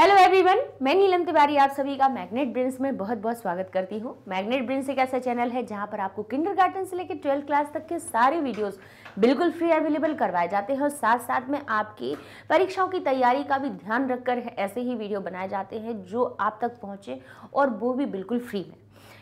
Hello everyone मैं नीलम तिवारी, आप सभी का मैग्नेट ब्रिंस में बहुत बहुत स्वागत करती हूँ। मैग्नेट ब्रिंस एक ऐसा चैनल है जहाँ पर आपको किंडरगार्टन से लेकर ट्वेल्थ क्लास तक के सारे वीडियोस बिल्कुल फ्री अवेलेबल करवाए जाते हैं और साथ साथ में आपकी परीक्षाओं की तैयारी का भी ध्यान रखकर ऐसे ही वीडियो बनाए जाते हैं जो आप तक पहुँचे और वो भी बिल्कुल फ्री में।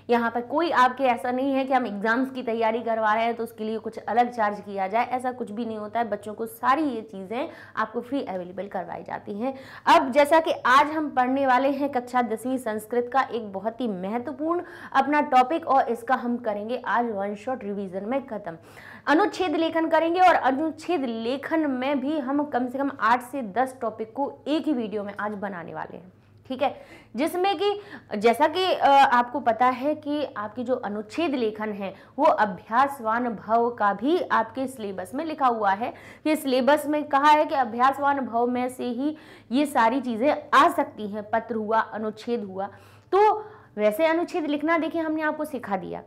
यहाँ पर कोई आपके ऐसा नहीं है कि हम एग्ज़ाम्स की तैयारी करवा रहे हैं तो उसके लिए कुछ अलग चार्ज किया जाए। ऐसा कुछ भी नहीं होता है। बच्चों को सारी ये चीज़ें आपको फ्री अवेलेबल करवाई जाती हैं। अब जैसा कि आज हम पढ़ने वाले हैं कक्षा दसवीं संस्कृत का एक बहुत ही महत्वपूर्ण अपना टॉपिक और इसका हम करेंगे आज वन शॉट रिविजन में खत्म। अनुच्छेद लेखन करेंगे और अनुच्छेद लेखन में भी हम कम से कम आठ से दस टॉपिक को एक ही वीडियो में आज बनाने वाले हैं। ठीक है? जिसमें कि, जैसा कि आपको पता है कि आपकी जो अनुच्छेद लेखन है, वो अभ्यासवान भव का भी आपके सिलेबस में लिखा हुआ है। कि सिलेबस में कहा है कि अभ्यासवान भव में से ही ये सारी चीज़ें आ सकती हैं, पत्र हुआ, अनुच्छेद हुआ। तो वैसे अनुच्छेद लिखना देखिए, हमने आपको सिखा दिया।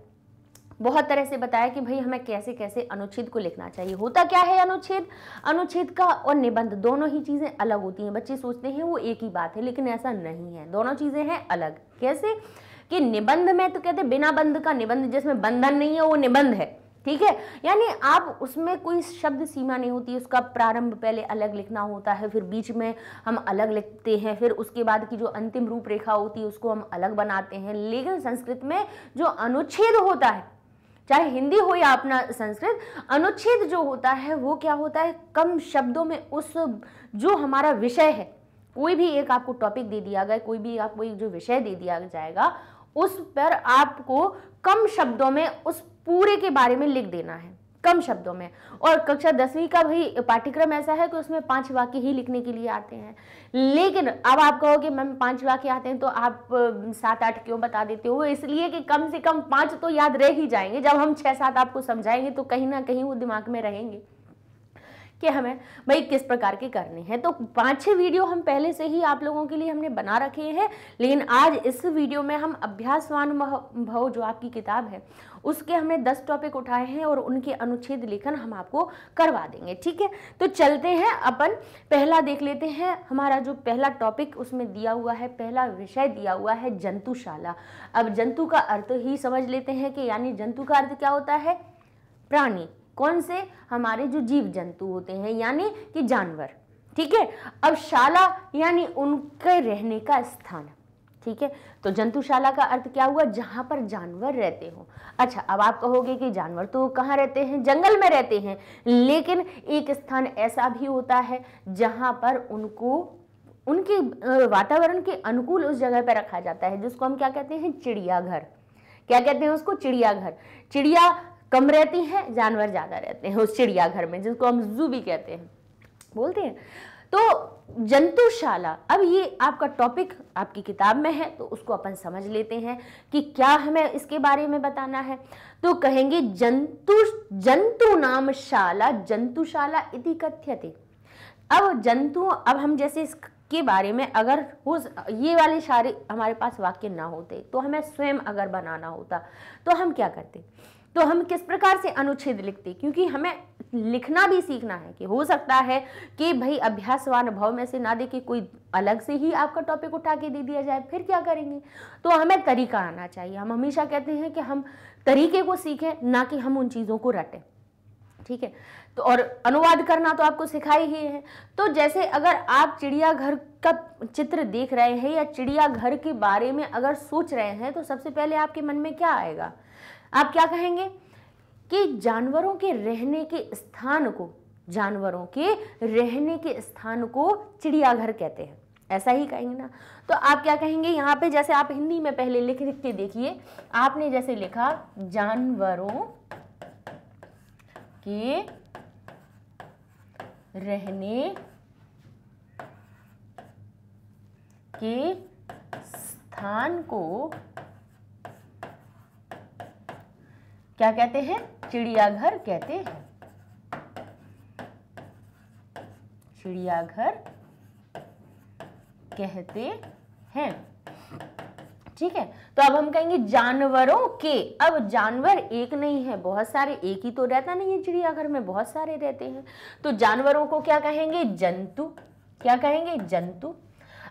बहुत तरह से बताया कि भाई हमें कैसे कैसे अनुच्छेद को लिखना चाहिए। होता क्या है अनुच्छेद? अनुच्छेद का और निबंध, दोनों ही चीज़ें अलग होती हैं। बच्चे सोचते हैं वो एक ही बात है, लेकिन ऐसा नहीं है। दोनों चीज़ें हैं अलग। कैसे? कि निबंध में तो कहते बिना बंध का निबंध, जिसमें बंधन नहीं है, वो निबंध है। ठीक है? यानी आप उसमें कोई शब्द सीमा नहीं होती, उसका प्रारंभ पहले अलग लिखना होता है, फिर बीच में हम अलग लिखते हैं, फिर उसके बाद की जो अंतिम रूपरेखा होती है, उसको हम अलग बनाते हैं। लेकिन संस्कृत में जो अनुच्छेद होता है चाहे हिंदी हो या अपना संस्कृत, अनुच्छेद जो होता है, वो क्या होता है? कम शब्दों में उस, जो हमारा विषय है, कोई भी एक आपको टॉपिक दे दिया गया, कोई भी आपको एक जो विषय दे दिया जाएगा, उस पर आपको कम शब्दों में उस पूरे के बारे में लिख देना है। कम शब्दों में। और कक्षा दसवीं का भाई पाठ्यक्रम ऐसा है कि उसमें पाँच वाक्य ही लिखने के लिए आते हैं। लेकिन अब आप कहोगे, मैम, पाँच वाक्य आते हैं तो आप सात आठ क्यों बता देते हो? इसलिए कि कम से कम पाँच तो याद रह ही जाएँगे। जब हम छह सात आपको समझाएँगे तो कहीं ना कहीं वो दिमाग में रहेंगे। कि हमें, भाई, किस प्रकार के करने हैं? तो पाँच छह वीडियो हम पहले से ही आप लोगों के लिए हमने बना रखे हैं, लेकिन आज इस वीडियो में हम अभ्यासवान भव जो आपकी किताब है, उसके हमने दस टॉपिक उठाए हैं और उनके अनुच्छेद लेखन हम आपको करवा देंगे, ठीक है? तो चलते हैं अपन, पहला देख लेते हैं, हमारा जो पहला टॉपिक उसमें दिया हुआ है, पहला विषय दिया हुआ है, जंतुशाला। अब जंतु का अर्थ ही समझ लेते हैं कि यानी जंतु का अर्थ क्या होता है? प्राणी। कौन से? हमारे जो जीव जंतु होते हैं, यानी कि जानवर, ठीक है? अब शाला, यानी उनके रहने का स्थान, ठीक है? तो जंतुशाला का अर्थ क्या हुआ? जहाँ पर जानवर रहते हो। अच्छा अब आप कहोगे कि जानवर तो कहाँ रहते हैं? जंगल में रहते हैं। लेकिन एक स्थान ऐसा भी होता है, जहाँ पर उनको, उनके वातावरण के अनुकूल उस जगह पर रखा जाता है, जिसको हम क्या कहते हैं? चिड़ियाघर। क्या कहते हैं उसको? चिड़ियाघर। चिड़िया कम रहती हैं, जानवर ज़्यादा रहते हैं, उस चिड़ियाघर में, जिसको हम जू भी कहते हैं। बोलते हैं। तो जंतुशाला, अब ये आपका टॉपिक आपकी किताब में है तो उसको अपन समझ लेते हैं कि क्या हमें इसके बारे में बताना है। तो कहेंगे जंतु जंतु नाम शाला, जंतुशाला इति कथ्यते। अब जंतु, अब हम जैसे इसके बारे में अगर हो ये वाले सारे हमारे पास वाक्य ना होते तो हमें स्वयं अगर बनाना होता तो हम क्या करते? तो हम किस प्रकार से अनुच्छेद लिखते? क्योंकि हमें लिखना भी सीखना है कि हो सकता है कि भाई अभ्यासवान भाव में से ना देखे, कोई अलग से ही आपका टॉपिक उठा के दे दिया जाए, फिर क्या करेंगे? तो हमें तरीका आना चाहिए। हम हमेशा कहते हैं कि हम तरीके को सीखें, ना कि हम उन चीज़ों को रटें। ठीक है? तो और अनुवाद करना तो आपको सिखाई ही है। तो जैसे अगर आप चिड़ियाघर का चित्र देख रहे हैं या चिड़ियाघर के बारे में अगर सोच रहे हैं तो सबसे पहले आपके मन में क्या आएगा? आप क्या कहेंगे? कि जानवरों के रहने के स्थान को, जानवरों के रहने के स्थान को चिड़ियाघर कहते हैं। ऐसा ही कहेंगे ना? तो आप क्या कहेंगे? यहाँ पे जैसे आप हिंदी में पहले लिख लिख के देखिए, आपने जैसे लिखा, जानवरों के रहने के स्थान को क्या कहते हैं? चिड़ियाघर कहते हैं। चिड़ियाघर कहते हैं। ठीक है तो अब हम कहेंगे जानवरों के। अब जानवर एक नहीं है, बहुत सारे एक ही तो रहता नहीं है चिड़ियाघर में, बहुत सारे रहते हैं। तो जानवरों को क्या कहेंगे? जंतु। क्या कहेंगे? जंतु।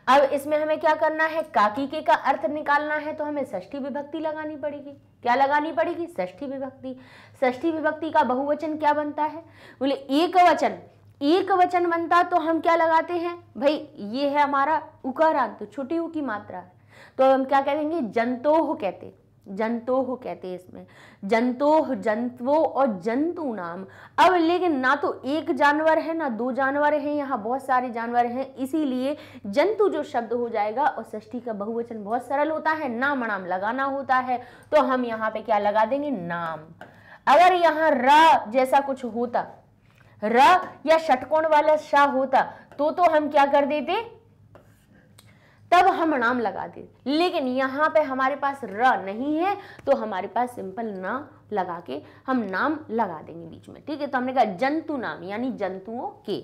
अब इसमें हमें क्या करना है? काकी के का अर्थ निकालना है तो हमें षष्ठी विभक्ति लगानी पड़ेगी। क्या लगानी पड़ेगी? षष्ठी विभक्ति। षष्ठी विभक्ति का बहुवचन क्या बनता है? बोले, एक वचन। एक वचन बनता तो हम क्या लगाते हैं? भाई, ये है हमारा उकारांत तो छोटी उ की मात्रा। तो हम क्या कहेंगे? जंतोह कहते। जंतोह कहते हैं इसमें। जंतोह जंतवो और जंतु नाम। अब लेकिन ना तो एक जानवर है, ना दो जानवर हैं, यहाँ बहुत सारे जानवर हैं, इसीलिए जंतु जो शब्द हो जाएगा और षष्ठी का बहुवचन बहुत सरल होता है, नाम नाम लगाना होता है तो हम यहाँ पे क्या लगा देंगे? नाम। अगर यहाँ र जैसा कुछ होता, र या षटकोण वाला शाह होता तो तो हम क्या कर देते? तब हम नाम लगा दे लेकिन यहाँ पे हमारे पास र नहीं है तो हमारे पास सिंपल न लगा के हम नाम लगा देंगे बीच में, ठीक है? तो हमने कहा जंतु नाम, यानी जंतुओं के।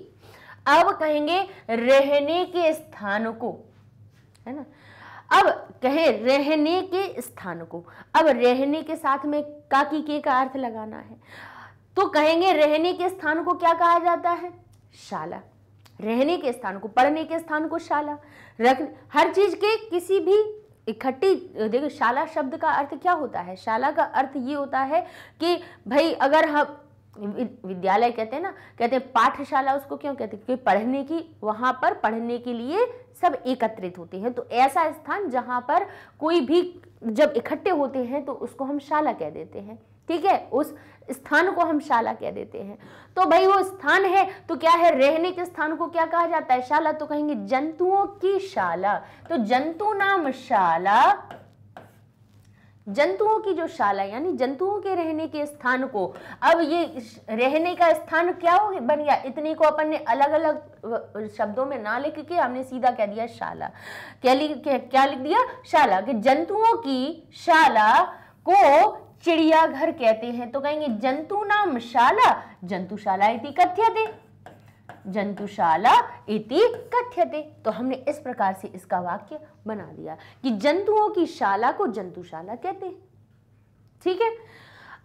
अब कहेंगे रहने के स्थान को, है ना? अब कहे रहने के स्थान को। अब रहने के साथ में काकी के का अर्थ लगाना है? तो कहेंगे रहने के स्थान को क्या कहा जाता है? शाला। रहने के स्थान को, पढ़ने के स्थान को शाला। रख, हर चीज़ के किसी भी इकट्ठी, देखो, शाला शब्द का अर्थ क्या होता है? शाला का अर्थ ये होता है कि भाई, अगर हम, विद्यालय कहते हैं ना, कहते हैं पाठशाला, उसको क्यों कहते हैं? क्योंकि पढ़ने की, वहाँ पर पढ़ने के लिए सब एकत्रित होते हैं। तो ऐसा स्थान जहाँ पर कोई भी जब इकट्ठे होते हैं तो उसको हम शाला कह देते हैं। ठीक है? उस स्थान को हम शाला कह देते हैं। तो भाई वो स्थान है तो क्या है? रहने के स्थान को क्या कहा जाता है? शाला तो कहेंगे जंतुओं की शाला। तो जंतु नाम शाला, जंतुओं की जो शाला, यानी जंतुओं के रहने के स्थान को। अब ये रहने का स्थान क्या हो बन गया? इतने को अपन ने अलग अलग शब्दों में ना लिख के हमने सीधा कह दिया शाला। क्या लिख क्या लिख दिया? शाला, कि जंतुओं की शाला को चिड़ियाघर कहते हैं तो कहेंगे, जंतु नाम शाला, जंतुशाला इति कथ्यते, जंतुशाला इति कथ्यते। तो हमने इस प्रकार से इसका वाक्य बना दिया कि जंतुओं की शाला को जंतुशाला कहते हैं। ठीक है?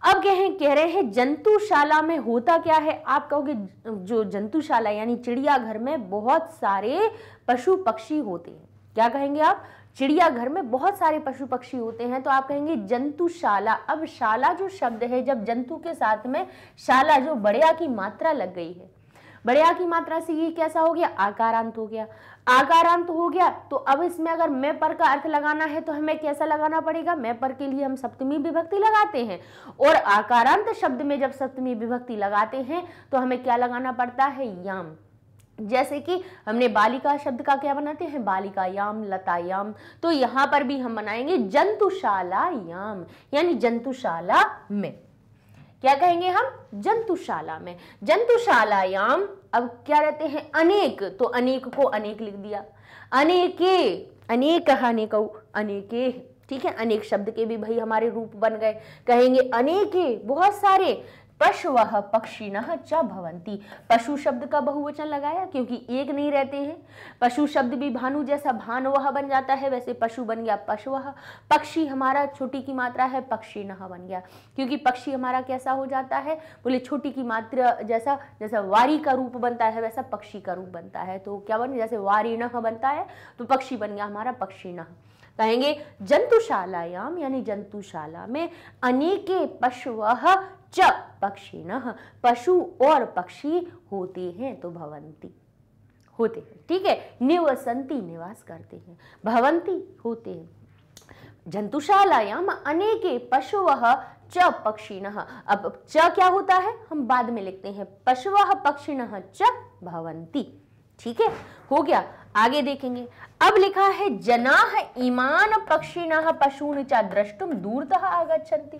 अब कहें, कह रहे हैं, जंतुशाला में होता क्या है? आप कहोगे, जो जंतुशाला यानी चिड़ियाघर में बहुत सारे पशु पक्षी होते हैं। क्या कहेंगे आप? चिड़ियाघर में बहुत सारे पशु पक्षी होते हैं तो आप कहेंगे जंतुशाला। अब शाला जो शब्द है, जब जंतु के साथ में शाला जो बड़िया की मात्रा लग गई है, बड़िया की मात्रा से ये कैसा हो गया? आकारांत हो गया। आकारांत हो गया तो अब इसमें अगर मैं पर का अर्थ लगाना है तो हमें कैसा लगाना पड़ेगा? मैं पर के लिए हम सप्तमी विभक्ति लगाते हैं। और आकारांत शब्द में जब सप्तमी विभक्ति लगाते हैं तो हमें क्या लगाना पड़ता है? याम। जैसे कि हमने बालिका शब्द का क्या बनाते हैं? बालिका याम लतायाम। तो यहाँ पर भी हम बनाएँगे जंतुशाला याम यानी जंतुशाला में। क्या कहेंगे हम? जंतुशाला में। जंतुशालायाम अब क्या रहते हैं? अनेक। तो अनेक को अनेक लिख दिया। अनेके, अनेक अनेक, अनेके। ठीक है? अनेक शब्द के भी भाई हमारे रूप बन गए। कहेंगे अनेके, बहुत सारे। पशु पक्षिण च पशु शब्द का बहुवचन लगाया, क्योंकि एक नहीं रहते हैं। पशु शब्द भी भानु जैसा भानुवह बन जाता है, वैसे पशु बन गया पशु पक्षी हमारा छोटी की मात्रा है पक्षी बन गया। क्योंकि पक्षी हमारा कैसा हो जाता है? बोले छोटी की मात्रा जैसा जैसा वारी का रूप बनता है, वैसा पक्षी का रूप बनता है। तो क्या बन जैसे वारी नह बनता है तो पक्षी बन गया हमारा पक्षी नह कहेंगे, जंतुशालायाम, यानी जंतुशाला में अनेके पशु च पक्षिण पशु और पक्षी होते हैं तो भवंती होते हैं, ठीक है? निवसंती निवास करते हैं, भवंती होते हैं। जंतुशालायाम अनेके पशु च पक्षिण। अब च क्या होता है? हम बाद में लिखते हैं। पशु पक्षिण, च भवंती, ठीक है? हो गया, आगे देखेंगे। अब लिखा है, जना ईमान पक्षिण, पशून चा द्रष्टुम दूरतः आगच्छन्ति।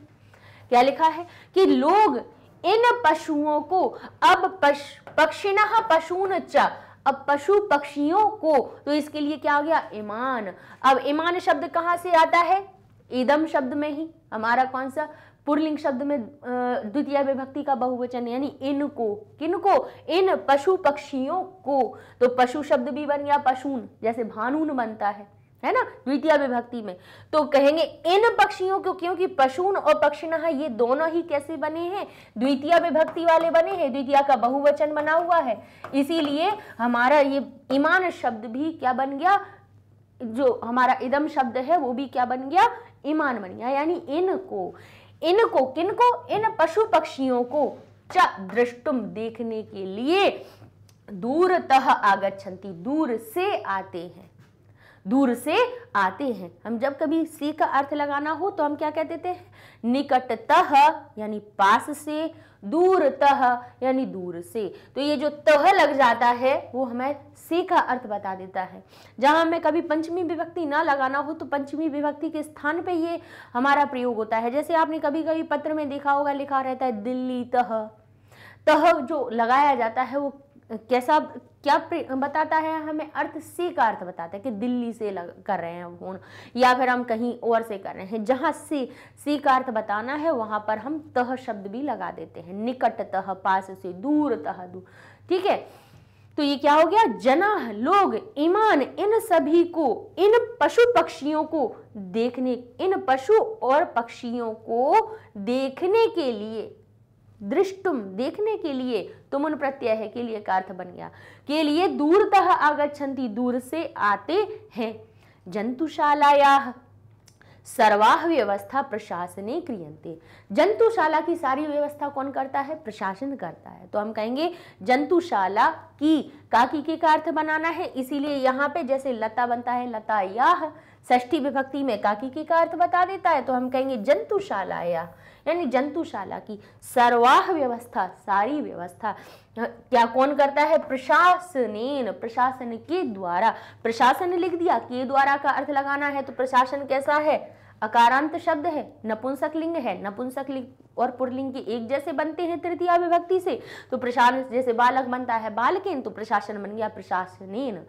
क्या लिखा है कि लोग इन पशुओं को अब पश, पक्षिण पशुन च। अब पशु पक्षियों को। तो इसके लिए क्या हो गया? ईमान अब ईमान शब्द कहाँ से आता है? ईदम शब्द में ही। हमारा कौन सा? पुरलिंग शब्द में द्वितीय विभक्ति का बहुवचन यानी इनको। किनको? इन पशु पक्षियों को। तो पशु शब्द भी बन गया पशुन जैसे भानून बनता है। है ना, द्वितीय विभक्ति में। तो कहेंगे इन पक्षियों को, क्योंकि पशुन और पक्षिणा ये दोनों ही कैसे बने हैं? द्वितीय विभक्ति वाले बने हैं, द्वितीय का बहुवचन बना हुआ है। इसीलिए हमारा ये ईमान शब्द भी क्या बन गया? जो हमारा इदम शब्द है, वो भी क्या बन गया? ईमान बन गया। यानी इनको इनको किनको? इन पशु पक्षियों को च दृष्टुम देखने के लिए दूरतः आगच्छन्ति, दूर से आते हैं। दूर से आते हैं। हम जब कभी सी का अर्थ लगाना हो तो हम क्या कह देते हैं? निकटतः, यानी पास से, दूरतः, यानी दूर से। तो ये जो तह लग जाता है, वो हमें से का अर्थ बता देता है। जहाँ हमें कभी पंचमी विभक्ति ना लगाना हो तो पंचमी विभक्ति के स्थान पे ये हमारा प्रयोग होता है। जैसे आपने कभी कभी पत्र में देखा होगा, लिखा रहता है, दिल्ली तह। तह जो लगाया जाता है, वो कैसा क्या बताता है हमें अर्थ सी का अर्थ बताता है कि दिल्ली से लग, कर रहे हैं फ़ोन या फिर हम कहीं और से कर रहे हैं। जहाँ सी सी का अर्थ बताना है वहाँ पर हम तह शब्द भी लगा देते हैं। निकट तह पास से दूर तह दूर ठीक है? तो ये क्या हो गया? जना लोग ईमान इन सभी को इन पशु पक्षियों को देखने इन पशु और पक्षियों को देखने के लिए दृष्टुम, देखने के लिए, तुमन प्रत्यय है, के लिए का अर्थ बन गया। के लिए दूरतः आगच्छन्ति, दूर से आते हैं। जंतुशालाया सर्वाह व्यवस्था प्रशासने क्रियंते जंतुशाला की सारी व्यवस्था कौन करता है? प्रशासन करता है। तो हम कहेंगे, जंतुशाला की काकी के का अर्थ बनाना है? इसीलिए यहाँ पे जैसे लता बनता है लता याह षष्ठी विभक्ति में काकी के का अर्थ बता देता है। तो हम कहेंगे जंतुशाला या यानी जंतुशाला की सर्वाह व्यवस्था, सारी व्यवस्था। क्या कौन करता है? प्रशासनेन, प्रशासन के द्वारा। प्रशासन लिख दिया, के द्वारा का अर्थ लगाना है तो प्रशासन कैसा है? अकारांत शब्द है, नपुंसक लिंग है। नपुंसक लिंग और पुरलिंग के एक जैसे बनते हैं तृतीय विभक्ति से। तो प्रशासन जैसे बालक बनता है बालकेन तो प्रशासन बन गया प्रशासनेन।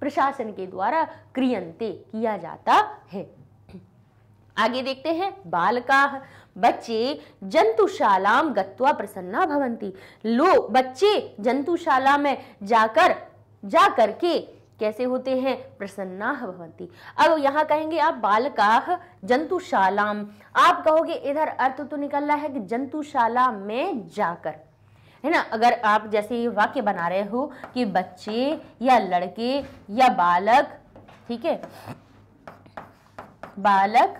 प्रशासन के द्वारा क्रियंते किया जाता है। आगे देखते हैं, बालका। बच्चे जंतुशालाम गत्वा प्रसन्ना भवंती लो, बच्चे जंतुशाला में जाकर, जा करके कैसे होते हैं? प्रसन्ना भवंती अब यहाँ कहेंगे आप, बालका जंतुशालाम। आप कहोगे, इधर अर्थ तो निकल रहा है कि जंतुशाला में जाकर। है ना? अगर आप जैसे ये वाक्य बना रहे हो कि बच्चे या लड़के या बालक, ठीक है? बालक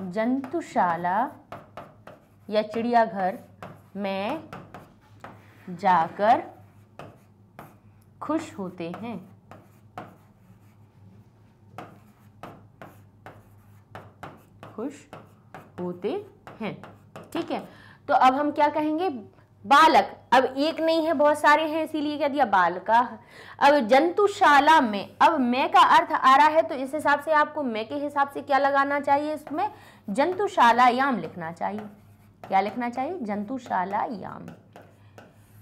जंतुशाला या चिड़ियाघर में जाकर खुश होते हैं। खुश होते हैं। ठीक है तो अब हम क्या कहेंगे? बालक, अब एक नहीं है, बहुत सारे हैं, इसीलिए कह दिया बालका। अब जंतुशाला में, अब मैं का अर्थ आ रहा है तो इस हिसाब से आपको मैं के हिसाब से क्या लगाना चाहिए इसमें? जंतुशाला याम लिखना चाहिए। क्या लिखना चाहिए? जंतुशाला याम।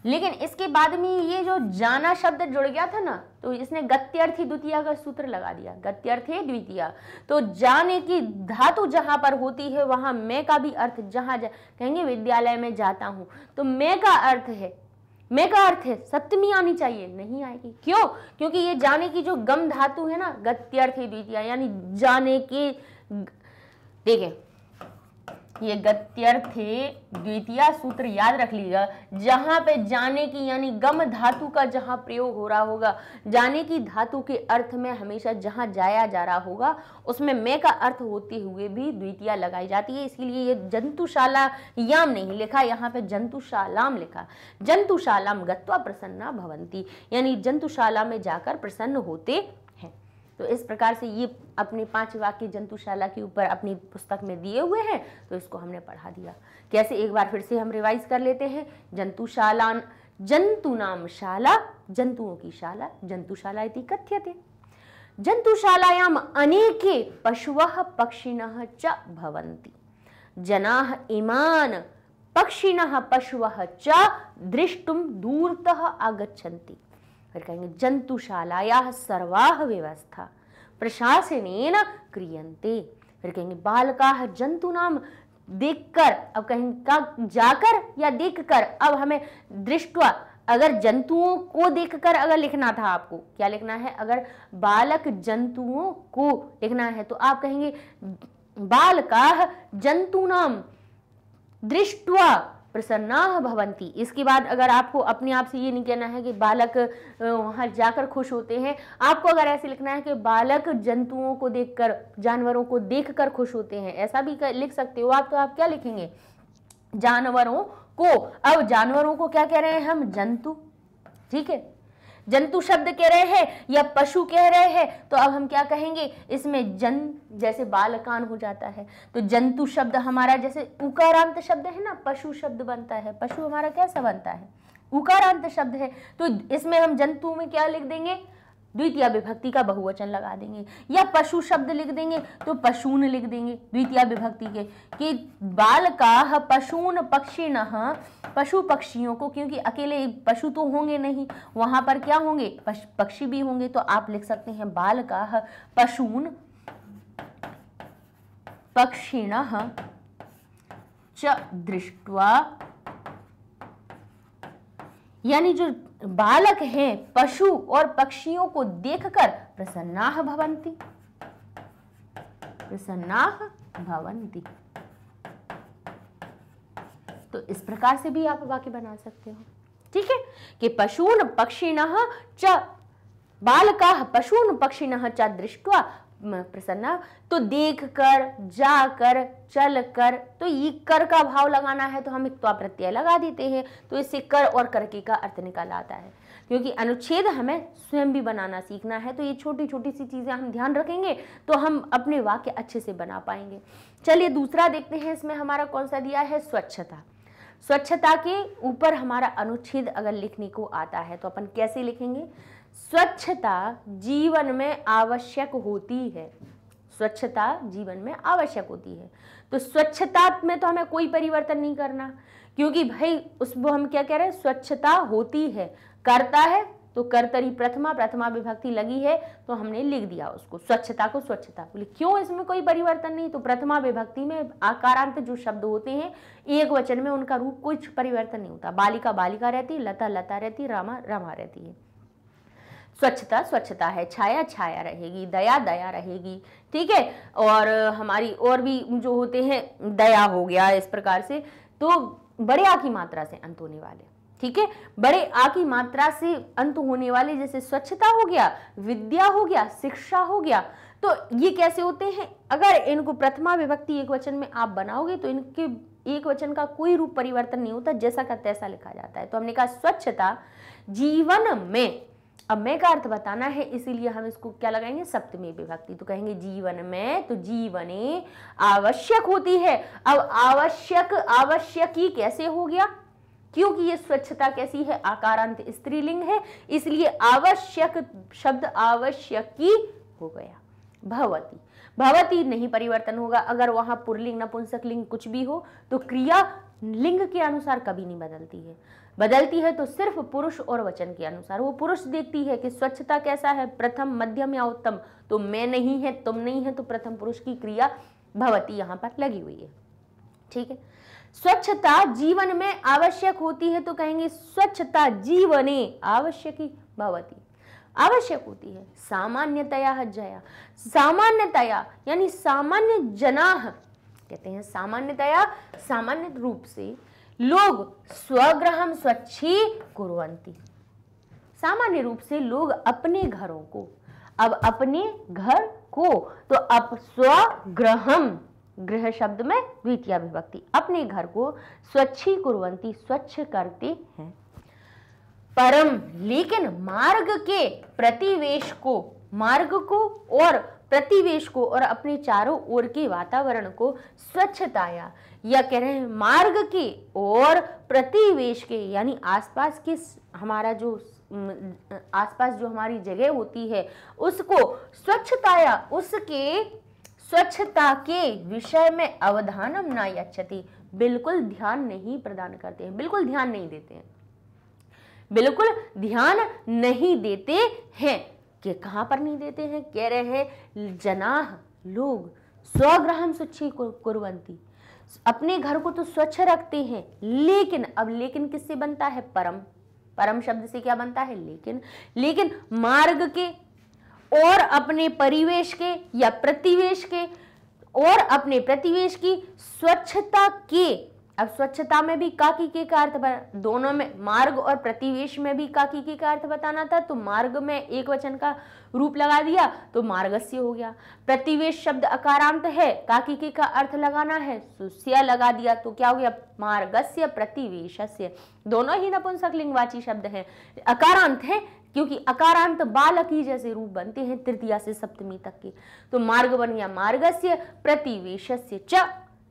लेकिन इसके बाद में ये जो जाना शब्द जुड़ गया था ना तो इसने गत्यर्थी द्वितीय का सूत्र लगा दिया। गत्यर्थे द्वितीय। तो जाने की धातु जहाँ पर होती है वहाँ मैं का भी अर्थ जहाँ जा, कहेंगे विद्यालय में जाता हूँ। तो मैं का अर्थ है मैं का अर्थ है सप्तमी आनी चाहिए नहीं आएगी। क्यों? क्योंकि ये जाने की जो गम धातु है ना गत्यर्थे द्वितीय यानी जाने की देखें ये गत्यर्थे द्वितीय सूत्र याद रख लीजिएगा। जहाँ पे जाने की यानी गम धातु का जहाँ प्रयोग हो रहा होगा, जाने की धातु के अर्थ में हमेशा जहाँ जाया जा रहा होगा, उसमें मैं का अर्थ होते हुए भी द्वितीय लगाई जाती है। इसलिए ये जंतुशाला याम नहीं लिखा, यहाँ पे जंतुशालाम लिखा। जंतुशालाम गत्वा प्रसन्ना भवंती यानी जंतुशाला में जाकर प्रसन्न होते तो इस प्रकार से ये अपने पाँच वाक्य जंतुशाला के ऊपर अपनी पुस्तक में दिए हुए हैं तो इसको हमने पढ़ा दिया। कैसे एक बार फिर से हम रिवाइज कर लेते हैं? जंतुशाला, जंतु नाम शाला, जंतुओं की शाला, जंतुशाला इति कथ्यते। जंतुशालायाम अनेके पशव पक्षिण च भवन्ति। जनाः इमान् पक्षिणः पशवः च द्रष्टुम दूरतः आगच्छन्ति। फिर कहेंगे, जंतुशालाया सर्वाह व्यवस्था, प्रशासनेन क्रियंते फिर कहेंगे, बालका जंतु नाम देखकर, अब कहेंगे, का जाकर या देखकर, अब हमें दृष्टवा, अगर जंतुओं को देखकर अगर लिखना था आपको, क्या लिखना है? अगर बालक जंतुओं को लिखना है तो आप कहेंगे, बालका जंतु नाम दृष्टवा प्रसन्ना भवंती इसके बाद अगर आपको अपने आप से ये नहीं कहना है कि बालक वहाँ जाकर खुश होते हैं आपको अगर ऐसे लिखना है कि बालक जंतुओं को देखकर जानवरों को देखकर खुश होते हैं ऐसा भी कर, लिख सकते हो आप तो आप क्या लिखेंगे? जानवरों को अब जानवरों को क्या कह रहे हैं हम? जंतु। ठीक है? जंतु शब्द कह रहे हैं या पशु कह रहे हैं तो अब हम क्या कहेंगे? इसमें जन जैसे बालकान हो जाता है। तो जंतु शब्द हमारा जैसे उकारांत शब्द है ना, पशु शब्द बनता है। पशु हमारा कैसा बनता है? उकारांत शब्द है। तो इसमें हम जंतु में क्या लिख देंगे? द्वितीय विभक्ति का बहुवचन लगा देंगे। या पशु शब्द लिख देंगे तो पशुन लिख देंगे द्वितीय विभक्ति के। कि बाल का पशुन पक्षी न पशु पक्षियों को, क्योंकि अकेले पशु तो होंगे नहीं, वहाँ पर क्या होंगे? पक्षी भी होंगे तो आप लिख सकते हैं बाल का पशुन पक्षिण च दृष्टवा, यानी जो बालक हैं, पशु और पक्षियों को देखकर प्रसन्ना भवंती प्रसन्ना भवंती तो इस प्रकार से भी आप वाक्य बना सकते हो। ठीक है? कि पशून पक्षिण च, बालका पशून पक्षिण च दृष्टवा प्रसन्ना। तो देख कर जा कर चल कर तो ये कर का भाव लगाना है तो हम तो प्रत्यय लगा देते हैं। तो इससे कर और करके का अर्थ निकल आता है। क्योंकि अनुच्छेद हमें स्वयं भी बनाना सीखना है तो ये छोटी छोटी सी चीज़ें हम ध्यान रखेंगे तो हम अपने वाक्य अच्छे से बना पाएँगे। चलिए दूसरा देखते हैं, इसमें हमारा कौन सा दिया है? स्वच्छता। स्वच्छता के ऊपर हमारा अनुच्छेद अगर लिखने को आता है तो अपन कैसे लिखेंगे? स्वच्छता जीवन में आवश्यक होती है। स्वच्छता जीवन में आवश्यक होती है। तो स्वच्छता में तो हमें कोई परिवर्तन नहीं करना, क्योंकि भाई उसको हम क्या कह रहे हैं, स्वच्छता होती है। करता है तो कर्तरी प्रथमा प्रथमा विभक्ति लगी है तो हमने लिख दिया उसको, स्वच्छता को स्वच्छता। बोले, क्यों इसमें कोई परिवर्तन नहीं? तो प्रथमा विभक्ति में आकारांत जो शब्द होते हैं, एक वचन में उनका रूप कुछ परिवर्तन नहीं होता। बालिका बालिका रहती, लता लता रहती, रामा रामा रहती है। स्वच्छता स्वच्छता है, छाया छाया रहेगी, दया दया रहेगी, ठीक है? और हमारी और भी जो होते हैं, दया हो गया इस प्रकार से तो बड़े आ की मात्रा से अंत होने वाले, ठीक है? बड़े आ की मात्रा से अंत होने वाले जैसे स्वच्छता हो गया, विद्या हो गया, शिक्षा हो गया तो ये कैसे होते हैं? अगर इनको प्रथमा विभक्ति एक वचन में आप बनाओगे तो इनके एक वचन का कोई रूप परिवर्तन नहीं होता, जैसा का तैसा लिखा जाता है। तो हमने कहा, स्वच्छता जीवन में अब मैं का अर्थ बताना है, इसीलिए हम इसको क्या लगाएँगे? सप्तमी विभक्ति। तो कहेंगे, जीवन में तो जीवने आवश्यक होती है। अब आवश्यक आवश्यक ही कैसे हो गया? क्योंकि ये स्वच्छता कैसी है? आकारांत स्त्रीलिंग है, इसलिए आवश्यक शब्द आवश्यक ही हो गया। भवती। भवती नहीं परिवर्तन होगा। अगर वहाँ पुरलिंग नपुंसक लिंग कुछ भी हो तो क्रिया लिंग के अनुसार कभी नहीं बदलती है। बदलती है तो सिर्फ़ पुरुष और वचन के अनुसार। वो पुरुष देखती है कि स्वच्छता कैसा है, प्रथम, मध्यम या उत्तम। तो मैं नहीं है, तुम नहीं है तो प्रथम पुरुष की क्रिया भवती यहाँ पर लगी हुई है। ठीक है? स्वच्छता जीवन में आवश्यक होती है तो कहेंगे स्वच्छता जीवने आवश्यक ही भवती। आवश्यक होती है। सामान्यतया जया। सामान्यतया यानी सामान्य जना, कहते हैं सामान्यतया सामान्य रूप से लोग स्वग्रहम स्वच्छी कुरवंती सामान्य रूप से लोग अपने घरों को, अब अपने घर को तो अब स्वग्रहम गृह शब्द में द्वितीय विभक्ति अपने घर को स्वच्छी कुरवंती स्वच्छ करते हैं। परम, लेकिन मार्ग के प्रतिवेश को, मार्ग को और प्रतिवेश को और अपने चारों ओर के वातावरण को स्वच्छताया या या कह रहे हैं मार्ग के और प्रतिवेश के, यानी आसपास के हमारा जो आसपास जो हमारी जगह होती है, उसको स्वच्छताया उसके स्वच्छता के विषय में अवधानम ना यच्छति। बिल्कुल ध्यान नहीं प्रदान करते हैं, बिल्कुल ध्यान नहीं देते हैं। बिल्कुल ध्यान नहीं देते हैं। कि कहाँ पर नहीं देते हैं? कह रहे हैं, जनाह, लोग, स्वग्रहण स्वच्छ कुरवंती अपने घर को तो स्वच्छ रखते हैं, लेकिन, अब लेकिन किससे बनता है? परम परम शब्द से क्या बनता है? लेकिन लेकिन मार्ग के, और अपने परिवेश के, या प्रतिवेश के, और अपने प्रतिवेश की स्वच्छता के अब स्वच्छता में भी काकी के का अर्थ दोनों में, मार्ग और प्रतिवेश में भी काकी के का अर्थ बताना था तो मार्ग में एक वचन का रूप लगा दिया तो मार्गस्य हो गया। प्रतिवेश शब्द अकारांत है, काकी के का अर्थ लगाना है, सुस्य लगा दिया तो क्या हो गया? मार्गस्य, प्रतिवेशस्य। दोनों ही नपुंसक लिंगवाची शब्द हैं। अकारांत है, क्योंकि अकारांत बालक ही जैसे रूप बनते हैं, तृतीया से सप्तमी तक के। तो मार्ग बन गया मार्गस्य, प्रतिवेशस्य। च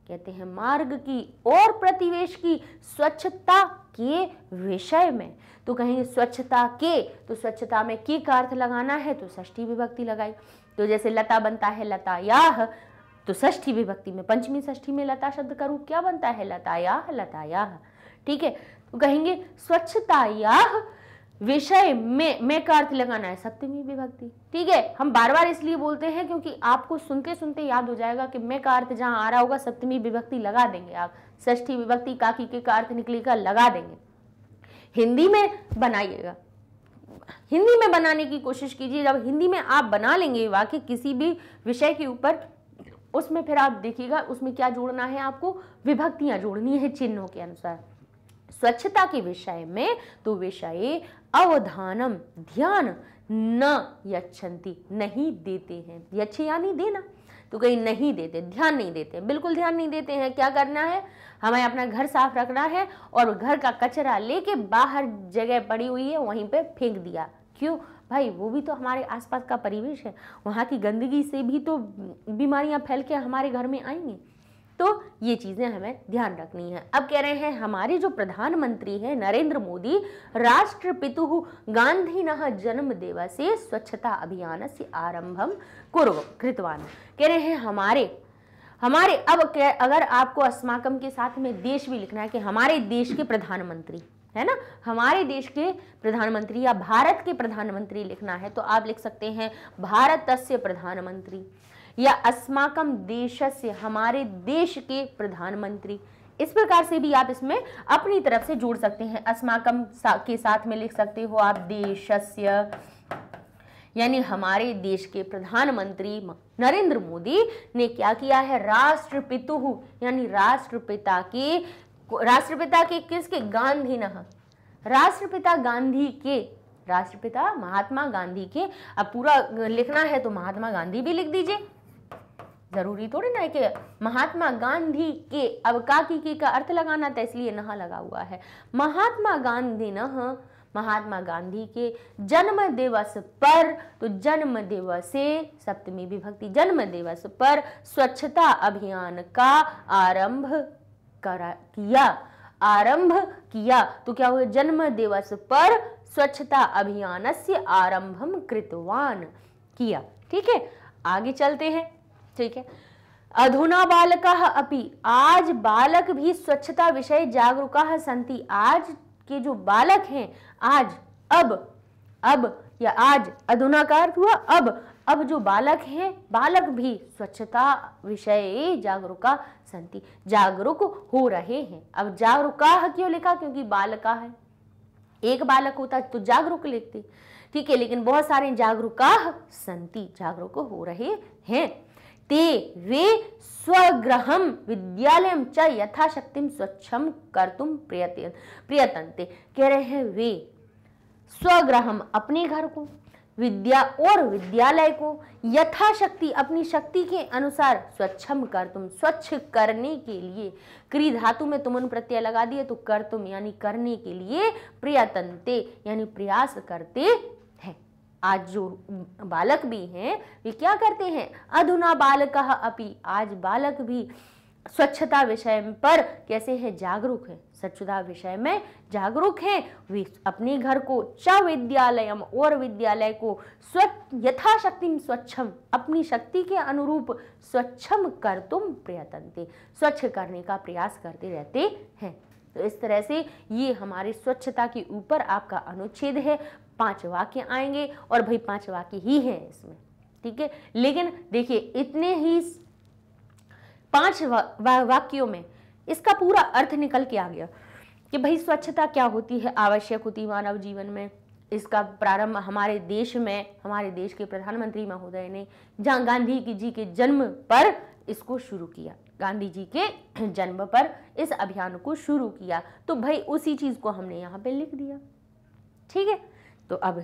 कहते हैं, मार्ग की और प्रतिवेश की स्वच्छता के विषय में। तो कहेंगे, स्वच्छता के तो स्वच्छता में की का अर्थ लगाना है? तो षष्ठी विभक्ति लगाई। तो जैसे लता बनता है, लतायाह तो षष्ठी विभक्ति में, पंचमी षष्ठी में लता शब्द का रूप क्या बनता है? लतायाह लतायाह। ठीक है? तो कहेंगे, स्वच्छतायाह विषय में में का अर्थ लगाना है? सप्तमी विभक्ति। ठीक है? हम बार बार इसलिए बोलते हैं क्योंकि आपको सुनते सुनते याद हो जाएगा कि मैं का अर्थ जहाँ आ रहा होगा सप्तमी विभक्ति लगा देंगे आप। ष्ठी विभक्ति, काकी के का अर्थ निकलेगा, लगा देंगे। हिंदी में बनाइएगा। हिंदी में बनाने की कोशिश कीजिए। जब हिंदी में आप बना लेंगे वाक्य किसी भी विषय के ऊपर, उसमें फिर आप देखिएगा, उसमें क्या जोड़ना है आपको? विभक्तियाँ जोड़नी है चिन्हों के अनुसार। स्वच्छता के विषय में तो विषय अवधानम, ध्यान न यच्छन्ति, नहीं देते हैं। यच्छ यानी देना। तो कहीं नहीं देते, ध्यान नहीं देते। बिल्कुल ध्यान नहीं देते हैं, क्या करना है? हमें अपना घर साफ़ रखना है और घर का कचरा लेके बाहर जगह पड़ी हुई है, वहीं पे फेंक दिया। क्यों? भाई, वो भी तो हमारे आसपास का परिवेश है। वहाँ की गंदगी से भी तो बीमारियाँ फैल के हमारे घर में आएँगी। तो ये चीज़ें हमें ध्यान रखनी है। अब कह रहे हैं, हमारे जो प्रधानमंत्री हैं, नरेंद्र मोदी, राष्ट्रपितु गांधी जन्म दिवसे स्वच्छता अभियान से आरंभम कृतवान कह रहे हैं, हमारे हमारे, अब अगर आपको अस्माकम के साथ में देश भी लिखना है कि हमारे देश के प्रधानमंत्री, है ना? हमारे देश के प्रधानमंत्री या भारत के प्रधानमंत्री लिखना है तो आप लिख सकते हैं भारत प्रधानमंत्री। या अस्माकम देश से हमारे देश के प्रधानमंत्री। इस प्रकार से भी आप इसमें अपनी तरफ़ से जोड़ सकते हैं। अस्माकम सा, के साथ में लिख सकते हो आप देशस्य यानी हमारे देश के प्रधानमंत्री नरेंद्र मोदी ने क्या किया है? राष्ट्रपितु यानी राष्ट्रपिता के राष्ट्रपिता के किसके? गांधी न राष्ट्रपिता गांधी के राष्ट्रपिता महात्मा गांधी के। अब पूरा लिखना है तो महात्मा गांधी भी लिख दीजिए। ज़रूरी थोड़ी ना है कि महात्मा गांधी के अब काकी की का अर्थ लगाना था इसलिए नहा लगा हुआ है। महात्मा गांधी न महात्मा गांधी के जन्म दिवस पर तो जन्म दिवस सप्तमी विभक्ति जन्म दिवस पर स्वच्छता अभियान का आरंभ करा, किया, आरंभ किया। तो क्या हुआ? जन्म दिवस पर स्वच्छता अभियान से आरंभम कृतवान किया। ठीक है? आगे चलते हैं। ठीक है। अधुना बालक अपि, आज बालक भी स्वच्छता विषय जागरूक संति आज के जो बालक हैं, आज, अब अब, या आज अधुना का अर्थ हुआ अब अब जो बालक हैं, बालक भी स्वच्छता विषय जागरूका संति जागरूक हो रहे हैं। अब जागरूका क्यों लिखा? क्योंकि बालका है। एक बालक होता तो जागरूक लिखते। ठीक है, लेकिन बहुत सारे जागरूका संति जागरूक हो रहे हैं। ते वे स्वग्रहम विद्यालय च यथाशक्ति स्वच्छम कर्तुम प्रियतनते। कह रहे हैं वे स्वग्रहम अपने घर को, विद्या और विद्यालय को, यथाशक्ति अपनी शक्ति के अनुसार स्वच्छम कर तुम स्वच्छ करने के लिए क्री धातु में तुम प्रत्यय लगा दिए तो कर तुम यानी करने के लिए प्रियतनते, यानी प्रयास करते आज जो बालक भी हैं, वे क्या करते हैं? अधुना बालक अपि, आज बालक भी स्वच्छता विषय पर कैसे है? जागरूक है। स्वच्छता विषय में जागरूक है। वे अपने घर को च विद्यालयम और विद्यालय को स्वच्छ यथाशक्ति स्वच्छम अपनी शक्ति के अनुरूप स्वच्छम कर तुम प्रयतनते। स्वच्छ करने का प्रयास करते रहते हैं। तो इस तरह से ये हमारे स्वच्छता के ऊपर आपका अनुच्छेद है। पाँच वाक्य आएँगे और भाई पाँच वाक्य ही हैं इसमें ठीक है? लेकिन देखिए इतने ही पाँच वा, वा, वाक्यों में इसका पूरा अर्थ निकल के आ गया कि भाई स्वच्छता क्या होती है आवश्यक होती मानव जीवन में? इसका प्रारंभ हमारे देश में हमारे देश के प्रधानमंत्री महोदय ने जहाँ गांधी की जी के जन्म पर इसको शुरू किया। गांधी जी के जन्म पर इस अभियान को शुरू किया। तो भाई उसी चीज़ को हमने यहाँ पे लिख दिया ठीक है? तो अब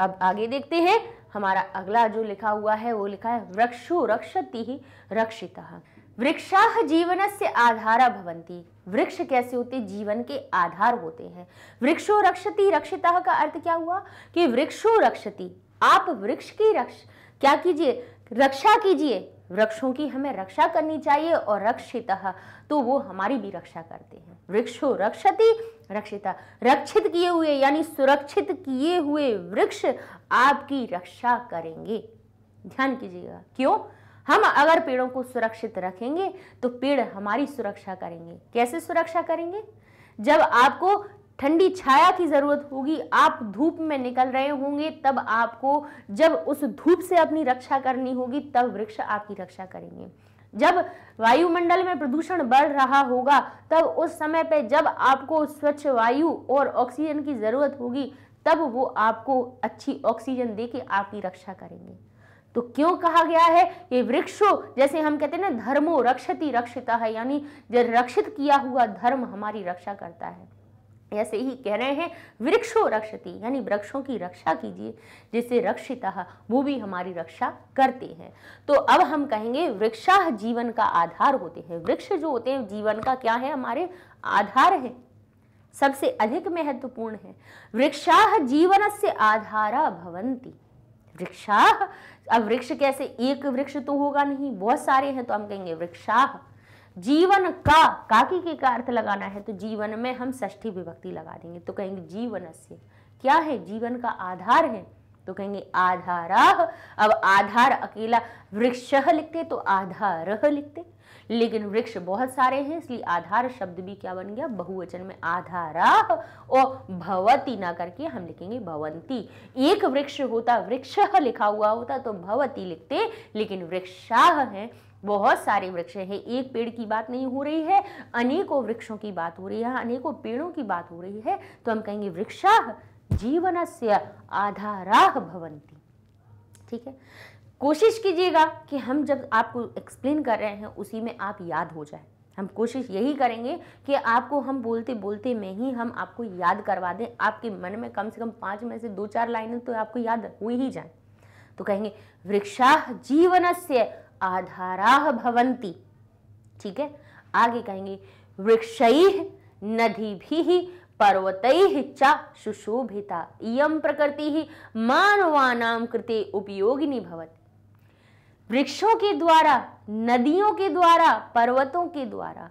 अब आगे देखते हैं। हमारा अगला जो लिखा हुआ है, वो लिखा है वृक्षो रक्षति ही रक्षिता। वृक्षा जीवन से आधारा भवंती वृक्ष कैसे होते? जीवन के आधार होते हैं। वृक्षो रक्षति रक्षिता का अर्थ क्या हुआ? कि वृक्षो रक्षति। आप वृक्ष की रक्ष, क्या कीजिए? रक्षा कीजिए। वृक्षों की हमें रक्षा करनी चाहिए और रक्षित तो वो हमारी भी रक्षा करते हैं। वृक्षो रक्षति, रक्षिता, रक्षित किए हुए, यानी सुरक्षित किए हुए वृक्ष आपकी रक्षा करेंगे। ध्यान कीजिएगा, क्यों? हम अगर पेड़ों को सुरक्षित रखेंगे तो पेड़ हमारी सुरक्षा करेंगे। कैसे सुरक्षा करेंगे? जब आपको ठंडी छाया की ज़रूरत होगी। आप धूप में निकल रहे होंगे, तब आपको, जब उस धूप से अपनी रक्षा करनी होगी, तब वृक्ष आपकी रक्षा करेंगे। जब वायुमंडल में प्रदूषण बढ़ रहा होगा, तब उस समय पे जब आपको स्वच्छ वायु और ऑक्सीजन की ज़रूरत होगी, तब वो आपको अच्छी ऑक्सीजन दे के आपकी रक्षा करेंगे। तो क्यों कहा गया है? कि वृक्षों, जैसे हम कहते हैं ना, धर्मो रक्षति रक्षिता है यानी रक्षित किया हुआ धर्म हमारी रक्षा करता है। ऐसे ही कह रहे हैं, वृक्षो रक्षति, यानी वृक्षों की रक्षा कीजिए जिससे रक्षिता वो भी हमारी रक्षा करते हैं। तो अब हम कहेंगे, वृक्षा जीवन का आधार होते हैं। वृक्ष जो होते हैं, जीवन का क्या है? हमारे आधार है। सबसे अधिक महत्वपूर्ण है, वृक्षा जीवन से आधारा भवंती वृक्षा, अब वृक्ष कैसे? एक वृक्ष तो होगा नहीं, बहुत सारे हैं तो हम कहेंगे, वृक्षा। जीवन का, काकी के का अर्थ लगाना है तो जीवन में हम षष्ठी विभक्ति लगा देंगे। तो कहेंगे जीवन से क्या है? जीवन का आधार है। तो कहेंगे आधारा अब आधार अकेला वृक्ष लिखते तो आधार लिखते। लेकिन वृक्ष बहुत सारे हैं, इसलिए आधार शब्द भी क्या बन गया? बहुवचन में आधारा और भवती ना करके हम लिखेंगे भवंती। एक वृक्ष होता, वृक्ष लिखा हुआ होता तो भवती लिखते। लेकिन वृक्षाह है बहुत सारे वृक्ष हैं। एक पेड़ की बात नहीं हो रही है, अनेकों वृक्षों की बात हो रही है, अनेकों पेड़ों की बात हो रही है तो हम कहेंगे वृक्षा जीवन से आधाराह भवंती ठीक है? कोशिश कीजिएगा कि हम जब आपको एक्सप्लेन कर रहे हैं, उसी में आप याद हो जाए। हम कोशिश यही करेंगे कि आपको हम बोलते बोलते में ही हम आपको याद करवा दें। आपके मन में कम से कम पाँच में से दो चार लाइनें तो आपको याद हो ही जाए। तो कहेंगे, वृक्षा जीवन से आधारा भवंती ठीक है? आगे कहेंगे, वृक्ष नदी भी पर्वत चा सुशोभिता। इम प्रकृति ही मानवानाम कृते उपयोगिनी भवती। वृक्षों के द्वारा, नदियों के द्वारा, पर्वतों के द्वारा,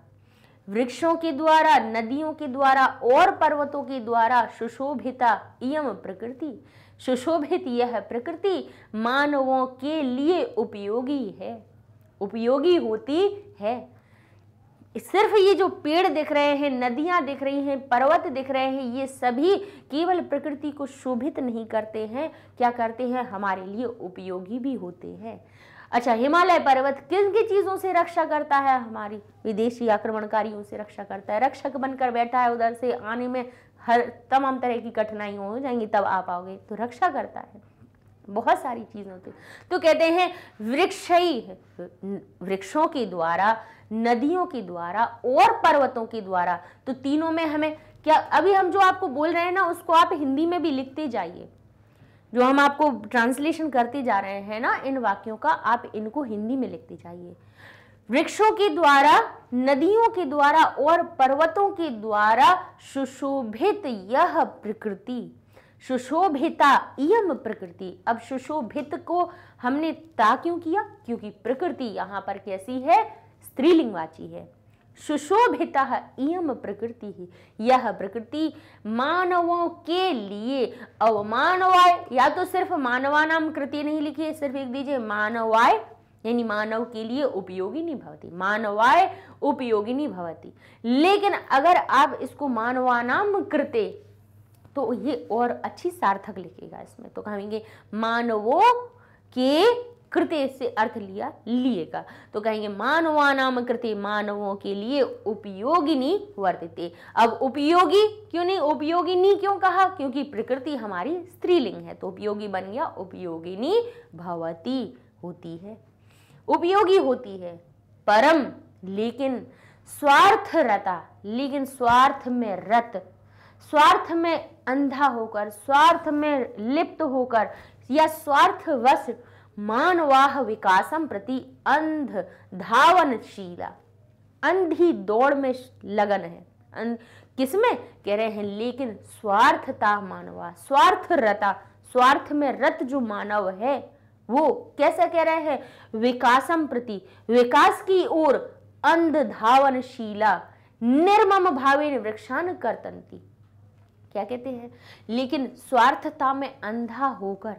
वृक्षों के द्वारा, नदियों के द्वारा और पर्वतों के द्वारा सुशोभिता इम प्रकृति। सुशोभित यह प्रकृति मानवों के लिए उपयोगी है। उपयोगी होती है। सिर्फ़ ये जो पेड़ दिख रहे हैं, नदियाँ दिख रही हैं, पर्वत दिख रहे हैं, ये सभी केवल प्रकृति को शोभित नहीं करते हैं। क्या करते हैं? हमारे लिए उपयोगी भी होते हैं। अच्छा हिमालय पर्वत किन किन चीज़ों से रक्षा करता है? हमारी विदेशी आक्रमणकारियों से रक्षा करता है। रक्षक बनकर बैठा है उधर से, आने में हर तमाम तरह की कठिनाई हो जाएँगी, तब आप आओगे। तो रक्षा करता है। बहुत सारी चीज़ होती तो कहते हैं, वृक्ष ही वृक्षों के द्वारा, नदियों के द्वारा, और पर्वतों के द्वारा तो तीनों में हमें क्या, अभी हम जो आपको बोल रहे हैं ना, उसको आप हिंदी में भी लिखते जाइए। जो हम आपको ट्रांसलेशन करते जा रहे हैं ना, इन वाक्यों का, आप इनको हिंदी में लिखते जाइए। वृक्षों के द्वारा, नदियों के द्वारा और पर्वतों के द्वारा सुशोभित यह प्रकृति। सुशोभिता यम प्रकृति। अब सुशोभित को हमने ता क्यों किया? क्योंकि प्रकृति यहाँ पर कैसी है? स्त्रीलिंगवाची है। सुशोभिता इम प्रकृति ही। यह प्रकृति मानवों के लिए अवमानवाय, या तो सिर्फ़ मानवानाम कृति नहीं लिखी है, सिर्फ़ एक दीजिए मानवाय यानी मानव के लिए उपयोगिनी भवती, मानवाय उपयोगिनी भवती। लेकिन अगर आप इसको मानवानाम कृते तो ये और अच्छी सार्थक लिखेगा इसमें। तो कहेंगे, मानवों के कृत्य से अर्थ लिया, लिएगा। तो कहेंगे, मानवानाम कृत्य मानवों के लिए उपयोगिनी वर्तते। अब उपयोगी क्यों नहीं? उपयोगिनी क्यों कहा? क्योंकि प्रकृति हमारी स्त्रीलिंग है तो उपयोगी बन गया उपयोगिनी भवती, होती है। उपयोगी होती है। परम, लेकिन स्वार्थ रता लेकिन स्वार्थ में रत, स्वार्थ में अंधा होकर, स्वार्थ में लिप्त होकर, या स्वार्थवश मानवाह विकासम प्रति अंध, धावनशीला, अंधी दौड़ में लगन है। किसमें? कह रहे हैं, लेकिन स्वार्थता मानवा स्वार्थ रता स्वार्थ में रत जो मानव है वो कैसा कह रहे हैं? विकासम प्रति। विकास की ओर अंध धावनशीला निर्मम भावे वृक्षान करतंती। क्या कहते हैं? लेकिन स्वार्थता में अंधा होकर,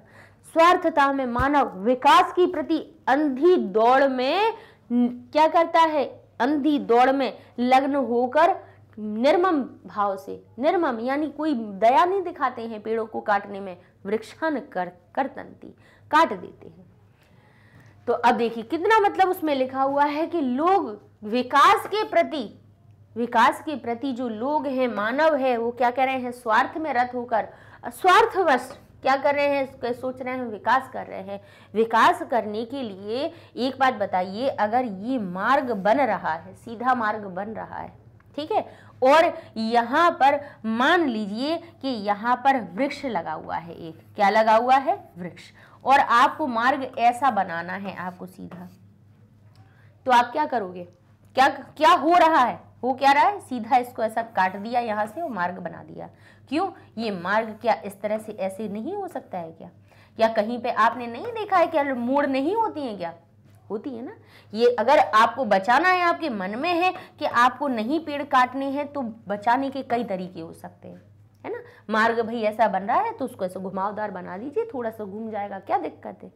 स्वार्थता में मानव विकास की प्रति अंधी दौड़ में क्या करता है? अंधी दौड़ में लग्न होकर निर्मम भाव से, निर्मम, यानी कोई दया नहीं दिखाते हैं पेड़ों को काटने में, वृक्षान कर, करतंती। काट देते हैं। तो अब देखिए, कितना मतलब उसमें लिखा हुआ है कि लोग विकास के प्रति, विकास के प्रति जो लोग हैं, मानव है, वो क्या कह रहे हैं? स्वार्थ में रत होकर, स्वार्थवश क्या कर रहे हैं? सोच रहे हैं, विकास कर रहे हैं। विकास करने के लिए एक बात बताइए, अगर ये मार्ग बन रहा है, सीधा मार्ग बन रहा है, ठीक है? और यहाँ पर मान लीजिए कि यहाँ पर वृक्ष लगा हुआ है एक। क्या लगा हुआ है? वृक्ष। और आपको मार्ग ऐसा बनाना है आपको सीधा। तो आप क्या करोगे? क्या क्या हो रहा है? हो क्या रहा है? सीधा इसको ऐसा काट दिया, यहाँ से और मार्ग बना दिया। क्यों? ये मार्ग क्या इस तरह से ऐसे नहीं हो सकता है क्या? या कहीं पे आपने नहीं देखा है क्या? मोड़ नहीं होती है क्या? होती है ना? ये अगर आपको बचाना है, आपके मन में है कि आपको नहीं पेड़ काटने हैं तो बचाने के कई तरीके हो सकते हैं। है ना? मार्ग भाई ऐसा बन रहा है तो उसको ऐसे घुमावदार बना दीजिए थोड़ा सा घूम जाएगा, क्या दिक्कत है?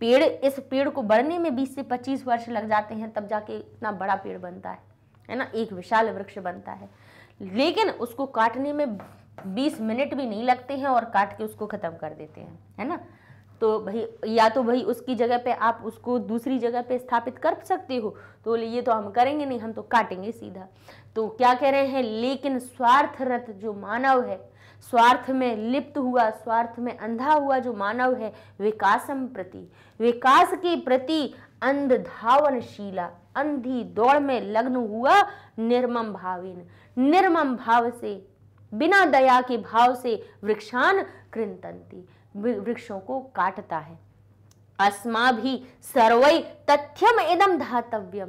पेड़, इस पेड़ को बढ़ने में 20 से 25 वर्ष लग जाते हैं, तब जाके इतना बड़ा पेड़ बनता है है ना? एक विशाल वृक्ष बनता है। लेकिन उसको काटने में 20 मिनट भी नहीं लगते हैं और काट के उसको ख़त्म कर देते हैं, है ना? तो भाई, या तो भाई उसकी जगह पे आप उसको दूसरी जगह पे स्थापित कर सकते हो। तो बोले, ये तो हम करेंगे नहीं, हम तो काटेंगे सीधा। तो क्या कह रहे हैं, लेकिन स्वार्थरत जो मानव है, स्वार्थ में लिप्त हुआ, स्वार्थ में अंधा हुआ जो मानव है, विकासम प्रति। विकास के प्रति अंध धावनशीला अंधी दौड़ में लग्न हुआ निर्मम भाविन। निर्मम भाव से, बिना दया के भाव से वृक्षान कृंतंती वृक्षों को काटता है। अस्मा भी सर्वई तथ्यम इदम धातव्यम।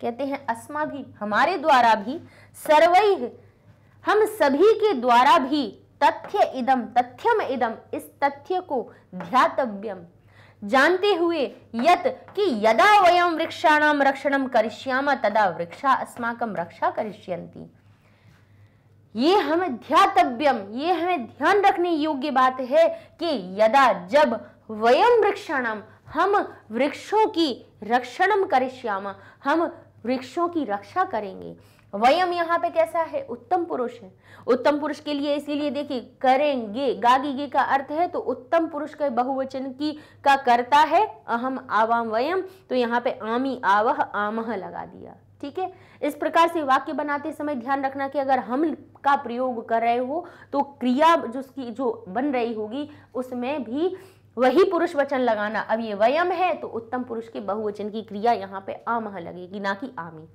कहते हैं अस्मा भी हमारे द्वारा भी सर्वई हम सभी के द्वारा भी तथ्य इदम तथ्यम इदम इस तथ्य को ध्यातव्यम। जानते हुए यत कि यदा वयम वृक्षाणाम रक्षणम करिष्याम, तदा वृक्षा अस्माकम रक्षा करिष्यन्ति। ये हमें ध्यातव्यम, ये हमें ध्यान रखने योग्य बात है कि यदा जब वयम वृक्षणम हम वृक्षों की रक्षणम करिष्याम, हम वृक्षों की रक्षा करेंगे। वयम यहाँ पे कैसा है? उत्तम पुरुष है। उत्तम पुरुष के लिए इसीलिए देखिए, करेंगे गागी गे का अर्थ है तो उत्तम पुरुष का बहुवचन की का करता है, अहम आवाम वयम तो यहाँ पे आमी आवह आमह लगा दिया। ठीक है? इस प्रकार से वाक्य बनाते समय ध्यान रखना कि अगर हम का प्रयोग कर रहे हो तो क्रिया जो उसकी, जो बन रही होगी, उसमें भी वही पुरुष वचन लगाना। अब ये वयम है तो उत्तम पुरुष के बहुवचन की क्रिया यहाँ पे आमह लगेगी, ना कि आमी।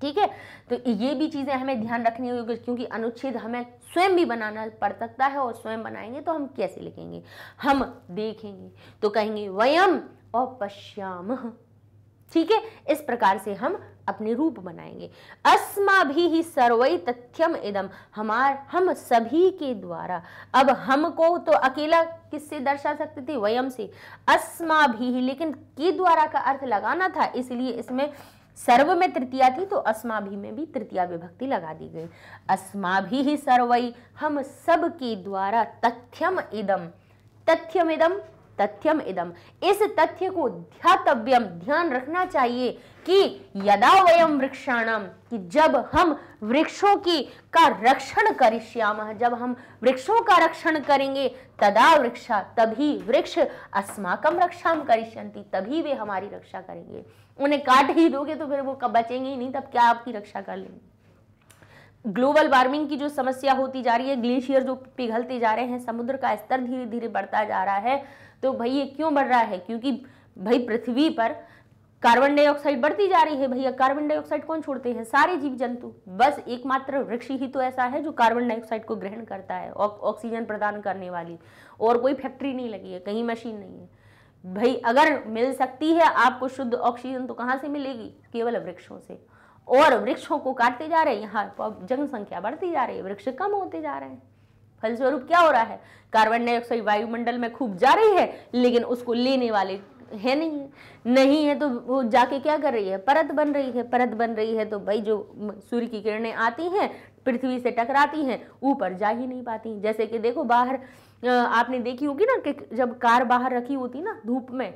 ठीक है? तो ये भी चीज़ें हमें ध्यान रखनी होगी, क्योंकि अनुच्छेद हमें स्वयं भी बनाना पड़ सकता है और स्वयं बनाएँगे तो हम कैसे लिखेंगे? हम देखेंगे तो कहेंगे वयम और पश्याम ठीक है? इस प्रकार से हम अपने रूप बनाएँगे। अस्मा भी ही सर्वई तथ्यम इदम हमार, हम सभी के द्वारा। अब हमको तो अकेला किससे दर्शा सकते थे? वयम से। अस्मा भी ही, लेकिन के द्वारा का अर्थ लगाना था, इसलिए इसमें सर्व में तृतीया थी तो अस्माभि में भी तृतीया विभक्ति लगा दी गई। अस्माभि ही सर्वई हम सब के द्वारा तथ्यम इदम तथ्यम इदम तथ्यम इदम इस तथ्य को ध्यातव्यम, ध्यान रखना चाहिए कि यदा वयम वृक्षाणम कि जब हम वृक्षों की का रक्षण करिष्याम, जब हम वृक्षों का रक्षण करेंगे, तदा वृक्षा, तभी वृक्ष अस्माकम रक्षा करिष्यंती तभी वे हमारी रक्षा करेंगे। उन्हें काट ही दोगे तो फिर वो कब बचेंगे ही नहीं, तब क्या आपकी रक्षा कर लेंगे? ग्लोबल वार्मिंग की जो समस्या होती जा रही है, ग्लेशियर जो पिघलते जा रहे हैं, समुद्र का स्तर धीरे धीरे बढ़ता जा रहा है तो भाई ये क्यों बढ़ रहा है? क्योंकि भाई पृथ्वी पर कार्बन डाइऑक्साइड बढ़ती जा रही है भैया कार्बन डाइऑक्साइड कौन छोड़ते हैं? सारे जीव जंतु बस एकमात्र वृक्ष ही तो ऐसा है जो कार्बन डाइऑक्साइड को ग्रहण करता है ऑक्सीजन प्रदान करने वाली। और कोई फैक्ट्री नहीं लगी है, कहीं मशीन नहीं है। भाई अगर मिल सकती है, आपको शुद्ध ऑक्सीजन तो कहाँ से मिलेगी? केवल वृक्षों से। और वृक्षों को काटते जा रहे हैं, यहाँ जनसंख्या बढ़ती जा रही है, वृक्ष कम होते जा रहे हैं। फलस्वरूप क्या हो रहा है? कार्बन डाइऑक्साइड वायुमंडल में खूब जा रही है, लेकिन उसको लेने वाले है नहीं नहीं है तो वो जाके क्या कर रही है? परत बन रही है, परत बन रही है तो भाई जो सूर्य की किरणें आती हैं, पृथ्वी से टकराती हैं, ऊपर जा ही नहीं पाती। जैसे कि देखो बाहर आपने देखी होगी ना कि जब कार बाहर रखी होती ना धूप में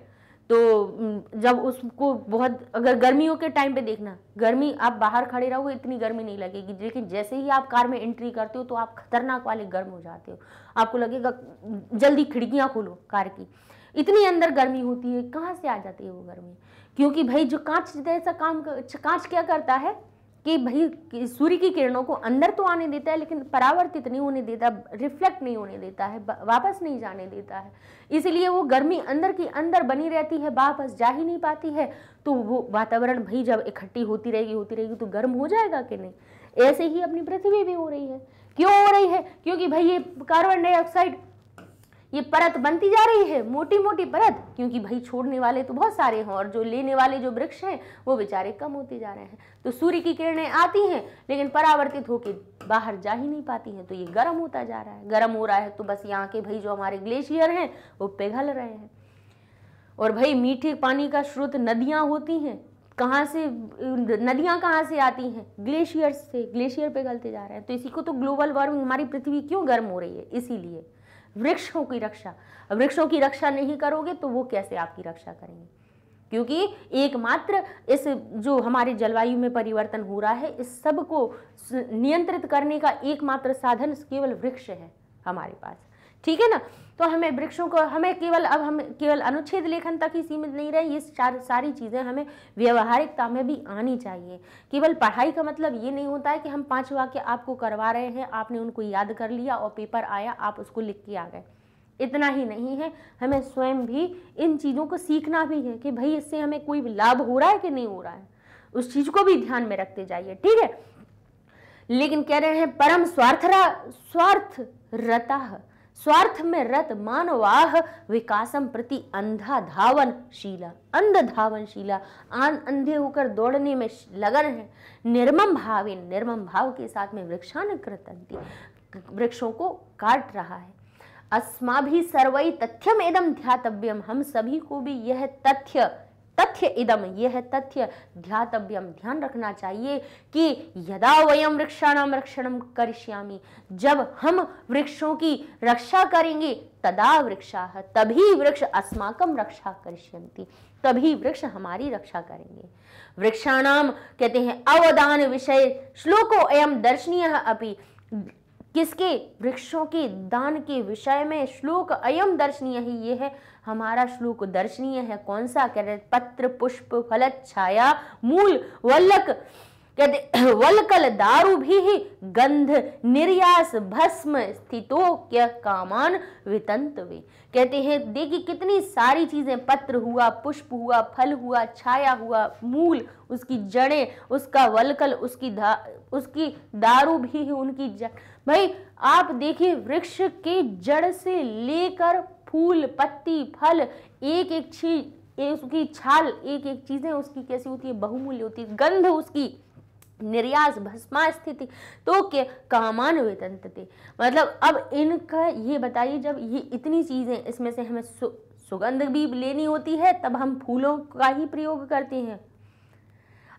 तो जब उसको बहुत, अगर गर्मियों के टाइम पे देखना, गर्मी, आप बाहर खड़े रहोगे, इतनी गर्मी नहीं लगेगी। लेकिन जैसे ही आप कार में एंट्री करते हो तो आप खतरनाक वाले गर्म हो जाते हो। आपको लगेगा, जल्दी खिड़कियाँ खोलो कार की। इतनी अंदर गर्मी होती है, कहाँ से आ जाती है वो गर्मी? क्योंकि भाई, जो कांच जैसा काम कांच क्या करता है? कि भाई सूर्य की किरणों को अंदर तो आने देता है, लेकिन परावर्तित नहीं होने देता, रिफ्लेक्ट नहीं होने देता है वापस नहीं जाने देता है। इसलिए वो गर्मी अंदर की अंदर बनी रहती है, वापस जा ही नहीं पाती है। तो वो वातावरण भाई जब इकट्ठी होती रहेगी होती रहेगी तो गर्म हो जाएगा कि नहीं? ऐसे ही अपनी पृथ्वी भी हो रही है। क्यों हो रही है? क्योंकि भाई ये कार्बन डाइऑक्साइड ये परत बनती जा रही है मोटी मोटी परत, क्योंकि भाई छोड़ने वाले तो बहुत सारे हैं और जो लेने वाले जो वृक्ष हैं, वो बेचारे कम होते जा रहे हैं। तो सूर्य की किरणें आती हैं, लेकिन परावर्तित होकर बाहर जा ही नहीं पाती हैं तो ये गर्म होता जा रहा है। गर्म हो रहा है तो बस यहाँ के भाई जो हमारे ग्लेशियर हैं, वो पिघल रहे हैं। और भाई मीठे पानी का स्रोत नदियाँ होती हैं, कहाँ से, नदियाँ कहाँ से आती हैं? ग्लेशियर से, ग्लेशियर पिघलते जा रहे हैं। तो इसी को तो ग्लोबल वार्मिंग, हमारी पृथ्वी क्यों गर्म हो रही है? इसीलिए। वृक्षों की रक्षा। वृक्षों की रक्षा नहीं करोगे तो वो कैसे आपकी रक्षा करेंगे? क्योंकि एकमात्र इस जो हमारे जलवायु में परिवर्तन हो रहा है, इस सबको नियंत्रित करने का एकमात्र साधन केवल वृक्ष है हमारे पास। ठीक है ना? तो हमें वृक्षों को, हमें केवल, अब हम केवल अनुच्छेद लेखन तक ही सीमित नहीं रहे, ये सारी चीज़ें हमें व्यवहारिकता में भी आनी चाहिए। केवल पढ़ाई का मतलब ये नहीं होता है कि हम पाँच वाक्य आपको करवा रहे हैं, आपने उनको याद कर लिया और पेपर आया, आप उसको लिख के आ गए। इतना ही नहीं है, हमें स्वयं भी इन चीज़ों को सीखना भी है कि भाई इससे हमें कोई लाभ हो रहा है कि नहीं हो रहा है। उस चीज़ को भी ध्यान में रखते जाइए, ठीक है? लेकिन कह रहे हैं, परम स्वार्थरा स्वार्थ रता स्वार्थ में रत मानवाह विकासम प्रति अंधा धावन शीला। अंध धावन शीला। आन अंधे होकर दौड़ने में लगन है। निर्मम भावे, निर्मम भाव के साथ में वृक्षान कृतंती वृक्षों को काट रहा है। अस्मा भी सर्वई तथ्यम एदम ध्यातव्यम हम सभी को भी यह तथ्य तथ्य इदम यह है तथ्य ध्यातव्यम ध्यान रखना चाहिए कि यदा वयम वृक्षाणाम रक्षण करिष्यामी, जब हम वृक्षों की रक्षा करेंगे, तदा वृक्षा, तभी वृक्ष अस्माकम रक्षा करिष्यंती तभी वृक्ष हमारी रक्षा करेंगे। वृक्षाणाम कहते हैं अवदान विषय श्लोको एवं दर्शनीय अपि। किसके? वृक्षों के दान के विषय में श्लोक अयम दर्शनीय ही, ये है हमारा श्लोक दर्शनीय है। कौन सा? कह रहे, पत्र, पुष्प फल छाया, मूल, वल्लक। कहते वलकल, दारू भी ही, गंध, निर्यास, भस्म स्थितो क्या कामान, वितंत वे कहते हैं, देखिए कितनी सारी चीज़ें, पत्र हुआ, पुष्प हुआ, फल हुआ, छाया हुआ, मूल, उसकी जड़ें, उसका वलकल, उसकी धा, उसकी दारू भी ही, उनकी जड़ भाई, आप देखिए, वृक्ष के जड़ से लेकर फूल पत्ती फल एक एक चीज़ उसकी छाल एक एक चीज़ें उसकी कैसी होती है बहुमूल्य होती है गंध उसकी निर्यास भस्मा स्थिति तो के कामान वेतनते मतलब अब इनका ये बताइए जब ये इतनी चीज़ें इसमें से हमें सु, सुगंध भी लेनी होती है तब हम फूलों का ही प्रयोग करते हैं।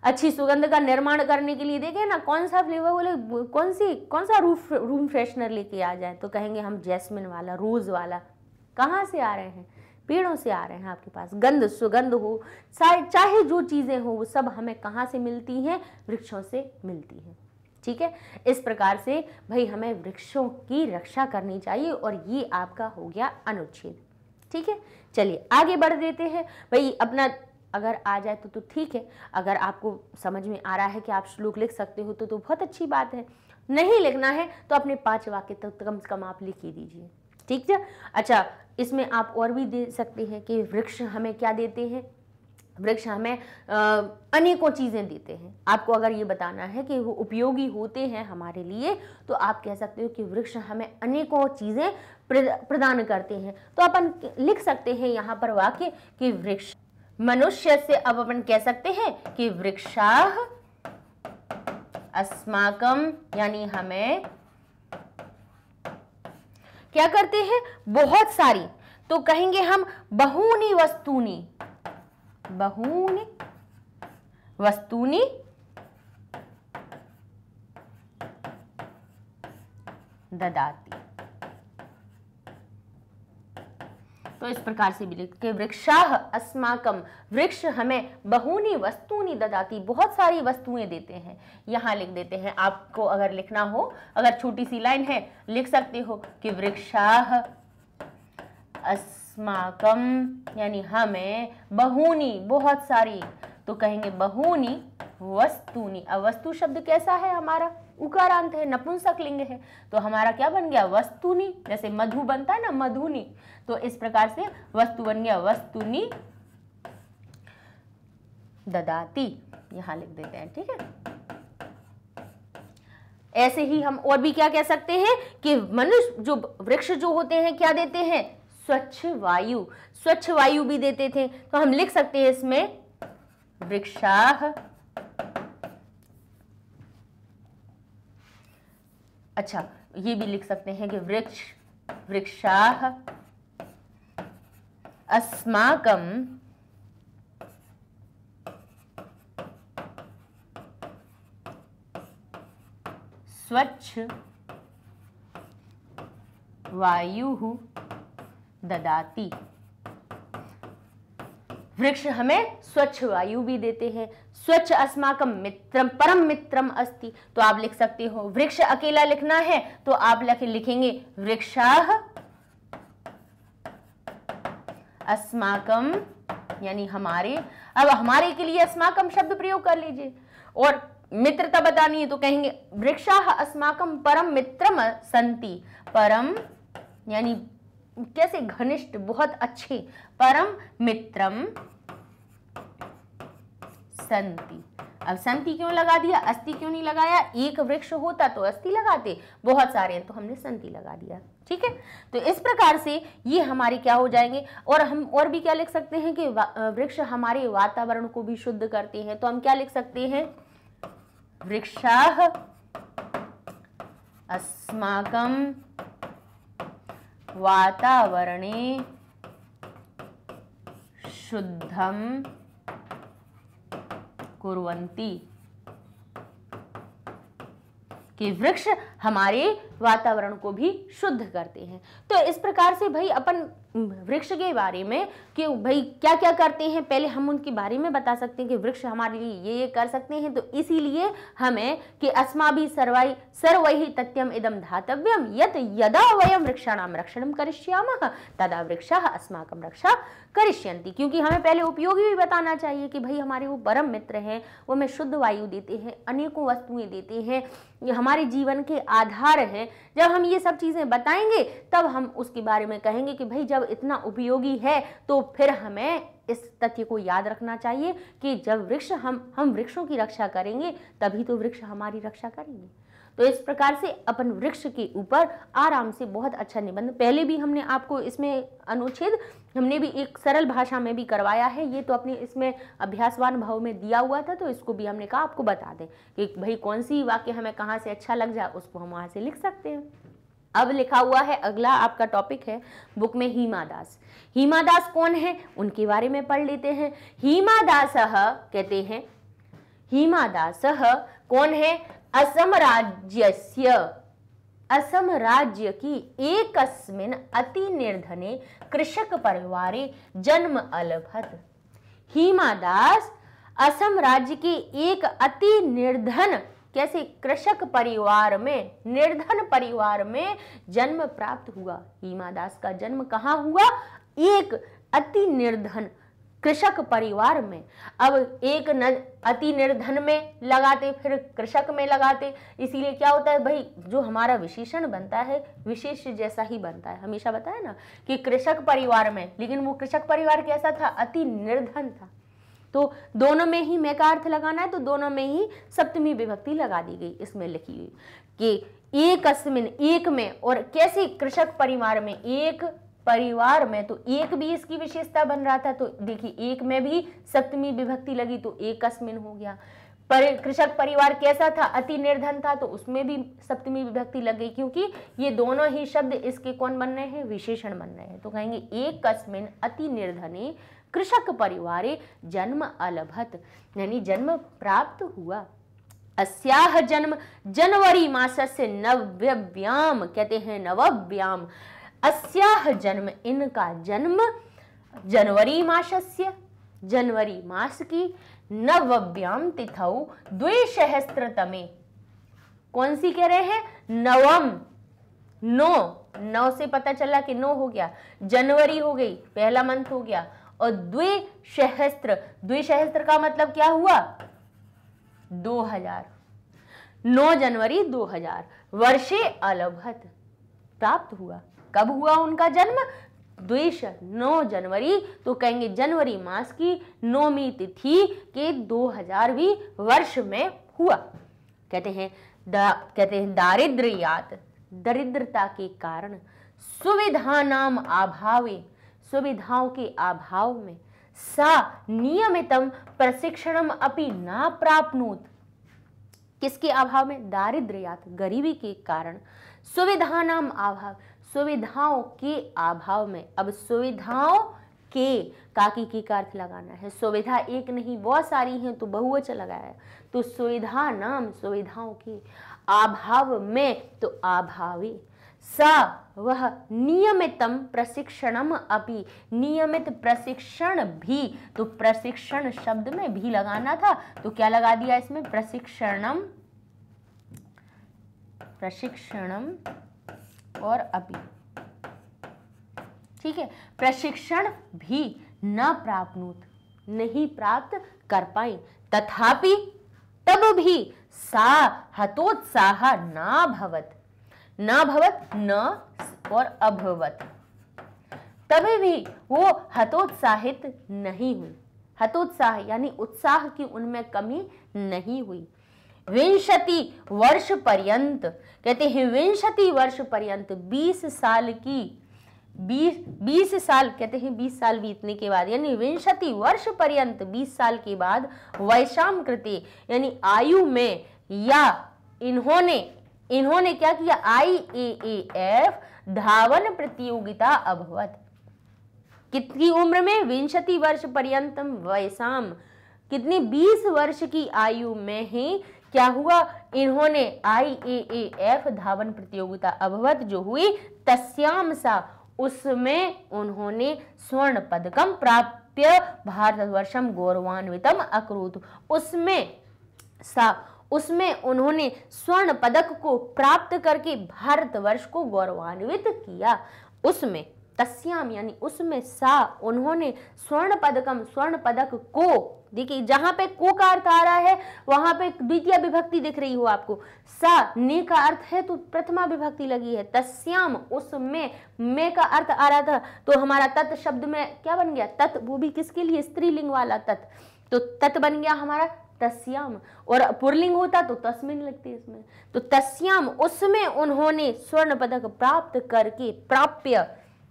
अच्छी सुगंध का निर्माण करने के लिए देखें ना कौन सा फ्लेवर बोले कौन सी कौन सा रूफ रूम फ्रेशनर लेके आ जाए तो कहेंगे हम जैस्मिन वाला रोज़ वाला। कहाँ से आ रहे हैं? पेड़ों से आ रहे हैं आपके पास। गंध, सुगंध हो चाहे जो चीज़ें हो, वो सब हमें कहाँ से मिलती हैं? वृक्षों से मिलती हैं। ठीक है? इस प्रकार से भाई हमें वृक्षों की रक्षा करनी चाहिए और ये आपका हो गया अनुच्छेद। ठीक है? चलिए, आगे बढ़ देते हैं। भाई अपना अगर आ जाए तो तो ठीक है। अगर आपको समझ में आ रहा है कि आप श्लोक लिख सकते हो तो तो बहुत अच्छी बात है। नहीं लिखना है तो अपने पाँच वाक्य तक तो कम से कम आप लिख ही दीजिए। ठीक है? अच्छा इसमें आप और भी दे सकते हैं कि वृक्ष हमें क्या देते हैं? वृक्ष हमें अनेकों चीज़ें देते हैं। आपको अगर ये बताना है कि वो उपयोगी होते हैं हमारे लिए तो आप कह सकते हो कि वृक्ष हमें अनेकों चीज़ें प्रदान करते हैं। तो अपन लिख सकते हैं यहाँ पर वाक्य कि वृक्ष, मनुष्य से अब अपन कह सकते हैं कि वृक्षा अस्माकम यानी हमें क्या करते हैं? बहुत सारी। तो कहेंगे हम बहूनी वस्तुनी। बहूनी वस्तूनी ददाती। तो इस प्रकार से भी लिख के वृक्षाह अस्माकम वृक्ष हमें बहुनी वस्तुनी ददाती, बहुत सारी वस्तुएँ देते हैं। यहाँ लिख देते हैं, आपको अगर लिखना हो, अगर छोटी सी लाइन है, लिख सकते हो कि वृक्षाह अस अस्माकम यानी हमें बहुनी, बहुत सारी तो कहेंगे बहुनी वस्तुनी। अब वस्तु शब्द कैसा है हमारा? उकारांत है, नपुंसक लिंग है तो हमारा क्या बन गया? वस्तुनी। जैसे मधु बनता है ना, मधुनी। तो इस प्रकार से वस्तु बन गया, वस्तुनी ददाती। यहाँ लिख देते हैं, ठीक है? ऐसे ही हम और भी क्या कह सकते हैं कि मनुष्य जो वृक्ष जो होते हैं, क्या देते हैं? स्वच्छ वायु। स्वच्छ वायु भी देते थे। तो हम लिख सकते हैं इसमें वृक्षाह अच्छा ये भी लिख सकते हैं कि वृक्ष वृक्षाह अस्माकम स्वच्छ वायु ददाती। वृक्ष हमें स्वच्छ वायु भी देते हैं स्वच्छ अस्माकम मित्रम परम मित्रम अस्ति। तो आप लिख सकते हो, वृक्ष अकेला लिखना है तो आप लिखेंगे वृक्षाह अस्माकम यानी हमारे। अब हमारे के लिए अस्माकम शब्द प्रयोग कर लीजिए। और मित्रता बतानी है तो कहेंगे वृक्षाह अस्माकम परम मित्रम संति परम यानी कैसे, घनिष्ठ, बहुत अच्छे परम मित्रम संति। अब संति क्यों लगा दिया? अस्थि क्यों नहीं लगाया? एक वृक्ष होता तो अस्थि लगाते। बहुत सारे हैं तो हमने संति लगा दिया। ठीक है? तो इस प्रकार से ये हमारे क्या हो जाएँगे? और हम और भी क्या लिख सकते हैं कि वृक्ष हमारे वातावरण को भी शुद्ध करते हैं। तो हम क्या लिख सकते हैं? वृक्षा अस्माकम वातावरणे शुद्धम कुर्वन्ति कि वृक्ष हमारे वातावरण को भी शुद्ध करते हैं। तो इस प्रकार से भाई अपन वृक्ष के बारे में कि भाई क्या क्या करते हैं, पहले हम उनके बारे में बता सकते हैं कि वृक्ष हमारे लिए ये ये कर सकते हैं। तो इसीलिए हमें कि अस्मा भी सर्वाई सर्वही तथ्यम इदम धातव्यम, यत यदा वयम वृक्षाणाम रक्षण करिष्याम, तदा वृक्षा अस्माकम रक्षा करिष्यंती क्योंकि हमें पहले उपयोगी भी बताना चाहिए कि भाई हमारे वो परम मित्र हैं, वो हमें शुद्ध वायु देते हैं, अनेकों वस्तुएँ देते हैं हमारे जीवन के आधार हैं जब हम ये सब चीज़ें बताएँगे, तब हम उसके बारे में कहेंगे कि भाई जब इतना उपयोगी है तो फिर हमें इस तथ्य को याद रखना चाहिए कि जब वृक्ष हम हम वृक्षों की रक्षा करेंगे, तभी तो वृक्ष हमारी रक्षा करेंगे। तो इस प्रकार से अपन वृक्ष के ऊपर आराम से बहुत अच्छा निबंध पहले भी हमने आपको इसमें अनुच्छेद, हमने भी एक सरल भाषा में भी करवाया है। ये तो अपने इसमें अभ्यासवान भाव में दिया हुआ था तो इसको भी हमने कहा, आपको बता दें कि भाई कौन सी वाक्य हमें कहाँ से अच्छा लग जाए, उसको हम वहाँ से लिख सकते हैं। अब लिखा हुआ है, अगला आपका टॉपिक है बुक में हीमा दास। दास कौन है? उनके बारे में पढ़ लेते हैं। हीमा दास, कहते हैं, हीमा दास कौन है? असम राज्य असम राज्य की एक अति निर्धने कृषक परिवारे जन्म अलभत। हीमा दास असम राज्य के एक अति निर्धन कैसे कृषक परिवार में, निर्धन परिवार में जन्म प्राप्त हुआ? हीमा दास का जन्म कहाँ हुआ? एक अति निर्धन कृषक परिवार में। अब एक न, अति निर्धन में लगाते, फिर कृषक में लगाते। इसीलिए क्या होता है भाई, जो हमारा विशेषण बनता है, विशेष जैसा ही बनता है। हमेशा बताया ना कि कृषक परिवार में, लेकिन वो कृषक परिवार कैसा था? अति निर्धन था। तो दोनों में ही मैं का अर्थ लगाना है तो दोनों में ही सप्तमी विभक्ति लगा दी गई, इसमें लिखी हुई कि एक अस्मिन, एक में, और कैसे कृषक परिवार में एक परिवार में तो एक भी इसकी विशेषता बन रहा था तो देखिए, एक में भी सप्तमी विभक्ति लगी तो एक अस्मिन हो गया। पर, कृषक परिवार कैसा था? अति निर्धन था तो उसमें भी सप्तमी विभक्ति लग गई, क्योंकि ये दोनों ही शब्द इसके कौन बन रहे हैं? विशेषण बन रहे हैं। तो कहेंगे, एक कस्मिन अति निर्धने, कृषक परिवारे, जन्म अलभत, यानी जन्म प्राप्त हुआ। अस्याह जन्म जनवरी मासस्य नव्यव्याम कहते हैं नवव्याम। अस्याह जन्म, इनका जन्म जनवरी मासस्य, जनवरी मास की नवव्याम तिथौ द्विसहस्त्रतमे कौन सी कह रहे हैं? नवम। नौ। नौ से पता चला कि नौ हो गया। जनवरी हो गई, पहला मंथ हो गया। और द्विसहस्त्र। द्विसहस्त्र का मतलब क्या हुआ? दो हज़ार। नौ जनवरी दो हज़ार। वर्षे अलभत प्राप्त हुआ। कब हुआ उनका जन्म? द्वेश नौ जनवरी। तो कहेंगे जनवरी मास की नौमी तिथि के 2000वीं वर्ष में हुआ। कहते हैं दा, कहते हैं दारिद्र्यात दरिद्रता के कारण सुविधा नाम अभावे सुविधाओं के अभाव में सा नियमितम प्रशिक्षण अपनी ना प्राप्त किसके अभाव में? दारिद्र दारिद्र्यात गरीबी के कारण। सुविधा नाम अभाव। सुविधाओं के अभाव में। अब सुविधाओं के काकी की का अर्थ लगाना है? सुविधा एक नहीं, बहुत सारी हैं तो बहुवचन लगाया तो सुविधा नाम, सुविधाओं के अभाव में तो अभावी। सा, वह नियमितम प्रशिक्षणम अपि। नियमित प्रशिक्षण भी तो प्रशिक्षण शब्द में भी लगाना था तो क्या लगा दिया इसमें? प्रशिक्षणम प्रशिक्षणम और अभी। ठीक है? प्रशिक्षण भी न प्राप्त, नहीं प्राप्त कर पाई। तथापि तब भी सा हतोत्साह ना भवत, न भवत, न और अभवत। तभी भी वो हतोत्साहित नहीं हुई। हतोत्साह यानी उत्साह की उनमें कमी नहीं हुई। विंशति वर्ष पर्यंत, कहते हैं विंशति वर्ष पर्यंत 20 साल की 20 20 साल, कहते हैं 20 साल बीतने के बाद, यानी विंशति वर्ष पर्यंत 20 साल के बाद वैशाम कृति यानी आयु में, या इन्होंने इन्होंने क्या किया? आई ए एफ़ धावन प्रतियोगिता अभवत। कितनी उम्र में? विंशति वर्ष पर्यंतम वैसाम कितनी? 20 वर्ष की आयु में ही क्या हुआ? इन्होंने आई ए एफ़ धावन प्रतियोगिता अभवत जो हुई, तस्याम सा, उसमें उन्होंने स्वर्ण पदकम प्राप्य भारतवर्षम गौरवान्वितम अक्रूत उसमें सा, उसमें उन्होंने स्वर्ण पदक को प्राप्त करके भारतवर्ष को गौरवान्वित किया। उसमें, तस्याम यानी उसमें सा, उन्होंने स्वर्ण पदकम, स्वर्ण पदक को देखिए, जहाँ पे को का अर्थ आ रहा है, वहाँ पे द्वितीय विभक्ति दिख रही हो आपको। सा, ने का अर्थ है तो प्रथमा विभक्ति लगी है। तस्याम, उसमें में का अर्थ आ रहा था तो हमारा तत् शब्द में क्या बन गया? तत्, वो भी किसके लिए? स्त्रीलिंग वाला तत्। तो तत् बन गया हमारा तस्याम। और पुरलिंग होता तो तस्मिन लगती इसमें। तो तस्याम, उसमें उन्होंने स्वर्ण पदक प्राप्त करके, प्राप्य,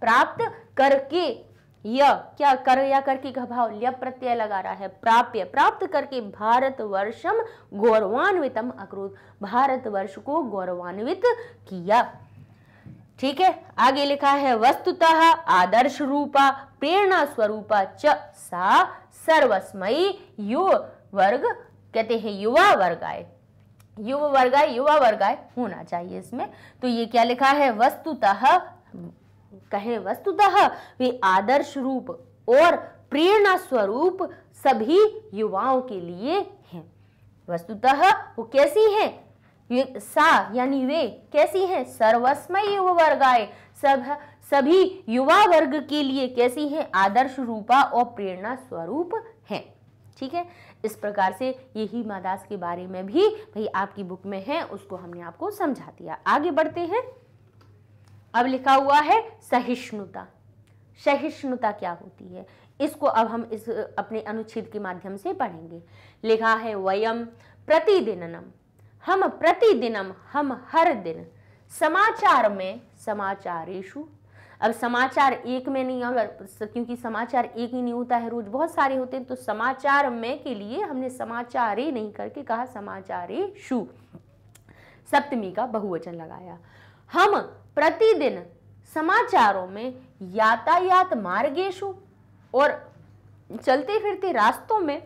प्राप्त करके य, क्या कर या कर का भाव ल्य प्रत्यय लगा रहा है, प्राप्य, प्राप्त करके भारत वर्षम गौरवान्वितम भारत वर्ष को गौरवान्वित किया। ठीक है, आगे लिखा है, वस्तुतः आदर्श रूपा, प्रेरणा स्वरूपा च, सा सर्वस्मयी युव वर्ग, कहते हैं युवा वर्गाय युवा वर्गाय युवा वर्गाय होना चाहिए इसमें। तो ये क्या लिखा है, वस्तुतः कहें वस्तुतः वे आदर्श रूप और प्रेरणा स्वरूप सभी युवाओं के लिए हैं। वस्तुतः वो कैसी हैं? सा, यानी वे कैसी हैं? सर्वस्मय युवा वर्गाए सब, सभी युवा वर्ग के लिए कैसी हैं? आदर्श रूपा और प्रेरणा स्वरूप हैं। ठीक है? इस प्रकार से यही मादास के बारे में भी भाई आपकी बुक में है, उसको हमने आपको समझा दिया। आगे बढ़ते हैं। अब लिखा हुआ है सहिष्णुता। सहिष्णुता क्या होती है? इसको अब हम इस, अपने अनुच्छेद के माध्यम से पढ़ेंगे। लिखा है, वयम प्रतिदिनम हम प्रतिदिनम, हम हर दिन। समाचार में समाचारेशु अब समाचार एक में नहीं होगा क्योंकि समाचार एक ही नहीं होता है, रोज बहुत सारे होते हैं तो समाचार में के लिए हमने समाचारे नहीं करके कहा समाचारे सप्तमी का बहुवचन लगाया। हम प्रतिदिन समाचारों में यातायात मार्गेशु और चलते फिरते रास्तों में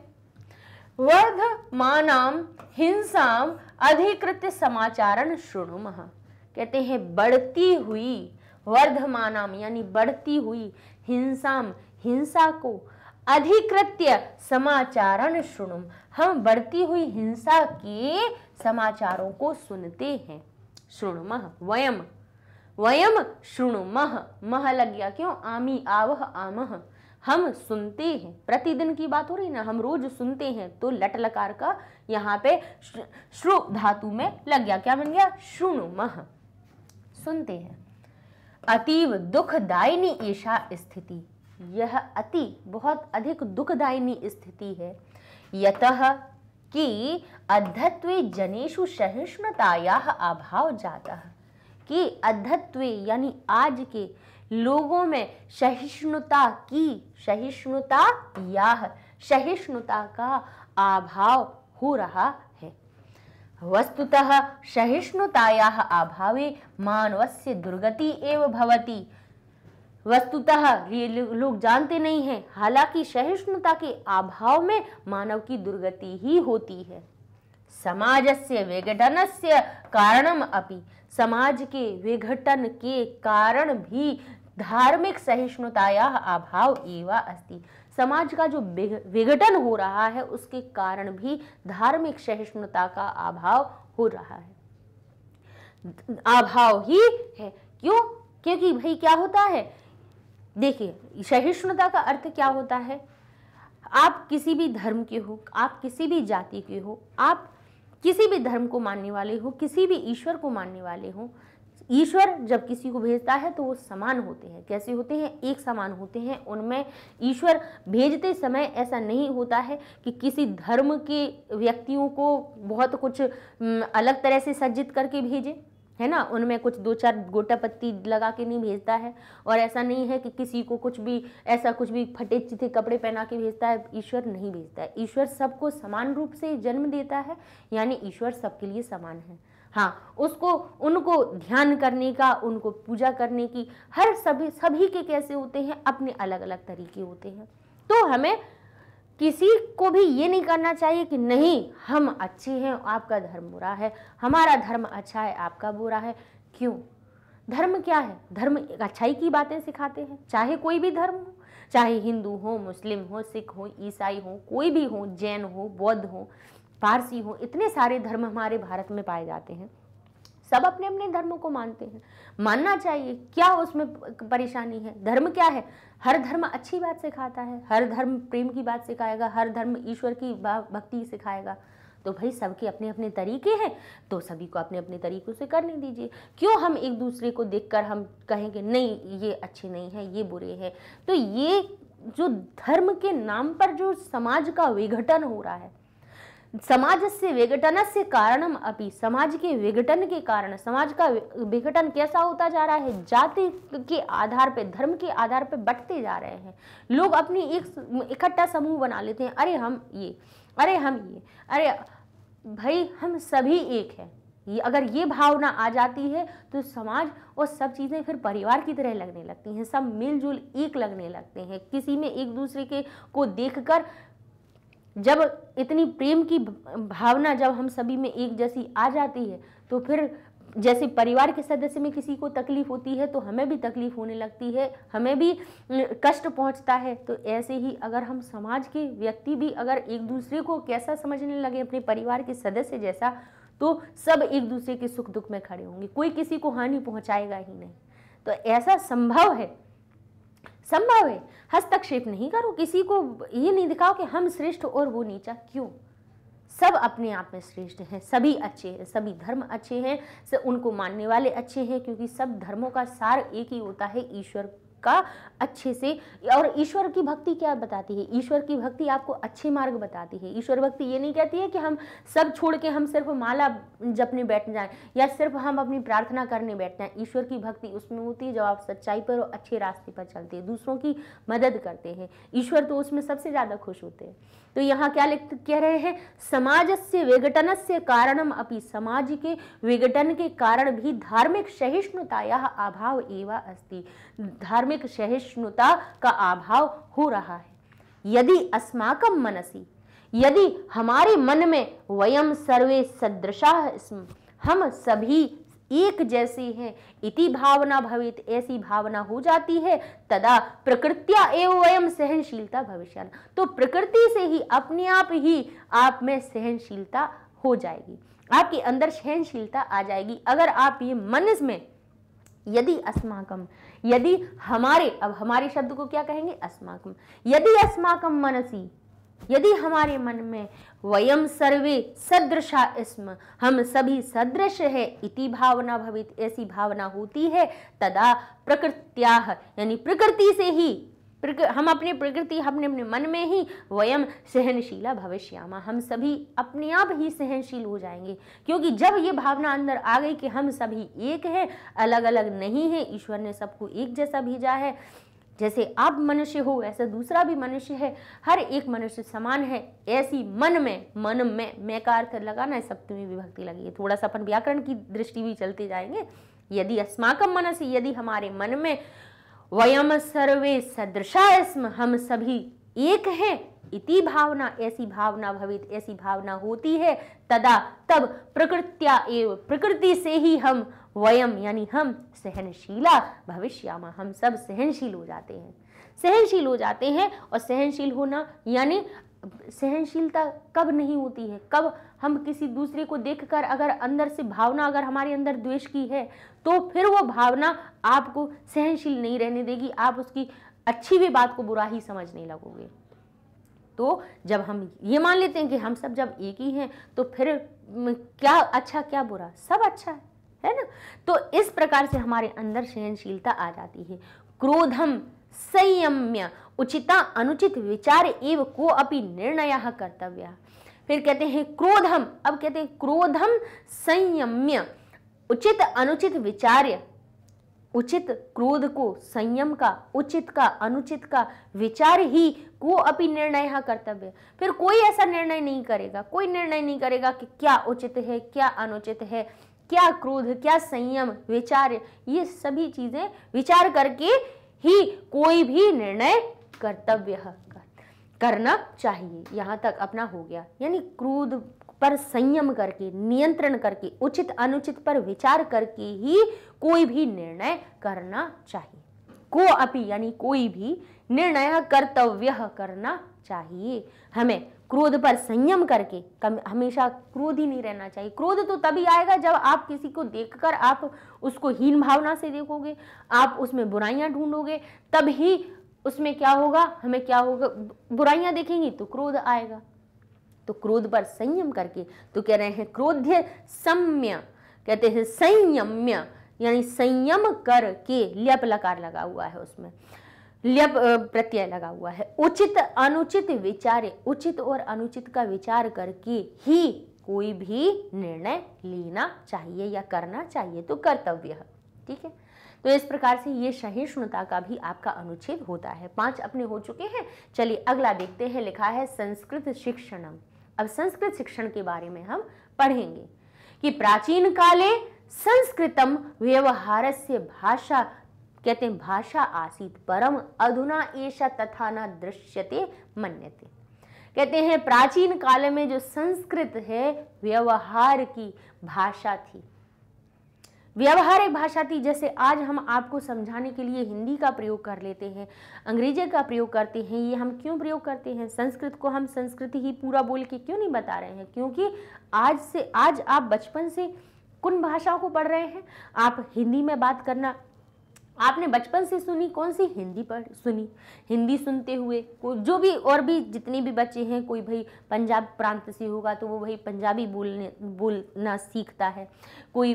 वर्धमानाम हिंसाम अधिकृत समाचारण शुणुम। कहते हैं, बढ़ती हुई, वर्धमानाम यानी बढ़ती हुई हिंसाम, हिंसा को अधिकृत्य समाचारण शुणुम। हम बढ़ती हुई हिंसा के समाचारों को सुनते हैं। शुणुम, वयम वयम शुणुमह मह। लग गया क्यों? आमी आवह आमह। हम सुनते हैं। प्रतिदिन की बात हो रही ना? हम रोज सुनते हैं। तो लट लकार का यहाँ पे श्रु धातु में लग गया क्या बन गया? शुणुमह सुनते हैं। अतीव दुखदायिनी ईशा स्थिति। यह अति, बहुत अधिक दुखदायिनी स्थिति है। यतः कि अध्यत्व जनेशु सहिष्णुताया अभाव जाता। है कि अध्यत्व यानी आज के लोगों में सहिष्णुता की, सहिष्णुता या सहिष्णुता का अभाव हो रहा है। वस्तुतः सहिष्णुताया अभावे मानवस्य दुर्गति एव भवति। वस्तुतः ये लोग जानते नहीं हैं, हालाँकि सहिष्णुता के अभाव में मानव की दुर्गति ही होती है। समाज से विघटन से कारणम अपि समाज के विघटन के कारण भी धार्मिक सहिष्णुताया अभाव एवं अस्ति। समाज का जो विघटन हो रहा है, उसके कारण भी धार्मिक सहिष्णुता का अभाव हो रहा है। अभाव ही है। क्यों? क्योंकि भाई क्या होता है? देखिए, सहिष्णुता का अर्थ क्या होता है? आप किसी भी धर्म के हो, आप किसी भी जाति के हो, आप किसी भी धर्म को मानने वाले हो, किसी भी ईश्वर को मानने वाले हो, ईश्वर जब किसी को भेजता है तो वो समान होते हैं। कैसे होते हैं? एक समान होते हैं। उनमें ईश्वर भेजते समय ऐसा नहीं होता है कि किसी धर्म के व्यक्तियों को बहुत कुछ अलग तरह से सज्जित करके भेजे। है ना? उनमें कुछ दो चार गोटा पत्ती लगा के नहीं भेजता है। और ऐसा नहीं है कि किसी को कुछ भी, ऐसा कुछ भी फटे चिथे कपड़े पहना के भेजता है, ईश्वर नहीं भेजता है। ईश्वर सबको समान रूप से जन्म देता है, यानी ईश्वर सबके लिए समान है। हाँ उसको, उनको ध्यान करने का, उनको पूजा करने की, हर सभी सभी के कैसे होते हैं? अपने अलग अलग तरीके होते हैं। तो हमें किसी को भी ये नहीं करना चाहिए कि नहीं, हम अच्छे हैं, आपका धर्म बुरा है, हमारा धर्म अच्छा है, आपका बुरा है। क्यों? धर्म क्या है? धर्म अच्छाई की बातें सिखाते हैं। चाहे कोई भी धर्म हो, चाहे हिंदू हो, मुस्लिम हो, सिख हो, ईसाई हो, कोई भी हो, जैन हो, बौद्ध हो, पारसी हो, इतने सारे धर्म हमारे भारत में पाए जाते हैं। सब अपने अपने धर्मों को मानते हैं। मानना चाहिए, क्या उसमें परेशानी है? धर्म क्या है? हर धर्म अच्छी बात सिखाता है, हर धर्म प्रेम की बात सिखाएगा, हर धर्म ईश्वर की भक्ति सिखाएगा। तो भाई सबके अपने अपने तरीके हैं तो सभी को अपने अपने तरीकों से करने दीजिए। क्यों हम एक दूसरे को देखकर हम कहेंगे, नहीं, ये अच्छे नहीं है, ये बुरे हैं? तो ये जो धर्म के नाम पर जो समाज का विघटन हो रहा है समाज से विघटन से कारणम अपनी समाज के विघटन के कारण, समाज का विघटन कैसा होता जा रहा है? जाति के आधार पे, धर्म के आधार पे बटते जा रहे हैं। लोग अपनी एक इकट्ठा समूह बना लेते हैं। अरे हम ये, अरे हम ये, अरे भाई हम सभी एक हैं। ये, अगर ये भावना आ जाती है तो समाज और सब चीज़ें फिर परिवार की तरह लगने लगती हैं। सब मिलजुल एक लगने लगते हैं। किसी में एक दूसरे के को देखकर जब इतनी प्रेम की भावना जब हम सभी में एक जैसी आ जाती है तो फिर जैसे परिवार के सदस्य में किसी को तकलीफ़ होती है तो हमें भी तकलीफ़ होने लगती है, हमें भी कष्ट पहुँचता है। तो ऐसे ही अगर हम समाज के व्यक्ति भी अगर एक दूसरे को कैसा समझने लगे, अपने परिवार के सदस्य जैसा तो सब एक दूसरे के सुख दुख में खड़े होंगे। कोई किसी को हानि पहुंचाएगा ही नहीं। तो ऐसा संभव है संभव है? हस्तक्षेप नहीं करो। किसी को ये नहीं दिखाओ कि हम श्रेष्ठ और वो नीचा क्यों? सब अपने आप में श्रेष्ठ हैं। सभी अच्छे हैं, सभी धर्म अच्छे हैं उनको मानने वाले अच्छे हैं, क्योंकि सब धर्मों का सार एक ही होता है ईश्वर का अच्छे से, और ईश्वर की भक्ति क्या बताती है? ईश्वर की भक्ति आपको अच्छे मार्ग बताती है। ईश्वर भक्ति ये नहीं कहती है कि हम सब छोड़ के हम सिर्फ़ माला जपने बैठ जाएँ, या सिर्फ़ हम अपनी प्रार्थना करने बैठ जाएँ ईश्वर की भक्ति उसमें होती है जब आप सच्चाई पर और अच्छे रास्ते पर चलते हैं, दूसरों की मदद करते हैं। ईश्वर तो उसमें सबसे ज़्यादा खुश होते हैं। तो यहाँ क्या लिख, कह रहे हैं समाज से विघटन से कारणम अपनी समाज के विघटन के कारण भी धार्मिक सहिष्णुता अभाव एवं अस्ति। धार्मिक सहिष्णुता का अभाव हो रहा है। यदि अस्माकम मनसी, यदि हमारे मन में वयम सर्वे सदृशा हम सभी एक जैसे हैं, इति भावना भवित, ऐसी भावना हो जाती है, तदा प्रकृत्या एवं वयम सहनशीलता भविष्य तो प्रकृति से ही, अपने आप ही आप में सहनशीलता हो जाएगी। आपके अंदर सहनशीलता आ जाएगी। अगर आप ये मन में, यदि अस्माकम यदि हमारे, अब हमारे शब्द को क्या कहेंगे? अस्माकम यदि अस्माकम मनसी, यदि हमारे मन में वयम सर्वे सदृशा इसम, हम सभी सदृश है, इति भावना भवित, ऐसी भावना होती है, तदा प्रकृत्या यानी प्रकृति से ही हम अपनी प्रकृति अपने अपने मन में ही वयम सहनशीला भविष्यामा। हम सभी अपने आप ही सहनशील हो जाएँगे। क्योंकि जब ये भावना अंदर आ गई कि हम सभी एक हैं अलग अलग नहीं है, ईश्वर ने सबको एक जैसा भेजा है, जैसे आप मनुष्य हो, ऐसा दूसरा भी मनुष्य है, हर एक मनुष्य समान है, ऐसी मन में मन में मैं का अर्थ लगाना है, सप्तमी विभक्ति लगी है। थोड़ा सा अपन व्याकरण की दृष्टि भी चलते जाएँगे। यदि अस्माकम मनस, यदि हमारे मन में वयम सर्वे सदृशा हम सभी एक हैं। इति भावना, ऐसी भावना भवित, ऐसी भावना होती है। तदा तब प्रकृत्या एव, प्रकृति से ही हम वयम, यानी हम सहनशीला भविष्यामा, हम सब सहनशील हो जाते हैं। सहनशील हो जाते हैं और सहनशील होना, यानी सहनशीलता कब नहीं होती है? कब हम किसी दूसरे को देखकर अगर अंदर से भावना अगर हमारे अंदर द्वेष की है तो फिर वो भावना आपको सहनशील नहीं रहने देगी। आप उसकी अच्छी भी बात को बुरा ही समझने लगोगे। तो जब हम ये मान लेते हैं कि हम सब जब एक ही हैं तो फिर क्या अच्छा क्या बुरा? सब अच्छा है है ना? तो इस प्रकार से हमारे अंदर सहनशीलता आ जाती है। क्रोधम संयम्य उचिता अनुचित विचार एवं को अपनी निर्णय कर्तव्य। फिर कहते हैं, क्रोधम। अब कहते हैं, क्रोधम संयम्य। उचित अनुचित विचार्य उचित क्रोध को संयम का, उचित का, अनुचित का विचार ही को अपनी निर्णय कर्तव्य। फिर कोई ऐसा निर्णय नहीं करेगा। कोई निर्णय नहीं करेगा कि क्या उचित है, क्या अनुचित है, क्या क्रोध, क्या संयम, विचार। ये सभी चीज़ें विचार करके ही कोई भी निर्णय कर्तव्य करना चाहिए। यहाँ तक अपना हो गया। यानी क्रोध पर संयम करके, नियंत्रण करके, उचित अनुचित पर विचार करके ही कोई भी निर्णय करना चाहिए। को अपी, यानी कोई भी निर्णय, कर्तव्य करना चाहिए। हमें क्रोध पर संयम करके, कम, हमेशा क्रोध ही नहीं रहना चाहिए। क्रोध तो तभी आएगा जब आप किसी को देखकर आप उसको हीन भावना से देखोगे, आप उसमें बुराइयाँ ढूंढोगे तभी उसमें क्या होगा? हमें क्या होगा? बुराइयाँ देखेंगी तो क्रोध आएगा। तो क्रोध पर संयम करके तो कह रहे हैं क्रोध्य सम्य, कहते हैं संयम्य, यानी संयम करके ल्यप लकार लगा हुआ है उसमें। ल्यप प्रत्यय लगा हुआ है। उचित, अनुचित विचारे, उचित और अनुचित का विचार करके ही कोई भी निर्णय लेना चाहिए या करना चाहिए तो कर्तव्य है। ठीक है? तो इस प्रकार से ये सहिष्णुता का भी आपका अनुच्छेद होता है। पाँच अपने हो चुके हैं। चलिए अगला देखते हैं। लिखा है संस्कृत शिक्षणम। अब संस्कृत शिक्षण के बारे में हम पढ़ेंगे कि प्राचीन काले संस्कृतम व्यवहार भाषा, कहते हैं भाषा आसीत, परम अधुना ऐसा तथा न दृश्यते, मन्यते। कहते हैं प्राचीन काल में जो संस्कृत है, व्यवहार की भाषा थी। व्यवहारिक भाषा थी, जैसे आज हम आपको समझाने के लिए हिंदी का प्रयोग कर लेते हैं, अंग्रेज़ी का प्रयोग करते हैं, ये हम क्यों प्रयोग करते हैं? संस्कृत को हम संस्कृति ही पूरा बोल के क्यों नहीं बता रहे हैं? क्योंकि आज से, आज आप बचपन से कुन भाषाओं को पढ़ रहे हैं? आप हिंदी में बात करना, आपने बचपन से सुनी, कौन सी? हिंदी पढ़ सुनी। हिंदी सुनते हुए जो भी और भी जितने भी बच्चे हैं, कोई भाई पंजाब प्रांत से होगा तो वो भाई पंजाबी बोलने, बोलना सीखता है। कोई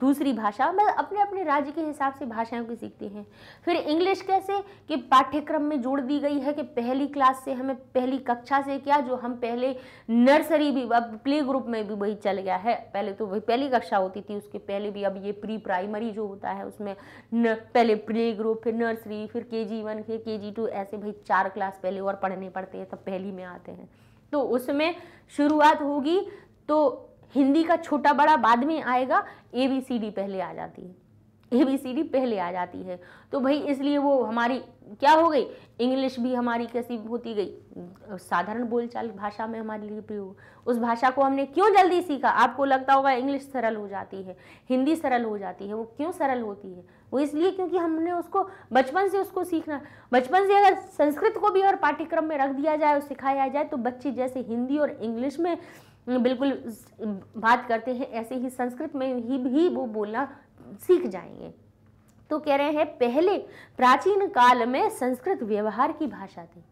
दूसरी भाषा मतलब अपने अपने राज्य के हिसाब से भाषाओं की सीखते हैं। फिर इंग्लिश कैसे कि पाठ्यक्रम में जोड़ दी गई है कि पहली क्लास से हमें पहली कक्षा से क्या जो हम पहले नर्सरी भी, अब प्ले ग्रुप में भी वही चल गया है। पहले तो वही पहली कक्षा होती थी, उसके पहले भी अब ये प्री प्राइमरी जो होता है, उसमें न, पहले प्ले ग्रुप, फिर नर्सरी, फिर के जी वन, फिर के जी टू, ऐसे भाई चार क्लास पहले और पढ़ने पड़ते हैं, तब पहली में आते हैं। तो उसमें शुरुआत होगी तो हिंदी का छोटा बड़ा बाद में आएगा ए बी सी डी पहले आ जाती है। ए बी सी डी पहले आ जाती है। तो भाई इसलिए वो हमारी, क्या हो गई? इंग्लिश भी हमारी कैसी होती गई? साधारण बोलचाल भाषा में हमारे लिए प्रयोग उस भाषा को हमने क्यों जल्दी सीखा? आपको लगता होगा इंग्लिश सरल हो जाती है, हिंदी सरल हो जाती है, वो क्यों सरल होती है? वो इसलिए क्योंकि हमने उसको, बचपन से उसको सीखना। बचपन से अगर संस्कृत को भी और पाठ्यक्रम में रख दिया जाए और सिखाया जाए तो बच्चे जैसे हिंदी और इंग्लिश में बिल्कुल बात करते हैं, ऐसे ही संस्कृत में ही, भी वो बोलना सीख जाएँगे। तो कह रहे हैं, पहले प्राचीन काल में संस्कृत व्यवहार की भाषा थी।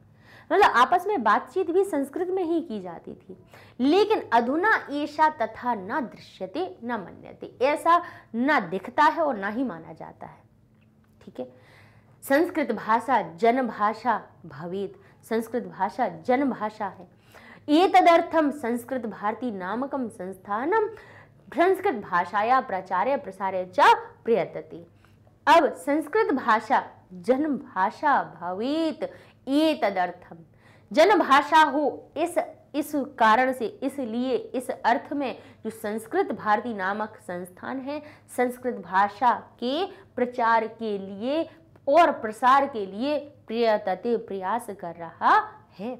मतलब आपस में बातचीत भी संस्कृत में ही की जाती थी। लेकिन अधुना ऐसा तथा न दृश्यते, न मन्यते। ऐसा न दिखता है और ना ही माना जाता है। ठीक है? संस्कृत भाषा जन भाषा भवेद। संस्कृत भाषा जन भाषा है। एतदर्थम संस्कृत भारती नामकम संस्थानम संस्कृत भाषाया प्रचार्य प्रसार्य च प्रयतति। अब संस्कृत भाषा जन भाषा भवेत ये तदर्थम जन भाषा हो इस इस कारण से, इसलिए इस अर्थ में जो संस्कृत भारती नामक संस्थान है संस्कृत भाषा के प्रचार के लिए और प्रसार के लिए प्रयतते, प्रयास कर रहा है।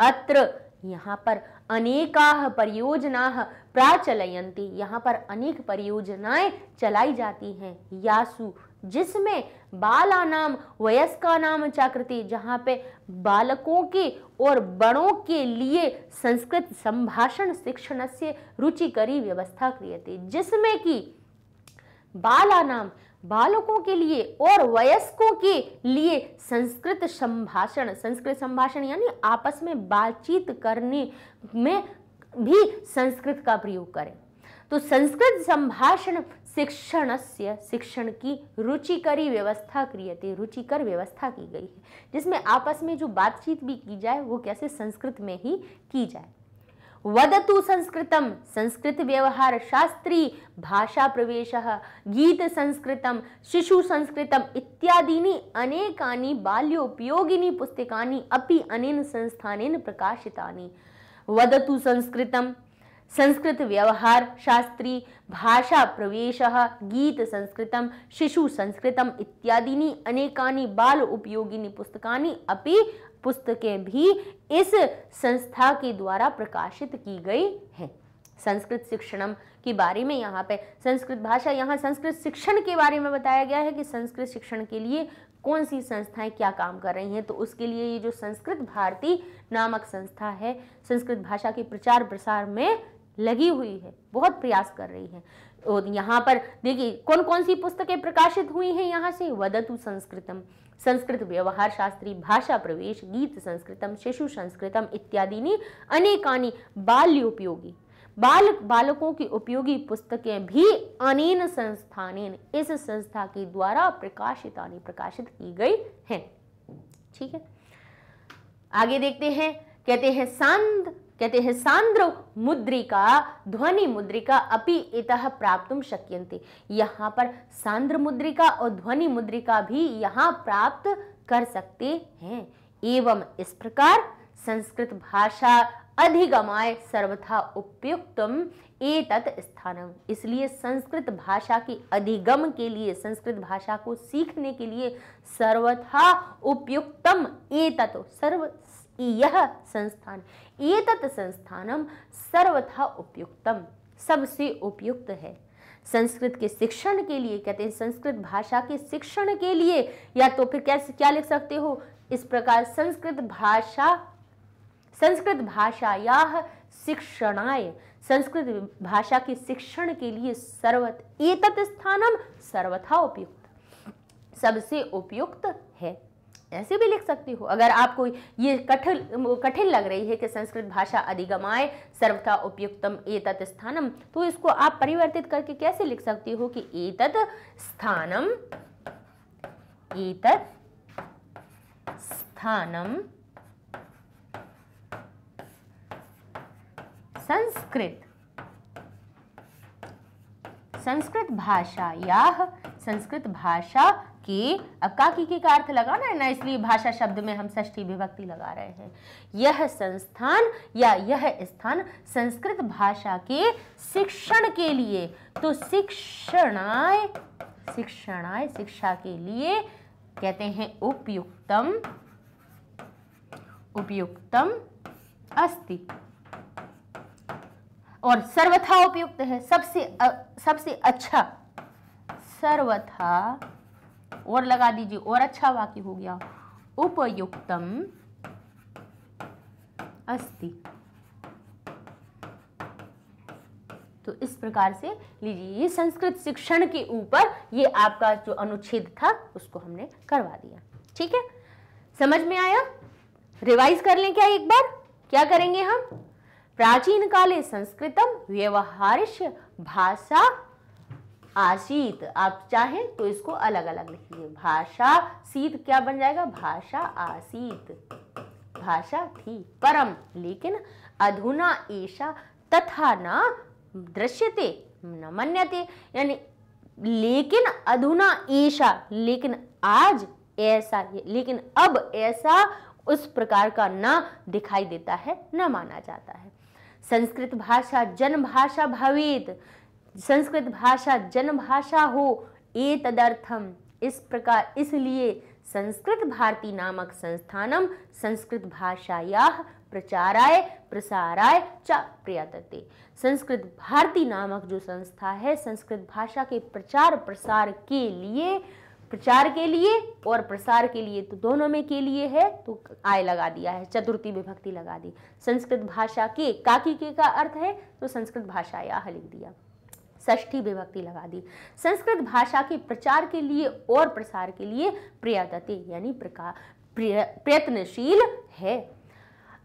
अत्र यहाँ पर अनेका परियोजना प्राचलयंती यहाँ पर अनेक परियोजनाएँ चलाई जाती हैं। यासु, जिसमें बाला नाम वयस्का नाम चाकृति, जहाँ पे बालकों के और बड़ों के लिए संस्कृत संभाषण, शिक्षण से रुचिकरी व्यवस्था क्रियते। जिसमें कि बाला नाम बालकों के लिए और वयस्कों के लिए संस्कृत संभाषण संस्कृत संभाषण यानी आपस में बातचीत करने में भी संस्कृत का प्रयोग करें। तो संस्कृत संभाषण शिक्षण से शिक्षण की रुचिकरी व्यवस्था क्रियते, रुचिकर व्यवस्था की गई है, जिसमें आपस में जो बातचीत भी की जाए, वो कैसे संस्कृत में ही की जाए। वदतु संस्कृतम। संस्कृत व्यवहार शास्त्री, भाषा प्रवेश। गीत संस्कृतम, शिशु संस्कृतम इत्यादीनि अनेकानि बाल्योपयोगिनी पुस्तकानि अपि अनेन संस्थानेन प्रकाशितानि। वदतु संस्कृतम। संस्कृत व्यवहार शास्त्री, भाषा प्रवेश। गीत संस्कृतम, शिशु संस्कृतम इत्यादीनि अनेकानि बाल उपयोगिनी पुस्तकानि अपि पुस्तकें भी इस संस्था के द्वारा प्रकाशित की गई हैं। संस्कृत शिक्षणम के बारे में यहाँ पे संस्कृत भाषा, यहाँ संस्कृत शिक्षण के बारे में बताया गया है कि संस्कृत शिक्षण के लिए कौन सी संस्थाएँ क्या काम कर रही हैं। तो उसके लिए ये जो संस्कृत भारती नामक संस्था है, संस्कृत भाषा के प्रचार प्रसार में लगी हुई है, बहुत प्रयास कर रही है। और यहाँ पर देखिए कौन कौन सी पुस्तकें प्रकाशित हुई हैं यहाँ से? वदतु संस्कृतम। संस्कृत व्यवहार शास्त्री भाषा प्रवेश, गीत संस्कृतम, शिशु संस्कृतम इत्यादि अनेकानी बाल्योपयोगी। बाल बालकों की उपयोगी पुस्तकें भी अनेन संस्थानेन इस संस्था के द्वारा प्रकाशित प्रकाशित की गई हैं। ठीक है? आगे देखते हैं, कहते हैं सांद कहते हैं, सांद्र मुद्रिका, ध्वनि मुद्रिका अपि इतः प्राप्त शक्यंते यहाँ पर सांद्र मुद्रिका और ध्वनि मुद्रिका भी यहाँ प्राप्त कर सकते हैं। एवं इस प्रकार संस्कृत भाषा अधिगमाय सर्वथा उपयुक्तम एतत् स्थानम। इसलिए संस्कृत भाषा के अधिगम के लिए, संस्कृत भाषा को सीखने के लिए सर्वथा उपयुक्तम एतत्, सर्व यह संस्थान। एतत् संस्थानम सर्वथा उपयुक्तम सबसे उपयुक्त है। संस्कृत के शिक्षण के लिए, कहते हैं संस्कृत भाषा के शिक्षण के लिए, या तो फिर कैसे, क्या लिख सकते हो? इस प्रकार संस्कृत भाषा संस्कृत भाषा या शिक्षणाय, संस्कृत भाषा के शिक्षण के लिए सर्वत, एतत् स्थानम सर्वथा उपयुक्त। सबसे उपयुक्त ऐसे भी लिख सकती हो। अगर आपको ये कठिन कठिन लग रही है कि संस्कृत भाषा अधिगमाए सर्वथा उपयुक्तम एतत स्थानम तो इसको आप परिवर्तित करके कैसे लिख सकती हो कि एतत स्थानम एतत स्थानम संस्कृत संस्कृत भाषा या संस्कृत भाषा के अब काकी के का अर्थ लगाना है ना, इसलिए भाषा शब्द में हम षष्ठी विभक्ति लगा रहे हैं। यह संस्थान या यह स्थान संस्कृत भाषा के शिक्षण के लिए तो शिक्षणाय शिक्षणाय शिक्षा के लिए कहते हैं उपयुक्तम उपयुक्तम अस्ति। और सर्वथा उपयुक्त है, सबसे सबसे अच्छा सर्वथा और लगा दीजिए, और अच्छा वाक्य हो गया। उपयुक्तम अस्ति। तो इस प्रकार से लीजिए ये संस्कृत शिक्षण के ऊपर ये आपका जो अनुच्छेद था, उसको हमने करवा दिया। ठीक है? समझ में आया? रिवाइज कर लें क्या एक बार? क्या करेंगे हम? प्राचीन काले संस्कृतम व्यवहारिश भाषा आशीत। आप चाहें तो इसको अलग अलग लिखिए। भाषा सीत क्या बन जाएगा? भाषा आसीत। भाषा थी परम, लेकिन अधुना ऐसा तथा न दृश्यते, न मन्यते। यानी लेकिन अधुना ऐसा लेकिन आज ऐसा, लेकिन अब ऐसा उस प्रकार का न दिखाई देता है, न माना जाता है। संस्कृत भाषा जन भाषा भवेत संस्कृत भाषा जन भाषा हो ए तदर्थम इस प्रकार, इसलिए संस्कृत भारती नामक संस्थानम संस्कृत भाषाया प्रचाराय, प्रसाराय च प्रयतते। संस्कृत भारती नामक जो संस्था है, संस्कृत भाषा के प्रचार, प्रसार के लिए, प्रचार के लिए और प्रसार के लिए तो दोनों में के लिए है तो आय लगा दिया है, चतुर्थी विभक्ति लगा दी। संस्कृत भाषा के काकी के का अर्थ है तो संस्कृत भाषा या लिख दिया। षष्ठी विभक्ति लगा दी। संस्कृत भाषा के प्रचार के लिए और प्रसार के लिए प्रयतते यानी प्रयत्नशील है।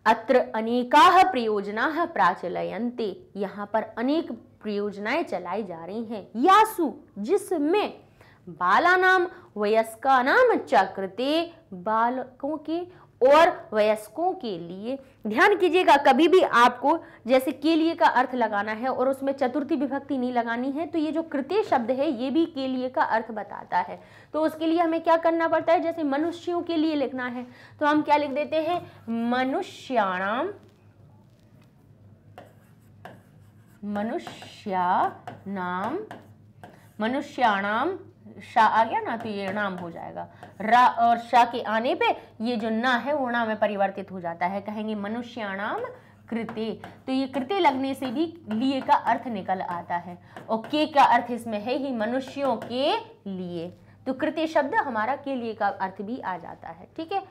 अत्र अनेका प्रयोजना प्राचलयन्ते। यहाँ पर अनेक प्रयोजनाएँ चलाई जा रही हैं। यासु, जिसमें बालानाम, वयस्कानाम चक्रते बालकों के और वयस्कों के लिए ध्यान कीजिएगा, कभी भी आपको जैसे के लिए का अर्थ लगाना है और उसमें चतुर्थी विभक्ति नहीं लगानी है तो ये जो कृत्य शब्द है, ये भी के लिए का अर्थ बताता है। तो उसके लिए हमें क्या करना पड़ता है? जैसे मनुष्यों के लिए लिखना है तो हम क्या लिख देते हैं? मनुष्याणाम मनुष्या नाम मनुष्याणाम शा आ गया ना तो ये नाम हो जाएगा। रा और शा के आने पे ये जो ना है, वो ना में परिवर्तित हो जाता है। कहेंगे मनुष्याणाम कृत्य तो ये कृत्य लगने से भी लिए का अर्थ निकल आता है। और के का अर्थ इसमें है ही मनुष्यों के लिए। तो कृत्य शब्द हमारा के लिए का अर्थ भी आ जाता है, ठीक है?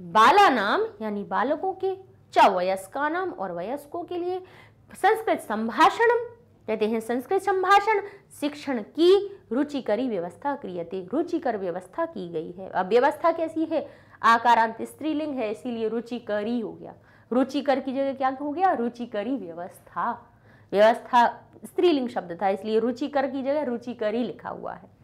बाला नाम, यानी बालकों के, च वयस्का नाम और वयस्कों के लिए संस्कृत संभाषणम कहते हैं, संस्कृत संभाषण, शिक्षण की रुचिकरी व्यवस्था क्रियते, रुचिकर व्यवस्था की गई है। अब व्यवस्था कैसी है? आकारांत स्त्रीलिंग है, इसीलिए रुचिकरी हो गया। रुचिकर की जगह क्या हो गया? रुचिकरी व्यवस्था। व्यवस्था स्त्रीलिंग शब्द था, इसलिए रुचिकर की जगह रुचिकरी लिखा हुआ है।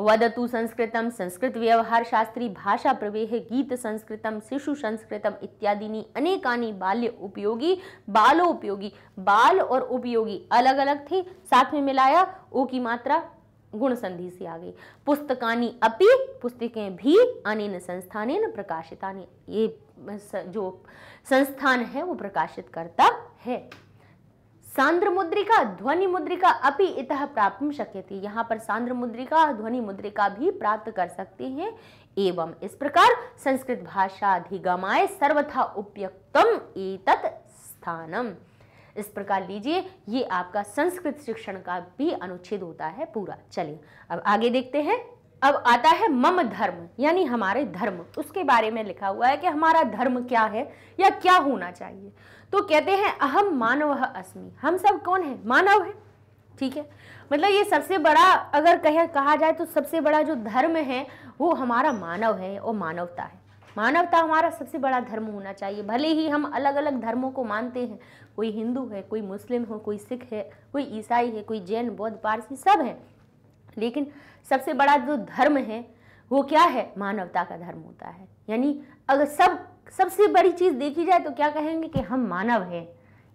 वदतु संस्कृतम, संस्कृत व्यवहार शास्त्री, भाषा प्रवेह, गीत संस्कृतम, शिशु संस्कृतम इत्यादि अनेकानी बाल्य उपयोगी, बालो उपयोगी, बाल और उपयोगी अलग अलग थे। साथ में मिलाया ओ की मात्रा गुण संधि से आ गई। पुस्तकानी अपि, पुस्तकें भी अनेन संस्थान प्रकाशितानि। ये जो संस्थान है वो प्रकाशित करता है। सांद्र मुद्रिका ध्वनि मुद्रिका अपि इतः प्राप्त शक्य थी यहाँ पर सांद्र मुद्रिका ध्वनि मुद्रिका भी प्राप्त कर सकते हैं। एवं इस प्रकार संस्कृत भाषा अधिगमाय सर्वथा उपयुक्तम एतत् स्थानम। इस प्रकार लीजिए, ये आपका संस्कृत शिक्षण का भी अनुच्छेद होता है पूरा। चलिए, अब आगे देखते हैं। अब आता है मम धर्म, यानी हमारे धर्म। उसके बारे में लिखा हुआ है कि हमारा धर्म क्या है या क्या होना चाहिए। तो कहते हैं, अहम मानव अस्मि। हम सब कौन है? मानव है। ठीक है? मतलब ये सबसे बड़ा, अगर कहे, कहा जाए तो सबसे बड़ा जो धर्म है, वो हमारा मानव है और मानवता है। मानवता हमारा सबसे बड़ा धर्म होना चाहिए। भले ही हम अलग अलग धर्मों को मानते हैं। कोई हिंदू है, कोई मुस्लिम हो, कोई सिख है, कोई ईसाई है, कोई जैन, बौद्ध, पारसी, सब है। लेकिन सबसे बड़ा जो धर्म है, वो क्या है? मानवता का धर्म होता है। यानी अगर सब सबसे बड़ी चीज़ देखी जाए तो क्या कहेंगे कि हम मानव हैं।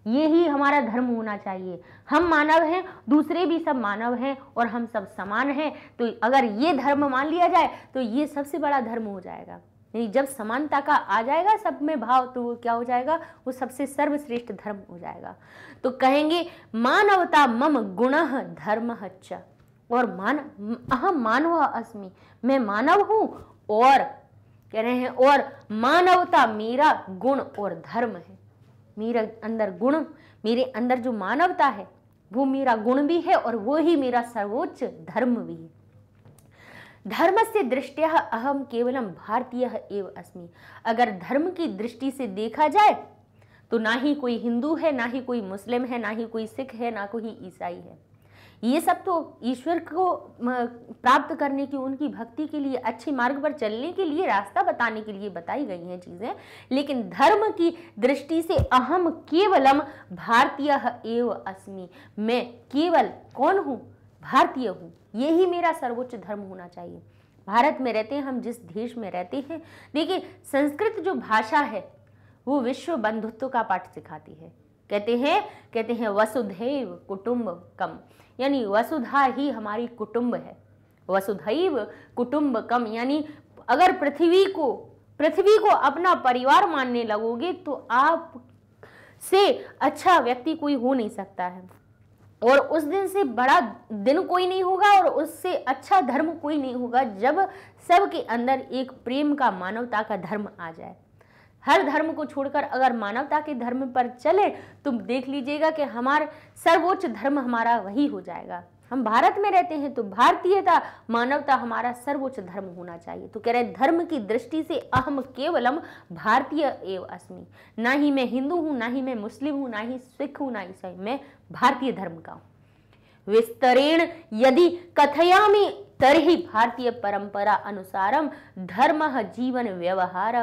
ये ही हमारा धर्म होना चाहिए। हम मानव हैं, दूसरे भी सब मानव हैं और हम सब समान हैं। तो अगर ये धर्म मान लिया जाए तो ये सबसे बड़ा धर्म हो जाएगा। यानी जब समानता का आ जाएगा, सब में भाव तो वो क्या हो जाएगा? वो सबसे सर्वश्रेष्ठ धर्म हो जाएगा। तो कहेंगे, मानवता मम गुण धर्म च। और मान अहम मानव अस्मि। मैं मानव हूँ और कह रहे हैं, और मानवता मेरा गुण और धर्म है। मेरे अंदर गुण, मेरे अंदर जो मानवता है, वो मेरा गुण भी है और वो ही मेरा सर्वोच्च धर्म भी है। धर्म से दृष्टिया अहम केवलम भारतीय एवं अस्मि। अगर धर्म की दृष्टि से देखा जाए तो ना ही कोई हिंदू है, ना ही कोई मुस्लिम है, ना ही कोई सिख है, ना कोई ईसाई है। ये सब तो ईश्वर को प्राप्त करने की, उनकी भक्ति के लिए, अच्छे मार्ग पर चलने के लिए, रास्ता बताने के लिए बताई गई हैं चीज़ें। लेकिन धर्म की दृष्टि से अहम केवलम भारतीय एव अस्मि। मैं केवल कौन हूँ? भारतीय हूँ। यही मेरा सर्वोच्च धर्म होना चाहिए। भारत में रहते हैं हम, जिस देश में रहते हैं। देखिए, संस्कृत जो भाषा है, वो विश्व बंधुत्व का पाठ सिखाती है। कहते हैं कहते हैं, वसुधैव कुटुंब कम यानी वसुधा ही हमारी कुटुंब है। वसुधैव कुटुंब कम यानी अगर पृथ्वी को पृथ्वी को अपना परिवार मानने लगोगे तो आप से अच्छा व्यक्ति कोई हो नहीं सकता है। और उस दिन से बड़ा दिन कोई नहीं होगा और उससे अच्छा धर्म कोई नहीं होगा जब सबके अंदर एक प्रेम का मानवता का धर्म आ जाए। हर धर्म को छोड़कर अगर मानवता के धर्म पर चले तो देख लीजिएगा कि हमारा सर्वोच्च धर्म हमारा वही हो जाएगा। हम भारत में रहते हैं तो भारतीयता, मानवता हमारा सर्वोच्च धर्म होना चाहिए। तो कह रहे धर्म की दृष्टि से अहम केवलम भारतीय एव अस्मि। ना ही मैं हिंदू हूँ, ना ही मैं मुस्लिम हूँ, ना ही सिख हूँ, ना ईसाई मैं भारतीय धर्म का हूँ। विस्तरेण यदि कथयामी तरी भारतीय परंपरा अनुसारम धर्म जीवन व्यवहार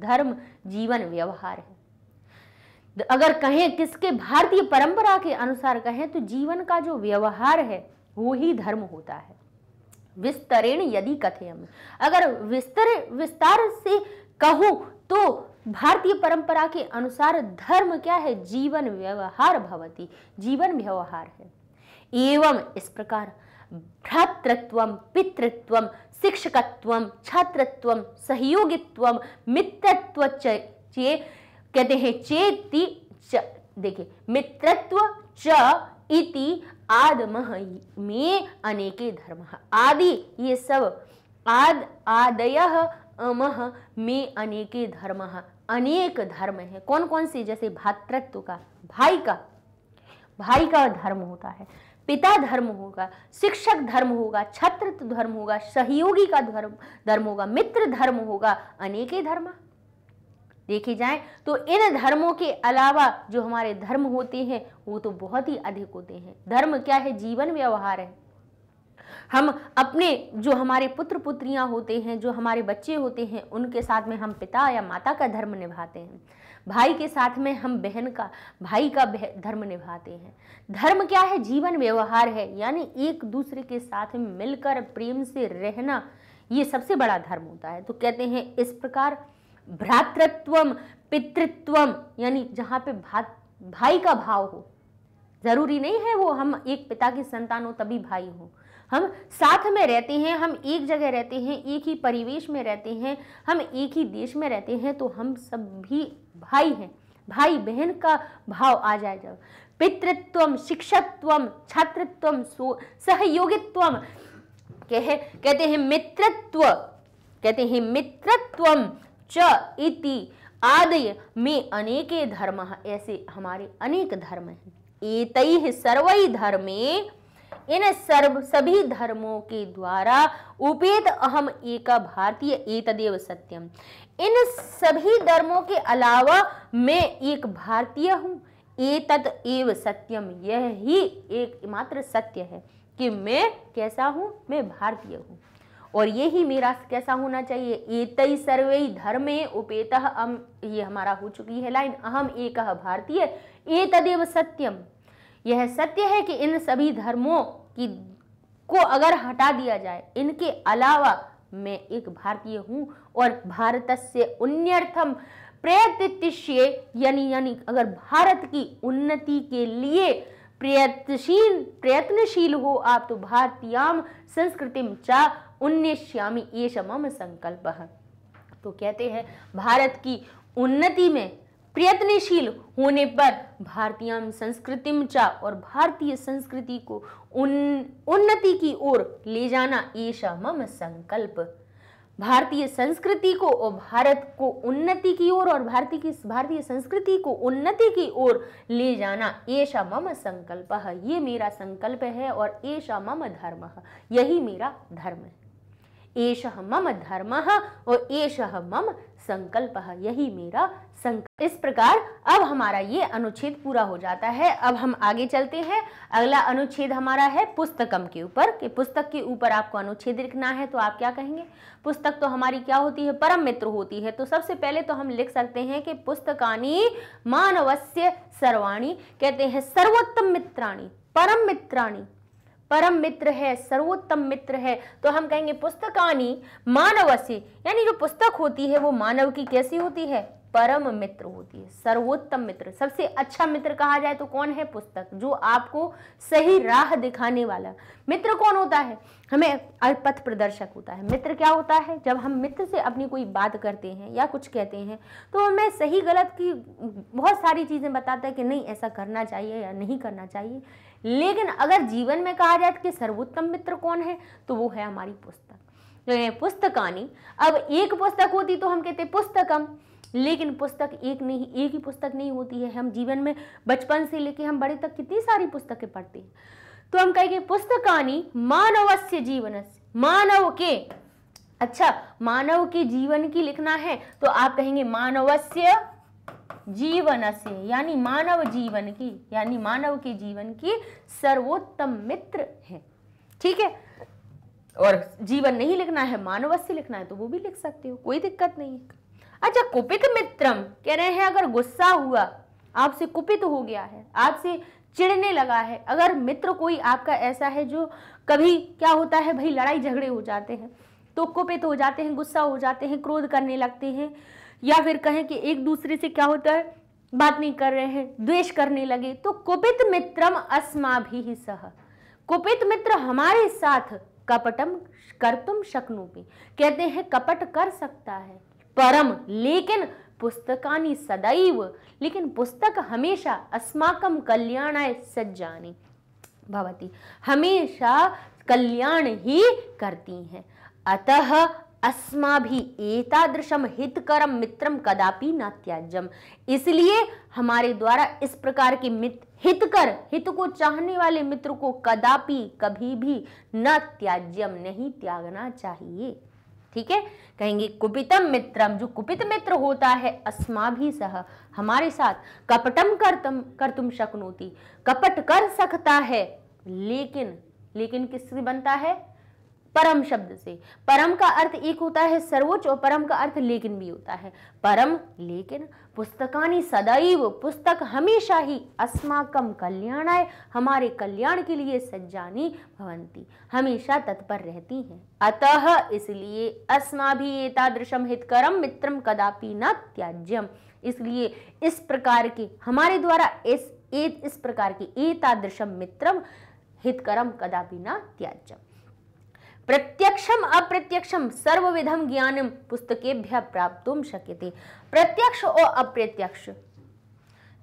धर्म जीवन व्यवहार है। अगर कहें किसके भारतीय परंपरा के अनुसार कहें तो जीवन का जो व्यवहार है, वो ही धर्म होता है। विस्तरेण यदि कथयम। अगर विस्तर विस्तार से कहूँ तो भारतीय परंपरा के अनुसार धर्म क्या है? जीवन व्यवहार भवती। जीवन व्यवहार है। एवं इस प्रकार भ्रातृत्व, पितृत्व, शिक्षकत्व, छात्रत्व, सहयोगित्व, मित्रत्व चे कहते हैं चेति च, देखिए, मित्रत्व च इति आदमह में अनेके धर्म। आदि, ये सब आद, आदय अमह में अनेके धर्म। अनेक धर्म है। कौन कौन से? जैसे भातृत्व का, भाई का। भाई का धर्म होता है। पिता धर्म होगा, शिक्षक धर्म होगा छत्र धर्म होगा, सहयोगी का धर्म धर्म होगा, मित्र धर्म होगा, अनेके धर्म। देखी जाए तो इन धर्मों के अलावा जो हमारे धर्म होते हैं, वो तो बहुत ही अधिक होते हैं। धर्म क्या है? जीवन व्यवहार है। हम अपने जो हमारे पुत्र पुत्रियाँ होते हैं, जो हमारे बच्चे होते हैं, उनके साथ में हम पिता या माता का धर्म निभाते हैं। भाई के साथ में हम बहन का भाई का धर्म निभाते हैं। धर्म क्या है? जीवन व्यवहार है। यानी एक दूसरे के साथ मिलकर प्रेम से रहना ये सबसे बड़ा धर्म होता है। तो कहते हैं इस प्रकार भ्रातृत्व पितृत्व यानी जहाँ पे भा, भाई का भाव हो। ज़रूरी नहीं है वो हम एक पिता की संतान हो तभी भाई हो। हम साथ में रहते हैं, हम एक जगह रहते हैं, एक ही परिवेश में रहते हैं, हम एक ही देश में रहते हैं तो हम सभी भाई हैं। भाई बहन का भाव आ जाए जब। पितृत्व शिक्षकत्व छात्रत्व सहयोगित्व कह, कहते हैं मित्रत्व, कहते हैं मित्रत्व च इति आदय में अनेके धर्म ऐसे हमारे अनेक धर्म हैं। एतई सर्वई धर्मे इन सर्व, सभी धर्मों के द्वारा उपेत अहम एक भारतीय, एतदेव सत्यम। इन सभी धर्मों के अलावा मैं एक भारतीय हूँ। एतत एव सत्यम, यह ही एकमात्र सत्य है कि मैं कैसा हूँ, मैं भारतीय हूँ। और यही मेरा कैसा होना चाहिए? एतई सर्वे धर्मे उपेत अम ये हमारा हो चुकी है लाइन। अहम एक भारतीय ए तदेव सत्यम। यह सत्य है कि इन सभी धर्मों की को अगर हटा दिया जाए, इनके अलावा मैं एक भारतीय हूँ और भारत से उन्नर्थम प्रयत्न यानी यानी अगर भारत की उन्नति के लिए प्रयत्नशील प्रयत्नशील हो आप तो भारतीयाम संस्कृतिम चा उन्नश्यामी ये मम संकल्प। तो कहते हैं, भारत की उन्नति में प्रयत्नशील होने पर भारतीय संस्कृति चा और भारतीय संस्कृति को उन, उन्नति की ओर ले जाना ऐसा मम संकल्प। भारतीय संस्कृति को और भारत को उन्नति की ओर और भारतीय की, भारतीय संस्कृति को उन्नति की ओर ले जाना ऐसा मम संकल्प है। ये मेरा संकल्प है और ऐसा मम धर्म है। यही मेरा धर्म है। एष मम धर्म और एष मम संकल्प। यही मेरा संकल्प। इस प्रकार अब हमारा ये अनुच्छेद पूरा हो जाता है। अब हम आगे चलते हैं। अगला अनुच्छेद हमारा है पुस्तकम के ऊपर, कि पुस्तक के ऊपर आपको अनुच्छेद लिखना है तो आप क्या कहेंगे? पुस्तक तो हमारी क्या होती है? परम मित्र होती है। तो सबसे पहले तो हम लिख सकते हैं कि पुस्तकानी मानवस्य सर्वाणी, कहते हैं सर्वोत्तम मित्राणी, परम मित्राणी। परम मित्र है, सर्वोत्तम मित्र है। तो हम कहेंगे, पुस्तकानी मानवस्य यानी जो पुस्तक होती है, वो मानव की कैसी होती है? परम मित्र होती है, सर्वोत्तम मित्र। सबसे अच्छा मित्र कहा जाए तो कौन है? पुस्तक, जो आपको सही राह दिखाने वाला। मित्र कौन होता है? हमें पथ प्रदर्शक होता है। मित्र क्या होता है? जब हम मित्र से अपनी कोई बात करते हैं या कुछ कहते हैं तो हमें सही, गलत की बहुत सारी चीज़ें बताता है कि नहीं, ऐसा करना चाहिए या नहीं करना चाहिए। लेकिन अगर जीवन में कहा जाए कि सर्वोत्तम मित्र कौन है? तो वो है हमारी पुस्तक। तो पुस्तकानी। अब एक पुस्तक होती तो हम कहते पुस्तकम, लेकिन पुस्तक एक नहीं, एक ही पुस्तक नहीं होती है। हम जीवन में बचपन से लेके हम बड़े तक कितनी सारी पुस्तकें पढ़ते हैं। तो हम कहेंगे पुस्तकानी मानवस्य जीवन मानव के अच्छा मानव के जीवन की लिखना है तो आप कहेंगे मानवस्य जीवन से यानी मानव जीवन की, यानी मानव के जीवन की सर्वोत्तम मित्र है। ठीक है? और जीवन नहीं लिखना है मानव से लिखना है तो वो भी लिख सकते हो, कोई दिक्कत नहीं है। अच्छा कुपित मित्रम, कह रहे हैं, अगर गुस्सा हुआ, आपसे कुपित हो गया है, आपसे चिढ़ने लगा है, अगर मित्र कोई आपका ऐसा है जो कभी क्या होता है, भाई लड़ाई झगड़े हो जाते हैं तो कुपित हो जाते हैं, गुस्सा हो जाते हैं, क्रोध करने लगते हैं या फिर कहें कि एक दूसरे से क्या होता है? बात नहीं कर रहे हैं, द्वेष करने लगे। तो कुपित मित्रम अस्मा भी सह। कुपित मित्र हमारे साथ कपटम कर तुम शक्नोपी। कहते हैं, कपट कर सकता है। परम, लेकिन पुस्तकानी सदैव। लेकिन पुस्तक हमेशा अस्माकम कल्याणाय सज्जानी। भवती। हमेशा कल्याण ही करती हैं। अतः अस्मा भी एतादृशम हितकरम मित्रम कदापि न त्याज्यम। इसलिए हमारे द्वारा इस प्रकार के मित्र हितकर हित को चाहने वाले मित्र को कदापि कभी भी न त्याज्यम, नहीं त्यागना चाहिए। ठीक है? कहेंगे, कुपितम मित्रम, जो कुपित मित्र होता है अस्मा भी सह, हमारे साथ कपटम कर तुम कर तुम शक्नोती। कपट कर सकता है, लेकिन लेकिन किससे बनता है? परम शब्द से। परम का अर्थ एक होता है सर्वोच्च और परम का अर्थ लेकिन भी होता है। परम, लेकिन, पुस्तकानी सदैव, पुस्तक हमेशा ही अस्माकम कल्याणाय, हमारे कल्याण के लिए सज्जानी भवंती हमेशा तत्पर रहती हैं। अतः इसलिए अस्मा भी एतादृशम हितकरम मित्रम कदापि न त्याज्यम। इसलिए इस प्रकार के, हमारे द्वारा इस इस प्रकार के एतादृशम मित्रम हितकरम कदापि न त्याज्यम। प्रत्यक्षम अप्रत्यक्षम सर्वविधम ज्ञानम पुस्तकेभ्य प्राप्त शक्यते। प्रत्यक्ष और अप्रत्यक्ष।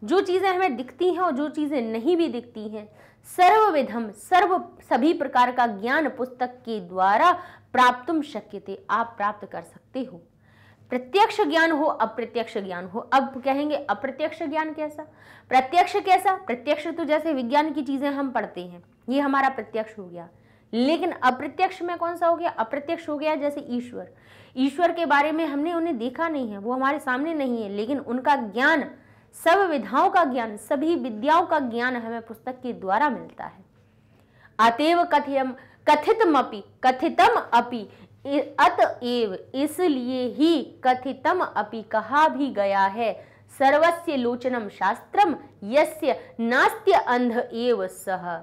जो चीज़ें हमें दिखती हैं और जो चीज़ें नहीं भी दिखती हैं सर्वविधम सर्व, सभी प्रकार का ज्ञान पुस्तक के द्वारा प्राप्त शक्यते, आप प्राप्त कर सकते हो। प्रत्यक्ष ज्ञान हो, अप्रत्यक्ष ज्ञान हो। अब कहेंगे, अप्रत्यक्ष ज्ञान कैसा? प्रत्यक्ष कैसा? प्रत्यक्ष तो जैसे विज्ञान की चीज़ें हम पढ़ते हैं। ये हमारा प्रत्यक्ष हो गया। लेकिन अप्रत्यक्ष में कौन सा हो गया? अप्रत्यक्ष हो गया जैसे ईश्वर। ईश्वर के बारे में हमने उन्हें देखा नहीं है, वो हमारे सामने नहीं है, लेकिन उनका ज्ञान, सब विधाओं का ज्ञान, सभी विद्याओं का ज्ञान हमें पुस्तक के द्वारा मिलता है। अतएव कथियम कथितम अपि कथितम अपि अतएव इसलिए ही कथितम अपि कहा भी गया है। सर्वस्य लोचनम शास्त्रम, यस्य नास्त्य अंध एव सह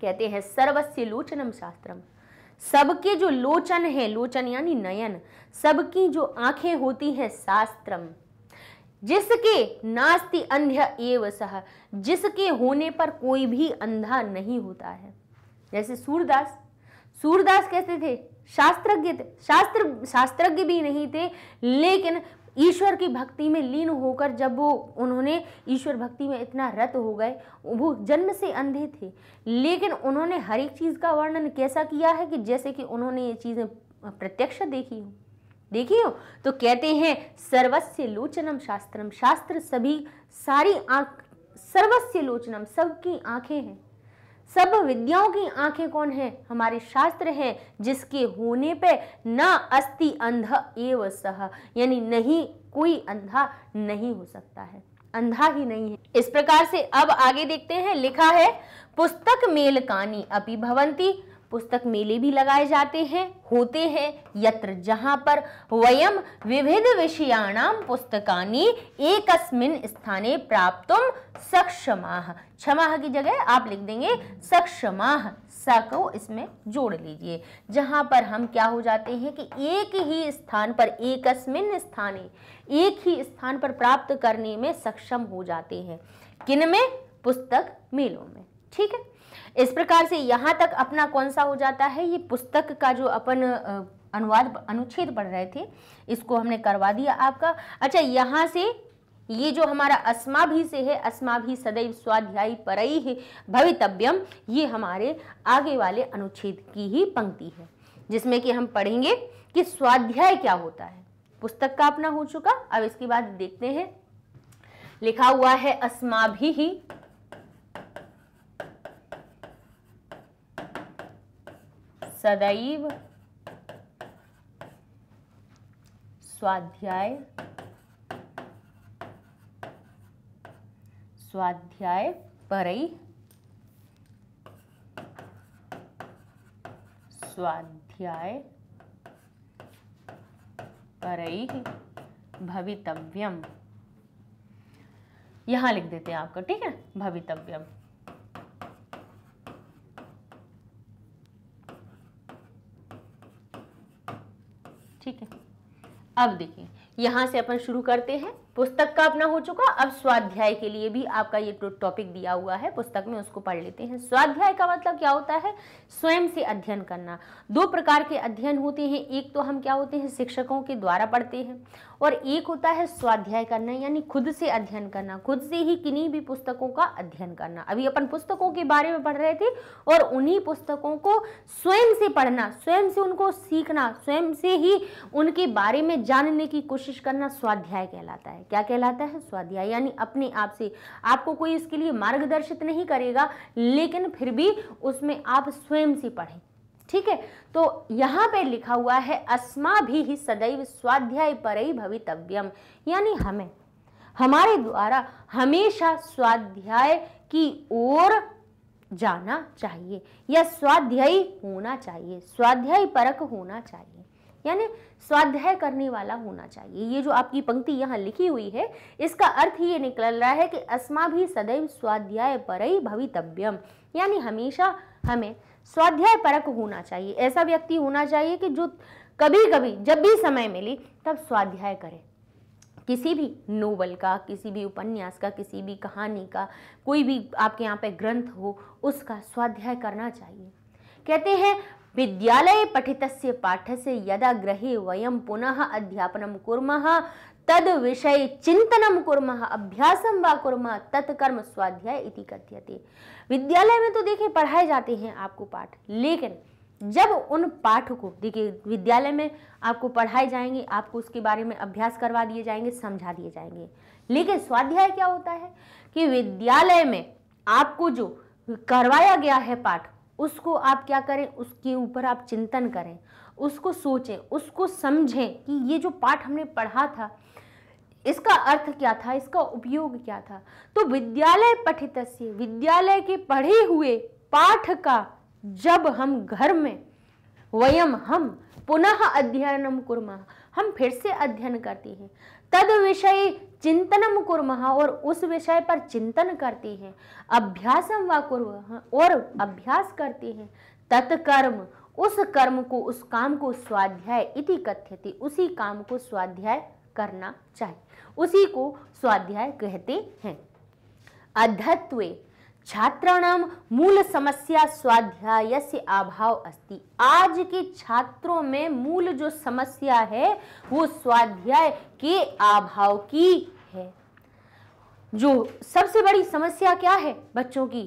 कहते हैं, सर्वस्य लोचनम शास्त्रम सबके जो लोचन है, लोचन यानी नयन, सबकी जो आँखें होती हैं शास्त्रम जिसके नास्ति अंध्य एव सह, जिसके होने पर कोई भी अंधा नहीं होता है। जैसे सूरदास सूरदास कैसे थे, शास्त्रज्ञ थे, शास्त्र, शास्त्रज्ञ भी नहीं थे, लेकिन ईश्वर की भक्ति में लीन होकर जब वो उन्होंने ईश्वर भक्ति में इतना रत हो गए, वो जन्म से अंधे थे। लेकिन उन्होंने हर एक चीज़ का वर्णन कैसा किया है कि जैसे कि उन्होंने ये चीज़ें प्रत्यक्ष देखी हो? देखी हो? तो कहते हैं, सर्वस्य लोचनम शास्त्रम। शास्त्र सभी सारी आँख, सर्वस्य लोचनम, सबकी आँखें हैं। सब विद्याओं की आँखें कौन है? हमारे शास्त्र हैं, जिसके होने पे ना अस्ति अंध एव सह। यानी नहीं, कोई अंधा नहीं हो सकता है। अंधा ही नहीं है। इस प्रकार से अब आगे देखते हैं, लिखा है, पुस्तक मेल कानी भवंती पुस्तक मेले भी लगाए जाते हैं, होते हैं यत्र, जहाँ पर वयम विविध विषयाणाम पुस्तकानी एकस्मिन स्थाने प्राप्त सक्षमाह क्षमा की जगह आप लिख देंगे सक्षमाह स को इसमें जोड़ लीजिए। जहाँ पर हम क्या हो जाते हैं कि एक ही स्थान पर, एकस्मिन स्थाने, एक ही स्थान पर प्राप्त करने में सक्षम हो जाते हैं। किन में? पुस्तक मेलों में। ठीक है? इस प्रकार से यहाँ तक अपना कौन सा हो जाता है? ये पुस्तक का जो अपन अनुवाद, अनुच्छेद पढ़ रहे थे, इसको हमने करवा दिया आपका। अच्छा यहाँ से ये जो हमारा अस्मा भी से है अस्मा भी सदैव स्वाध्यायी परई है भवितव्यम, ये हमारे आगे वाले अनुच्छेद की ही पंक्ति है, जिसमें कि हम पढ़ेंगे कि स्वाध्याय क्या होता है। पुस्तक का अपना हो चुका, अब इसके बाद देखते हैं। लिखा हुआ है अस्मा भी सदैव स्वाध्याय। स्वाध्याय परई स्वाध्याय परई भवितव्यम। यहाँ लिख देते हैं आपको, ठीक है? भवितव्यम। ठीक है। अब देखिए यहाँ से अपन शुरू करते हैं। पुस्तक का अपना हो चुका, अब स्वाध्याय के लिए भी आपका ये टॉपिक दिया हुआ है, पुस्तक में उसको पढ़ लेते हैं। स्वाध्याय का मतलब क्या होता है? स्वयं से अध्ययन करना। दो प्रकार के अध्ययन होते हैं। एक तो हम क्या होते हैं? शिक्षकों के द्वारा पढ़ते हैं। और एक होता है स्वाध्याय करना, यानी खुद से अध्ययन करना। खुद से ही किन्हीं भी पुस्तकों का अध्ययन करना। अभी अपन पुस्तकों के बारे में पढ़ रहे थे, और उन्हीं पुस्तकों को स्वयं से पढ़ना, स्वयं से उनको सीखना, स्वयं से ही उनके बारे में जानने की कोशिश करना स्वाध्याय कहलाता है। क्या कहलाता है? स्वाध्याय, यानी अपने आप से। आपको कोई इसके लिए मार्गदर्शित नहीं करेगा, लेकिन फिर भी उसमें आप स्वयं से पढ़ें। ठीक है? तो यहाँ पे लिखा हुआ है अस्मा भी ही सदैव स्वाध्याय पर ही भवितव्यम। यानी हमें, हमारे द्वारा हमेशा स्वाध्याय की ओर जाना चाहिए, या स्वाध्यायी होना चाहिए, स्वाध्याय परक होना चाहिए। यानी स्वाध्याय करने वाला होना चाहिए। ये जो आपकी पंक्ति यहाँ लिखी हुई है, इसका अर्थ ये निकल रहा है कि अस्मा भी सदैव स्वाध्याय पर भवितव्यम। यानी हमेशा हमें स्वाध्याय परक होना चाहिए। ऐसा व्यक्ति होना चाहिए कि जो कभी कभी जब भी समय मिले, तब स्वाध्याय करे। किसी भी नोवेल का, किसी भी उपन्यास का, किसी भी कहानी का, कोई भी आपके यहाँ पे ग्रंथ हो, उसका स्वाध्याय करना चाहिए। कहते हैं विद्यालय पठित पाठ से यदा ग्रहे वयम पुनः अध्यापन कुर्मः, तद विषय चिंतनम कुर्मः अभ्यासम व कुर्मः तत्कर्म स्वाध्याय इति कथ्यते। विद्यालय में तो देखिए, पढ़ाए जाते हैं आपको पाठ, लेकिन जब उन पाठ को देखिए, विद्यालय में आपको पढ़ाए जाएँगे, आपको उसके बारे में अभ्यास करवा दिए जाएँगे, समझा दिए जाएँगे। लेकिन स्वाध्याय क्या होता है? कि विद्यालय में आपको जो करवाया गया है पाठ उसको आप क्या करें? उसके ऊपर आप चिंतन करें। उसको सोचें, उसको समझें कि ये जो पाठ हमने पढ़ा था, इसका अर्थ क्या था? इसका उपयोग क्या था? तो विद्यालय पठित विद्यालय के पढ़े हुए पाठ का जब हम घर में वयम हम पुनः अध्ययनम कुर्मा, हम फिर से अध्ययन करते हैं। तद विषय चिंतनम कुर्मः और उस विषय पर चिंतन करती हैं अभ्यासम व कुर्मः और अभ्यास करती हैं, तत्कर्म, उस कर्म को, उस काम को स्वाध्याय इति कथ्यते, उसी काम को स्वाध्याय करना चाहिए, उसी को स्वाध्याय कहते हैं। अधत्वे छात्राणाम मूल समस्या स्वाध्याय से अभाव अस्ति। आज के छात्रों में मूल जो समस्या है वो स्वाध्याय के अभाव की है। जो सबसे बड़ी समस्या क्या है बच्चों की?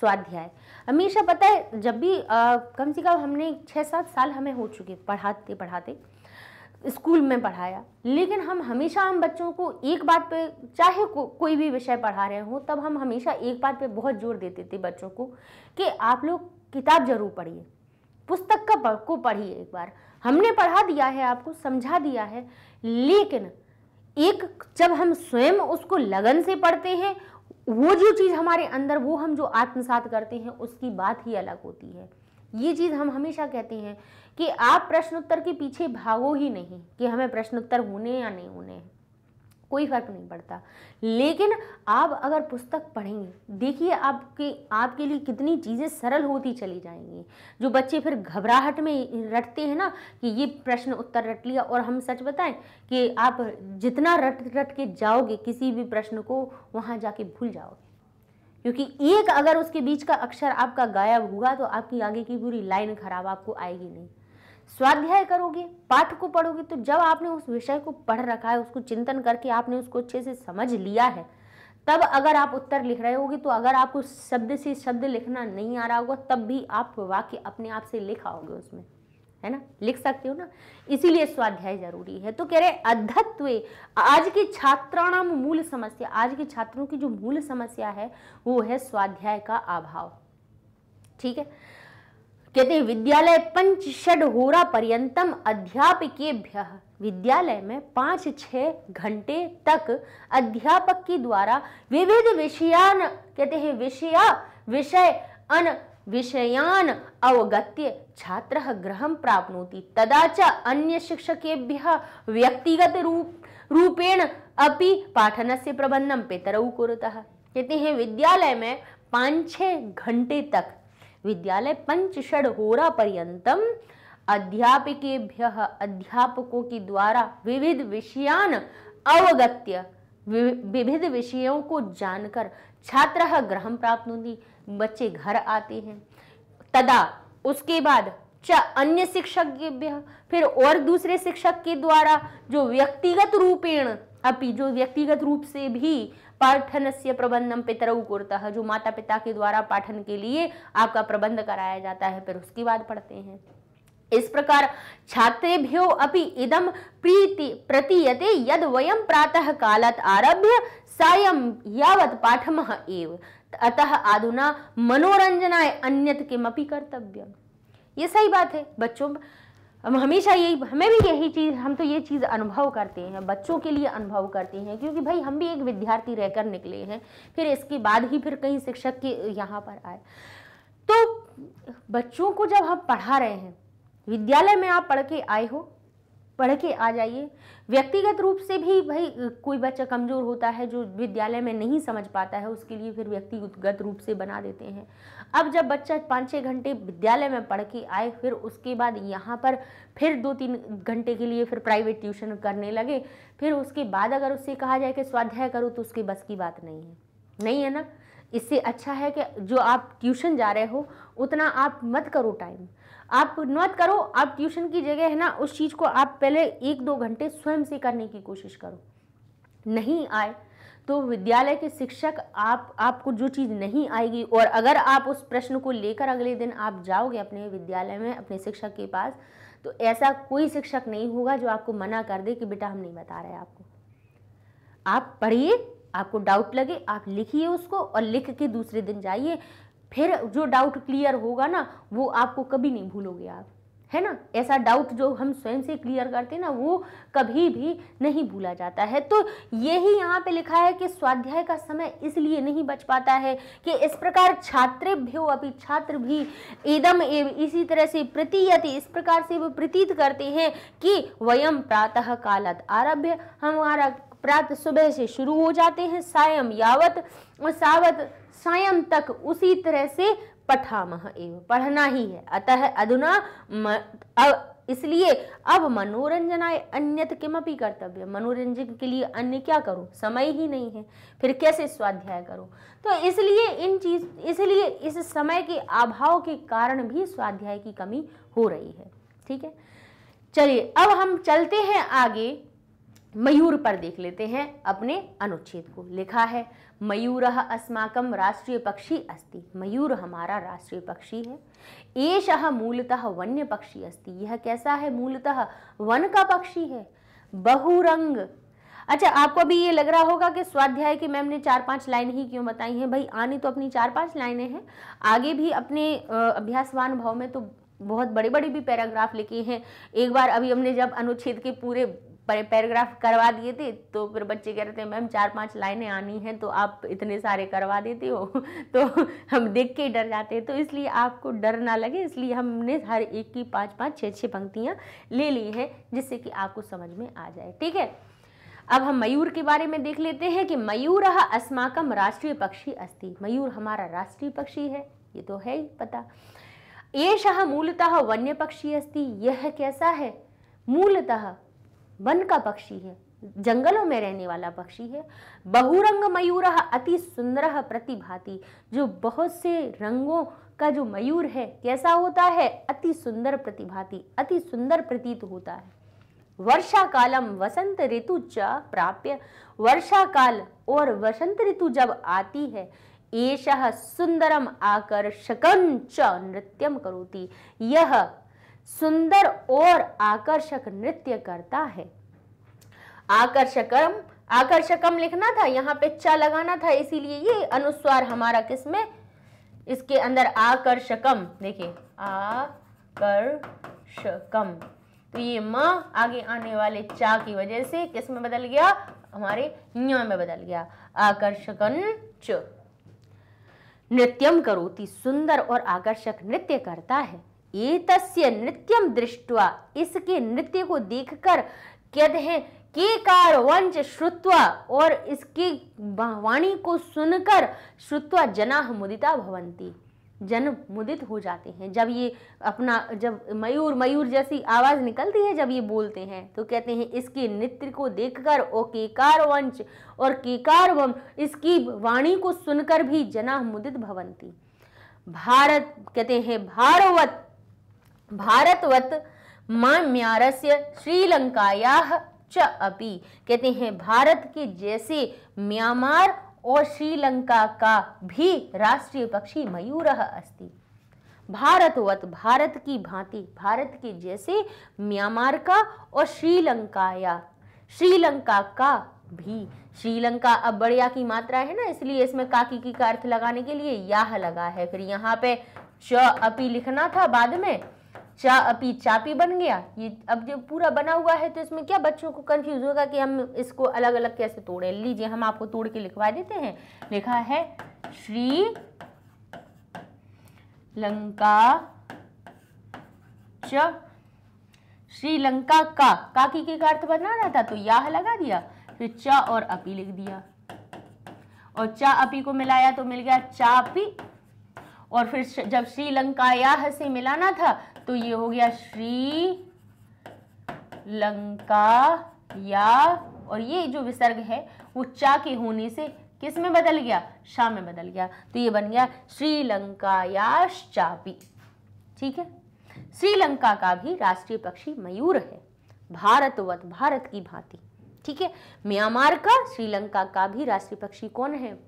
स्वाध्याय। हमेशा पता है जब भी आ, कम से कम हमने छः सात साल हमें हो चुके पढ़ाते पढ़ाते स्कूल में पढ़ाया। लेकिन हम हमेशा हम बच्चों को एक बात पे चाहे को, कोई भी विषय पढ़ा रहे हो तब हम हमेशा एक बात पे बहुत ज़ोर देते थे बच्चों को कि आप लोग किताब ज़रूर पढ़िए। पुस्तक का को पढ़िए एक बार। हमने पढ़ा दिया है आपको समझा दिया है लेकिन एक जब हम स्वयं उसको लगन से पढ़ते हैं वो जो चीज़ हमारे अंदर वो हम जो आत्मसात करते हैं उसकी बात ही अलग होती है। ये चीज़ हम हमेशा कहते हैं कि आप प्रश्न उत्तर के पीछे भागो ही नहीं कि हमें प्रश्न उत्तर होने या नहीं होने हैं। कोई फ़र्क नहीं पड़ता। लेकिन आप अगर पुस्तक पढ़ेंगे, देखिए आपके आपके लिए कितनी चीज़ें सरल होती चली जाएँगी। जो बच्चे फिर घबराहट में रटते हैं ना कि ये प्रश्न उत्तर रट लिया और हम सच बताएँ कि आप जितना रट रट के जाओगे किसी भी प्रश्न को, वहाँ जाके भूल जाओगे। क्योंकि एक अगर उसके बीच का अक्षर आपका गायब हुआ तो आपकी आगे की पूरी लाइन खराब आपको आएगी नहीं। स्वाध्याय करोगे, पाठ को पढ़ोगे तो जब आपने उस विषय को पढ़ रखा है, उसको चिंतन करके आपने उसको अच्छे से समझ लिया है, तब अगर आप उत्तर लिख रहे होगे तो अगर आपको शब्द से शब्द लिखना नहीं आ रहा होगा, तब भी आप वाक्य अपने आप से लिखा होगे उसमें, है ना? लिख सकते हो ना? इसीलिए स्वाध्याय ज़रूरी है। तो कह रहे अधत्व, आज के छात्राणाम मूल समस्या, आज के छात्रों की जो मूल समस्या है, वो है स्वाध्याय का अभाव। ठीक है? हैं, विद्यालय पंच षड होरा पर्यंतम अध्यापकेभ्य। विद्यालय में पाँच छह घंटे तक अध्यापक के द्वारा विविध विषयान, कहते हैं, विषया, विषय अन, विषयान अवगत्य छात्र गृहं प्राप्नोति। तदा च अन्य शिक्षकेभ्यः व्यक्तिगत रूप, रूपेण अपि पाठनस्य प्रबंधम पितरऊ कुरुतः। कहते हैं, विद्यालय में पाँच छः घंटे तक विद्यालय पंचषड होरा पर्यंतम अध्यापकेभ्य अध्यापकों के द्वारा विविध विषयान अवगत्य विविध विषयों को जानकर छात्र ग्रहण प्राप्त होती बच्चे घर आते हैं। तदा उसके बाद च अन्य शिक्षक फिर और दूसरे शिक्षक के द्वारा जो व्यक्तिगत रूपेण अपि जो व्यक्तिगत रूप से भी पाठन से प्रबंधम पितरऊ कुरता, जो माता पिता के द्वारा पाठन के लिए आपका प्रबंध कराया जाता है, फिर उसके बाद पढ़ते हैं। इस प्रकार छात्रेभ्यो अपि इदम प्रीति प्रतीयते यद वयम प्रातः कालत आरभ्य सायं यावत पाठमः एव। अतः आधुना मनोरंजनाय अन्यत किमपि कर्तव्यम। ये सही बात है, बच्चों हम हमेशा यही, हमें भी यही चीज़, हम तो ये चीज़ अनुभव करते हैं, बच्चों के लिए अनुभव करते हैं, क्योंकि भाई हम भी एक विद्यार्थी रहकर निकले हैं, फिर इसके बाद ही फिर कहीं शिक्षक के, यहाँ पर आए। तो बच्चों को जब हम पढ़ा रहे हैं, विद्यालय में आप पढ़ के आए हो, पढ़ के आ जाइए, व्यक्तिगत रूप से भी भाई कोई बच्चा कमज़ोर होता है जो विद्यालय में नहीं समझ पाता है, उसके लिए फिर व्यक्तिगत रूप से बना देते हैं। अब जब बच्चा पाँच छः घंटे विद्यालय में पढ़ के आए, फिर उसके बाद यहाँ पर फिर दो तीन घंटे के लिए फिर प्राइवेट ट्यूशन करने लगे। फिर उसके बाद अगर उससे कहा जाए कि स्वाध्याय करो तो उसके बस की बात नहीं है। नहीं है ना? इससे अच्छा है कि जो आप ट्यूशन जा रहे हो, उतना आप मत करो टाइम आप मत करो, आप ट्यूशन की जगह है ना, उस चीज़ को आप पहले एक दो घंटे स्वयं से करने की कोशिश करो। नहीं आए तो विद्यालय के शिक्षक, आप, आपको जो चीज़ नहीं आएगी और अगर आप उस प्रश्न को लेकर अगले दिन आप जाओगे अपने विद्यालय में, अपने शिक्षक के पास तो ऐसा कोई शिक्षक नहीं होगा जो आपको मना कर दे कि बेटा हम नहीं बता रहे आपको। आप पढ़िए, आपको डाउट लगे, आप लिखिए उसको और लिख के दूसरे दिन जाइए। फिर जो डाउट क्लियर होगा ना, वो आपको कभी नहीं भूलोगे आप। है ना? ऐसा डाउट जो हम स्वयं से क्लियर करते हैं ना, वो कभी भी नहीं भूला जाता है। तो यही यहाँ पे लिखा है कि स्वाध्याय का समय इसलिए नहीं बच पाता है कि इस प्रकार छात्रेभ्यो अभी छात्र भी एकदम इसी तरह से प्रतीयति, इस प्रकार से वो प्रतीत करते हैं कि वयम प्रातः कालत आरभ्य, हमारा प्रातः सुबह से शुरू हो जाते हैं सायम यावत, सावत सायं तक उसी तरह से पठामह एवं। पढ़ना ही है। अतः अधुना इसलिए अब मनोरंजनाय अन्यत किमपि कर्तव्य? मनोरंजन के लिए अन्य क्या करूँ? समय ही नहीं है। फिर कैसे स्वाध्याय करूँ? तो इसलिए इन चीज़, इसलिए इस समय के अभाव के कारण भी स्वाध्याय की कमी हो रही है। ठीक है? चलिए, अब हम चलते हैं आगे। मयूर पर देख लेते हैं अपने अनुच्छेद को। लिखा है मयूर अस्माकम राष्ट्रीय पक्षी अस्ति। मयूर हमारा राष्ट्रीय पक्षी है। एश मूलतः वन्य पक्षी अस्ति। यह कैसा है? मूलतः वन का पक्षी है। बहुरंग। अच्छा आपको अभी ये लग रहा होगा कि स्वाध्याय की मैम ने चार पाँच लाइन ही क्यों बताई हैं? भाई, आनी तो अपनी चार पाँच लाइनें हैं। आगे भी अपने अभ्यासवान भाव में तो बहुत बड़े बड़े भी पैराग्राफ लिखे हैं। एक बार अभी हमने जब अनुच्छेद के पूरे पैराग्राफ करवा दिए थे तो फिर बच्चे कह रहे थे, मैम, चार पाँच लाइनें आनी हैं तो आप इतने सारे करवा देते हो। तो हम देख के ही डर जाते हैं। तो इसलिए आपको डर ना लगे, इसलिए हमने हर एक की पाँच पाँच छः छः पंक्तियाँ ले ली हैं, जिससे कि आपको समझ में आ जाए। ठीक है? अब हम मयूर के बारे में देख लेते हैं कि मयूर अस्माकम राष्ट्रीय पक्षी अस्ति। मयूर हमारा राष्ट्रीय पक्षी है, ये तो है ही पता। एश मूलतः वन्य पक्षी अस्ति, यह कैसा है? मूलतः वन का पक्षी है, जंगलों में रहने वाला पक्षी है। बहुरंग मयूर अति सुंदर प्रतिभाति, जो बहुत से रंगों का जो मयूर है, कैसा होता है? अति सुंदर प्रतिभाति, अति सुंदर प्रतीत होता है। वर्षा कालम वसंत ऋतु च प्राप्य वर्षा काल और वसंत ऋतु जब आती है, एष सुंदरम आकर्षकं च नृत्यम करोति। यह सुंदर और आकर्षक नृत्य करता है। आकर्षकम आकर्षकम लिखना था, यहाँ पे चा लगाना था, इसीलिए ये अनुस्वार हमारा किसमें इसके अंदर आकर्षकम, देखिए, आकर्षकम। तो ये म आगे आने वाले चा की वजह से किसमें बदल गया? हमारे न्य में बदल गया। आकर्षकन च। नृत्यम करोति, सुंदर और आकर्षक नृत्य करता है। एतस्य नृत्यम दृष्टवा इसके नृत्य को देखकर कहते हैं केकार वंश श्रुत्वा और इसकी वाणी को सुनकर श्रुत्वा जना मुदिता भवंती जन मुदित हो जाते हैं। जब ये अपना, जब मयूर मयूर जैसी आवाज़ निकलती है, जब ये बोलते हैं तो कहते हैं, इसके नृत्य को देखकर, ओ केकार वंश और केकार वम, इसकी वाणी को सुनकर भी जना मुदित भवंती भारत, कहते हैं, भारवत भारतवत माम्यारस्य श्रीलंकाया च अपि। कहते हैं, भारत की जैसे म्यांमार और श्रीलंका का भी राष्ट्रीय पक्षी मयूर अस्ति। भारतवत भारत की भांति, भारत के जैसे म्यांमार का और श्रीलंकाया श्रीलंका का भी। श्रीलंका अब बढ़िया की मात्रा है ना, इसलिए इसमें काकी की का अर्थ लगाने के लिए याह लगा है। फिर यहाँ पे च अपी लिखना था बाद में। चा अपी चापी बन गया, ये अब जो पूरा बना हुआ है तो इसमें क्या बच्चों को कंफ्यूज होगा कि हम इसको अलग अलग कैसे तोड़े? लीजिए, हम आपको तोड़ के लिखवा देते हैं। लिखा है, श्री लंका च श्रीलंका का। काकी के का अर्थ बनाना था? तो याह लगा दिया, फिर चा और अपी लिख दिया। और चा अपी को मिलाया तो मिल गया चापी। और फिर जब श्रीलंका याह से मिलाना था तो ये हो गया श्री लंका, या, और ये जो विसर्ग है, वो चा के होने से किसमें बदल गया? शाह में बदल गया। तो ये बन गया श्रीलंका या चापी ठीक है? श्रीलंका का भी राष्ट्रीय पक्षी मयूर है। भारतवत, भारत की भांति। ठीक है? म्यांमार का श्रीलंका का भी राष्ट्रीय पक्षी कौन है?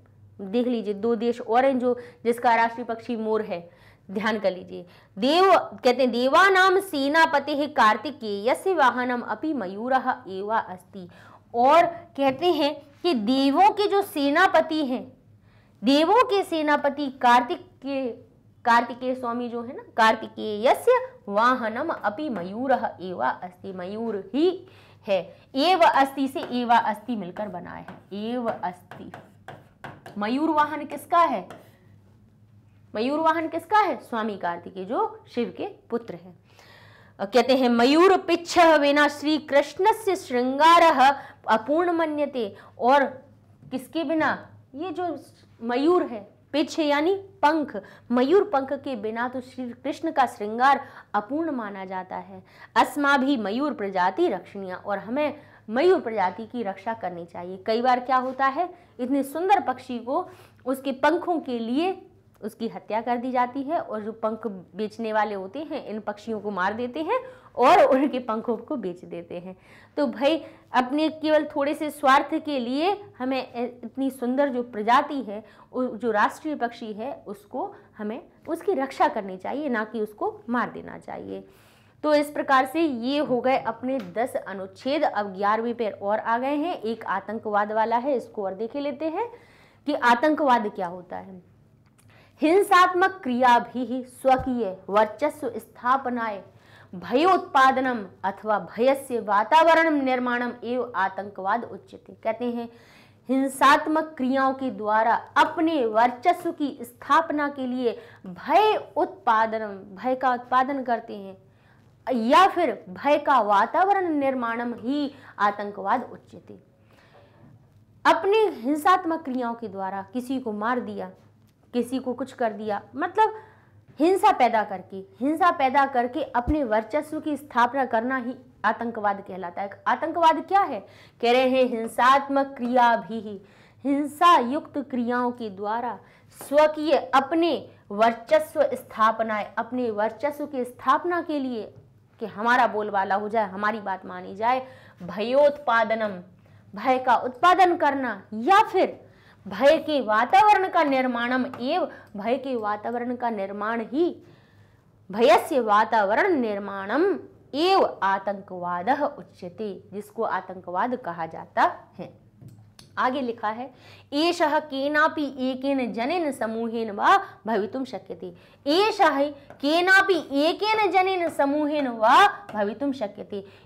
देख लीजिए, दो देश और हैं जो जिसका राष्ट्रीय पक्षी मोर है। ध्यान कर लीजिए। देव, कहते हैं देवा नाम सेनापति कार्तिकेय यस्य वाहनम अपि मयूर एवा अस्ति। और कहते हैं कि देवों के जो सेनापति हैं, देवों के सेनापति कार्तिक के कार्तिकेय स्वामी जो है ना कार्तिकेय वाहनम अपि मयूर एवा अस्ति। मयूर ही है। एव अस्थि से एवा अस्थि मिलकर बना है। एव अस्थि मयूर वाहन किसका है? मयूर वाहन किसका है? स्वामी कार्तिकेय, जो शिव के पुत्र है। कहते हैं, मयूर पिच्छ विना श्री कृष्ण से श्रृंगार अपूर्ण मन्यते। और किसके बिना? ये जो मयूर है पिछ यानी पंख। मयूर पंख के बिना तो श्री कृष्ण का श्रृंगार अपूर्ण माना जाता है। अस्मा भी मयूर प्रजाति रक्षणीय और हमें मयूर प्रजाति की रक्षा करनी चाहिए। कई बार क्या होता है, इतने सुंदर पक्षी को उसके पंखों के लिए उसकी हत्या कर दी जाती है और जो पंख बेचने वाले होते हैं, इन पक्षियों को मार देते हैं और उनके पंखों को बेच देते हैं। तो भाई, अपने केवल थोड़े से स्वार्थ के लिए हमें इतनी सुंदर जो प्रजाति है जो राष्ट्रीय पक्षी है, उसको हमें, उसकी रक्षा करनी चाहिए, ना कि उसको मार देना चाहिए। तो इस प्रकार से ये हो गए अपने दस अनुच्छेद। अब ग्यारहवीं पर और आ गए हैं। एक आतंकवाद वाला है, इसको और देखे लेते हैं कि आतंकवाद क्या होता है। हिंसात्मक क्रिया भी स्वकीय वर्चस्व स्थापनाए भयोत्पादनम अथवा भयस्य वातावरण निर्माणम एवं आतंकवाद उच्चते कहते हैं, हिंसात्मक क्रियाओं के द्वारा अपने वर्चस्व की स्थापना के लिए भय उत्पादनम, भय का उत्पादन करते हैं, या फिर भय का वातावरण निर्माणम ही आतंकवाद उच्चते अपने हिंसात्मक क्रियाओं के द्वारा किसी को मार दिया किसी को कुछ कर दिया। मतलब हिंसा पैदा करके, हिंसा पैदा करके अपने वर्चस्व की स्थापना करना ही आतंकवाद कहलाता है। आतंकवाद क्या है? कह रहे हैं, हिंसात्मक क्रिया भी हिंसा युक्त क्रियाओं के द्वारा स्वकीय अपने वर्चस्व स्थापना अपने वर्चस्व की स्थापना के लिए कि हमारा बोलबाला हो जाए, हमारी बात मानी जाए, भयोत्पादनम, भय का उत्पादन करना या फिर भय के वातावरण का निर्माणम एव भय के वातावरण का निर्माण ही। भयस्य वातावरण निर्माणम एव आतंकवाद उच्यते, जिसको आतंकवाद कहा जाता है। आगे लिखा है, एष केनापि एकेन जनेन समूहेन वा भवितुम शक्यते। एष केनापि एकेन जनेन समूहेन वा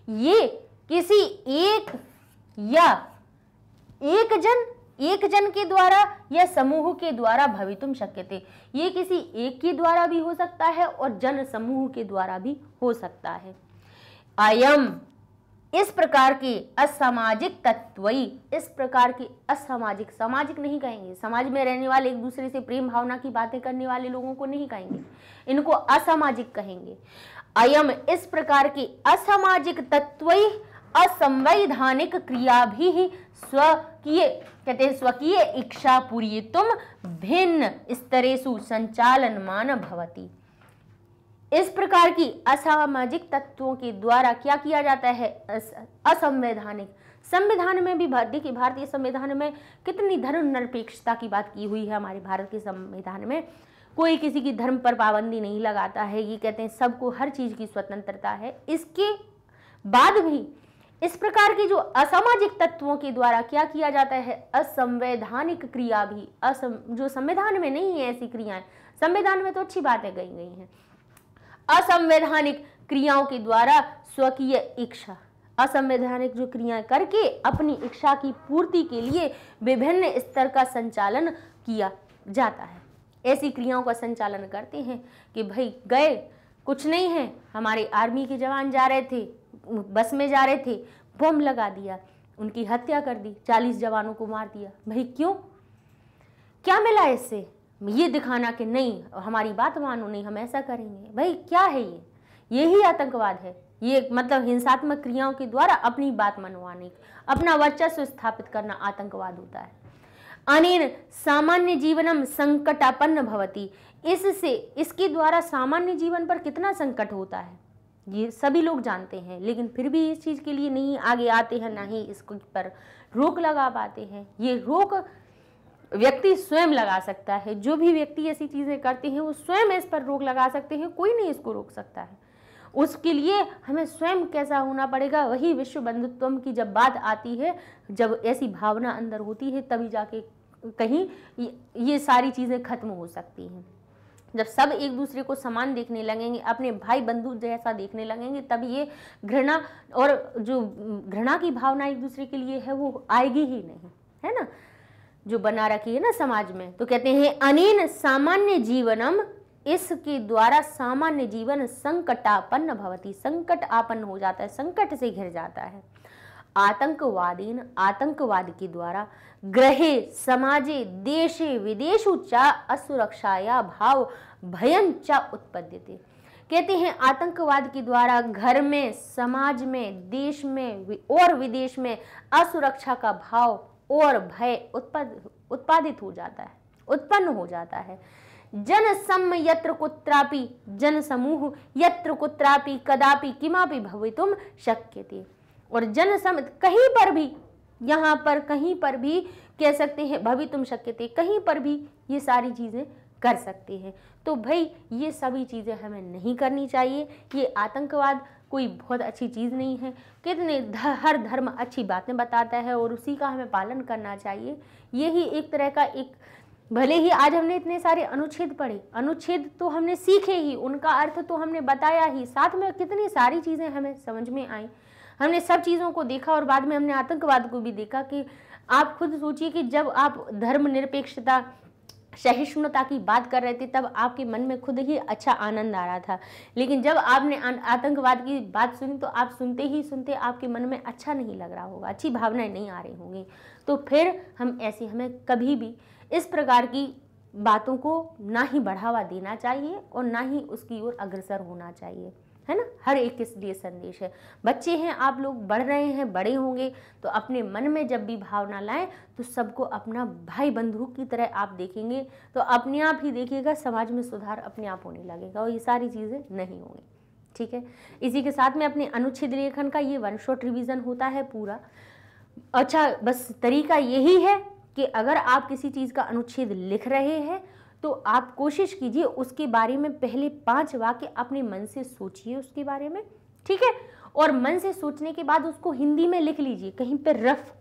ये किसी एक या एक जन एक जन के द्वारा या समूह के द्वारा भवितुम शक्य थे। ये किसी एक के द्वारा भी हो सकता है और जन समूह के द्वारा भी हो सकता है। अयम, इस प्रकार के असामाजिक तत्वई, इस प्रकार के असामाजिक, सामाजिक नहीं कहेंगे। समाज में रहने वाले एक दूसरे से प्रेम भावना की बातें करने वाले लोगों को नहीं कहेंगे। इनको असामाजिक कहेंगे। अयम, इस प्रकार के असामाजिक तत्वई असंवैधानिक क्रिया भी ही स्वकीय, कहते हैं, स्वकीय इच्छा पूरी तुम भिन्न स्तरेशु संचालन मान भवती। इस प्रकार की असामाजिक तत्वों के द्वारा क्या किया जाता है? असंवैधानिक। संविधान में भी, देखिए, भारतीय संविधान में कितनी धर्म निरपेक्षता की बात की हुई है हमारे भारत के संविधान में। कोई किसी की धर्म पर पाबंदी नहीं लगाता है, ये कहते हैं, सबको हर चीज़ की स्वतंत्रता है। इसके बाद भी इस प्रकार की जो असामाजिक तत्वों के द्वारा क्या किया जाता है? असंवैधानिक क्रिया भी। असम जो संविधान में नहीं है ऐसी क्रियाएँ, संविधान में तो अच्छी बातें गई गई हैं। असंवैधानिक क्रियाओं के द्वारा स्वकीय इच्छा, असंवैधानिक जो क्रियाएँ करके अपनी इच्छा की पूर्ति के लिए विभिन्न स्तर का संचालन किया जाता है। ऐसी क्रियाओं का संचालन करते हैं कि भाई गए, कुछ नहीं है, हमारे आर्मी के जवान जा रहे थे बस में जा रहे थे, बम लगा दिया, उनकी हत्या कर दी, चालीस जवानों को मार दिया। भाई क्यों? क्या मिला इससे? ये दिखाना कि नहीं, हमारी बात मानो, नहीं, हम ऐसा करेंगे। भाई क्या है ये? यही आतंकवाद है। ये मतलब हिंसात्मक क्रियाओं के द्वारा अपनी बात मनवाने, अपना वर्चस्व स्थापित करना आतंकवाद होता है। अनेन सामान्य जीवनम संकटापन्न भवती। इससे, इसके द्वारा सामान्य जीवन पर कितना संकट होता है? ये सभी लोग जानते हैं, लेकिन फिर भी इस चीज़ के लिए नहीं आगे आते हैं, ना ही इसको पर रोक लगा पाते हैं। ये रोक व्यक्ति स्वयं लगा सकता है। जो भी व्यक्ति ऐसी चीज़ें करते हैं, वो स्वयं इस पर रोक लगा सकते हैं, कोई नहीं इसको रोक सकता है। उसके लिए हमें स्वयं कैसा होना पड़ेगा, वही विश्व बंधुत्व की जब बात आती है, जब ऐसी भावना अंदर होती है, तभी जाके कहीं ये सारी चीज़ें खत्म हो सकती हैं। जब सब एक दूसरे को समान देखने लगेंगे, अपने भाई बंधु जैसा देखने लगेंगे, तब ये घृणा और जो घृणा की भावना एक दूसरे के लिए है, वो आएगी ही नहीं, है ना? जो बना रखी है ना समाज में तो कहते हैं, अनेन सामान्य जीवनम, इसके द्वारा सामान्य जीवन संकटापन्न भवती, संकट आपन्न हो जाता है, संकट से घिर जाता है। आतंकवादीन, आतंकवाद के द्वारा ग्रहे, समाजे, देशे, विदेशु चा असुरक्षाया भाव भयन चा उत्पद्यते। कहते हैं, आतंकवाद के द्वारा घर में, समाज में, देश में और विदेश में असुरक्षा का भाव और भय उत्पद, उत्पादित हो जाता है, उत्पन्न हो जाता है। जन सम यत्र कुत्रापि जन समूह यत्र कुत्रापि, कदापि किमापि भवितुम शक्य थे और जन सम कहीं पर भी यहाँ पर कहीं पर भी कह सकते हैं भवितुम शक्य थे कहीं पर भी ये सारी चीज़ें कर सकते हैं। तो भाई, ये सभी चीज़ें हमें नहीं करनी चाहिए। ये आतंकवाद कोई बहुत अच्छी चीज़ नहीं है। कितने हर धर्म अच्छी बातें बताता है और उसी का हमें पालन करना चाहिए। यही एक तरह का एक, भले ही आज हमने इतने सारे अनुच्छेद पढ़े, अनुच्छेद तो हमने सीखे ही, उनका अर्थ तो हमने बताया ही, साथ में कितनी सारी चीज़ें हमें समझ में आई। हमने सब चीज़ों को देखा और बाद में हमने आतंकवाद को भी देखा कि आप खुद सोचिए कि जब आप धर्मनिरपेक्षता, सहिष्णुता की बात कर रहे थे, तब आपके मन में खुद ही अच्छा आनंद आ रहा था। लेकिन जब आपने आतंकवाद की बात सुनी तो आप सुनते ही सुनते आपके मन में अच्छा नहीं लग रहा होगा, अच्छी भावनाएँ नहीं आ रही होंगी। तो फिर हम ऐसे, हमें कभी भी इस प्रकार की बातों को ना ही बढ़ावा देना चाहिए और ना ही उसकी ओर अग्रसर होना चाहिए। है ना? हर एक के लिए संदेश है। बच्चे हैं, आप लोग बढ़ रहे हैं, बड़े होंगे तो अपने मन में जब भी भावना लाएँ तो सबको अपना भाई बंधु की तरह आप देखेंगे तो अपने आप ही देखिएगा, समाज में सुधार अपने आप होने लगेगा और ये सारी चीज़ें नहीं होंगी। ठीक है? इसी के साथ में अपने अनुच्छेद लेखन का ये वन शॉट रिविज़न होता है पूरा। अच्छा बस तरीका यही है कि अगर आप किसी चीज़ का अनुच्छेद लिख रहे हैं तो आप कोशिश कीजिए उसके बारे में पहले पाँच वाक्य अपने मन से सोचिए उसके बारे में, ठीक है? और मन से सोचने के बाद उसको हिंदी में लिख लीजिए, कहीं पर रफ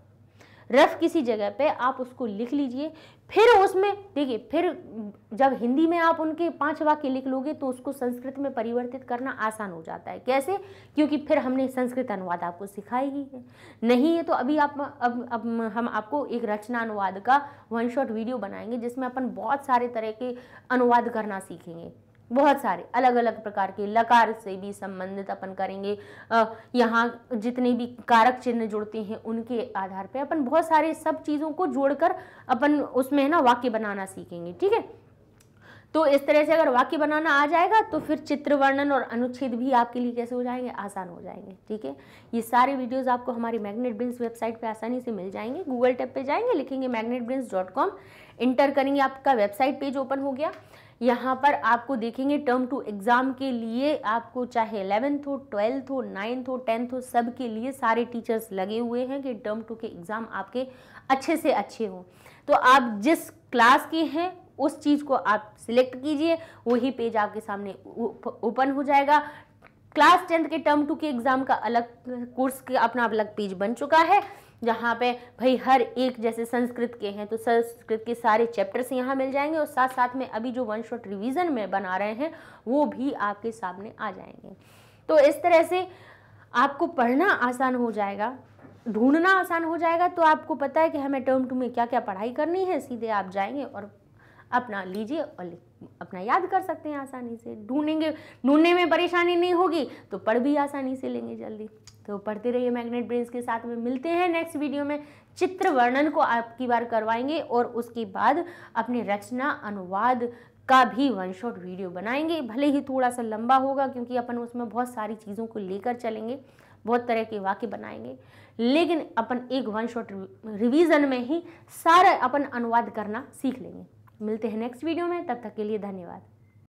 रफ किसी जगह पे आप उसको लिख लीजिए फिर उसमें, देखिए, फिर जब हिंदी में आप उनके पाँच वाक्य लिख लोगे तो उसको संस्कृत में परिवर्तित करना आसान हो जाता है। कैसे? क्योंकि फिर हमने संस्कृत अनुवाद आपको सिखाई ही है। नहीं है तो अभी आप, अब अब हम आपको एक रचना अनुवाद का वन शॉट वीडियो बनाएँगे जिसमें अपन बहुत सारे तरह के अनुवाद करना सीखेंगे। बहुत सारे अलग अलग प्रकार के लकार से भी संबंधित अपन करेंगे। यहाँ जितने भी कारक चिन्ह जुड़ते हैं, उनके आधार पे अपन बहुत सारे सब चीज़ों को जोड़कर अपन उसमें है ना वाक्य बनाना सीखेंगे, ठीक है? तो इस तरह से अगर वाक्य बनाना आ जाएगा तो फिर चित्र वर्णन और अनुच्छेद भी आपके लिए कैसे हो जाएँगे? आसान हो जाएँगे, ठीक है? ये सारे वीडियोस आपको हमारी मैग्नेट ब्रिंस वेबसाइट पे आसानी से मिल जाएँगे। गूगल टैब पे जाएँगे, लिखेंगे magnet brains dot com enter करेंगे आपका वेबसाइट पेज ओपन हो गया। यहाँ पर आपको देखेंगे टर्म टू एग्ज़ाम के लिए आपको चाहे एलेवेंथ हो ट्वेल्थ हो नाइन्थ हो टेंथ हो, सब के लिए सारे टीचर्स लगे हुए हैं कि टर्म टू के एग्ज़ाम आपके अच्छे से अच्छे हों। तो आप जिस क्लास के हैं, उस चीज़ को आप सिलेक्ट कीजिए, वही पेज आपके सामने ओपन हो जाएगा। क्लास टेंथ के टर्म टू के एग्ज़ाम का अलग कोर्स का अपना अलग पेज बन चुका है। जहाँ पे भाई हर एक जैसे संस्कृत के हैं तो संस्कृत के सारे चैप्टर्स यहाँ मिल जाएँगे और साथ साथ में अभी जो वन शॉट रिविज़न में बना रहे हैं, वो भी आपके सामने आ जाएँगे। तो इस तरह से आपको पढ़ना आसान हो जाएगा, ढूंढना आसान हो जाएगा तो आपको पता है कि हमें टर्म टू में क्या क्या पढ़ाई करनी है, सीधे आप जाएँगे और अपना लीजिए और अपना याद कर सकते हैं आसानी से। ढूंढेंगे, ढूँढने में परेशानी नहीं होगी तो पढ़ भी आसानी से लेंगे जल्दी। तो पढ़ते रहिए मैग्नेट ब्रेन्स के साथ। में मिलते हैं नेक्स्ट वीडियो में। चित्र वर्णन को आपकी बार करवाएँगे और उसके बाद अपने रचना, अनुवाद का भी वन शॉट वीडियो बनाएँगे। भले ही थोड़ा सा लंबा होगा, क्योंकि अपन उसमें बहुत सारी चीज़ों को लेकर चलेंगे, बहुत तरह के वाक्य बनाएँगे। लेकिन अपन एक वन शॉट रिवीजन में ही सारा अपन अनुवाद करना सीख लेंगे। मिलते हैं नेक्स्ट वीडियो में। तब तक के लिए धन्यवाद।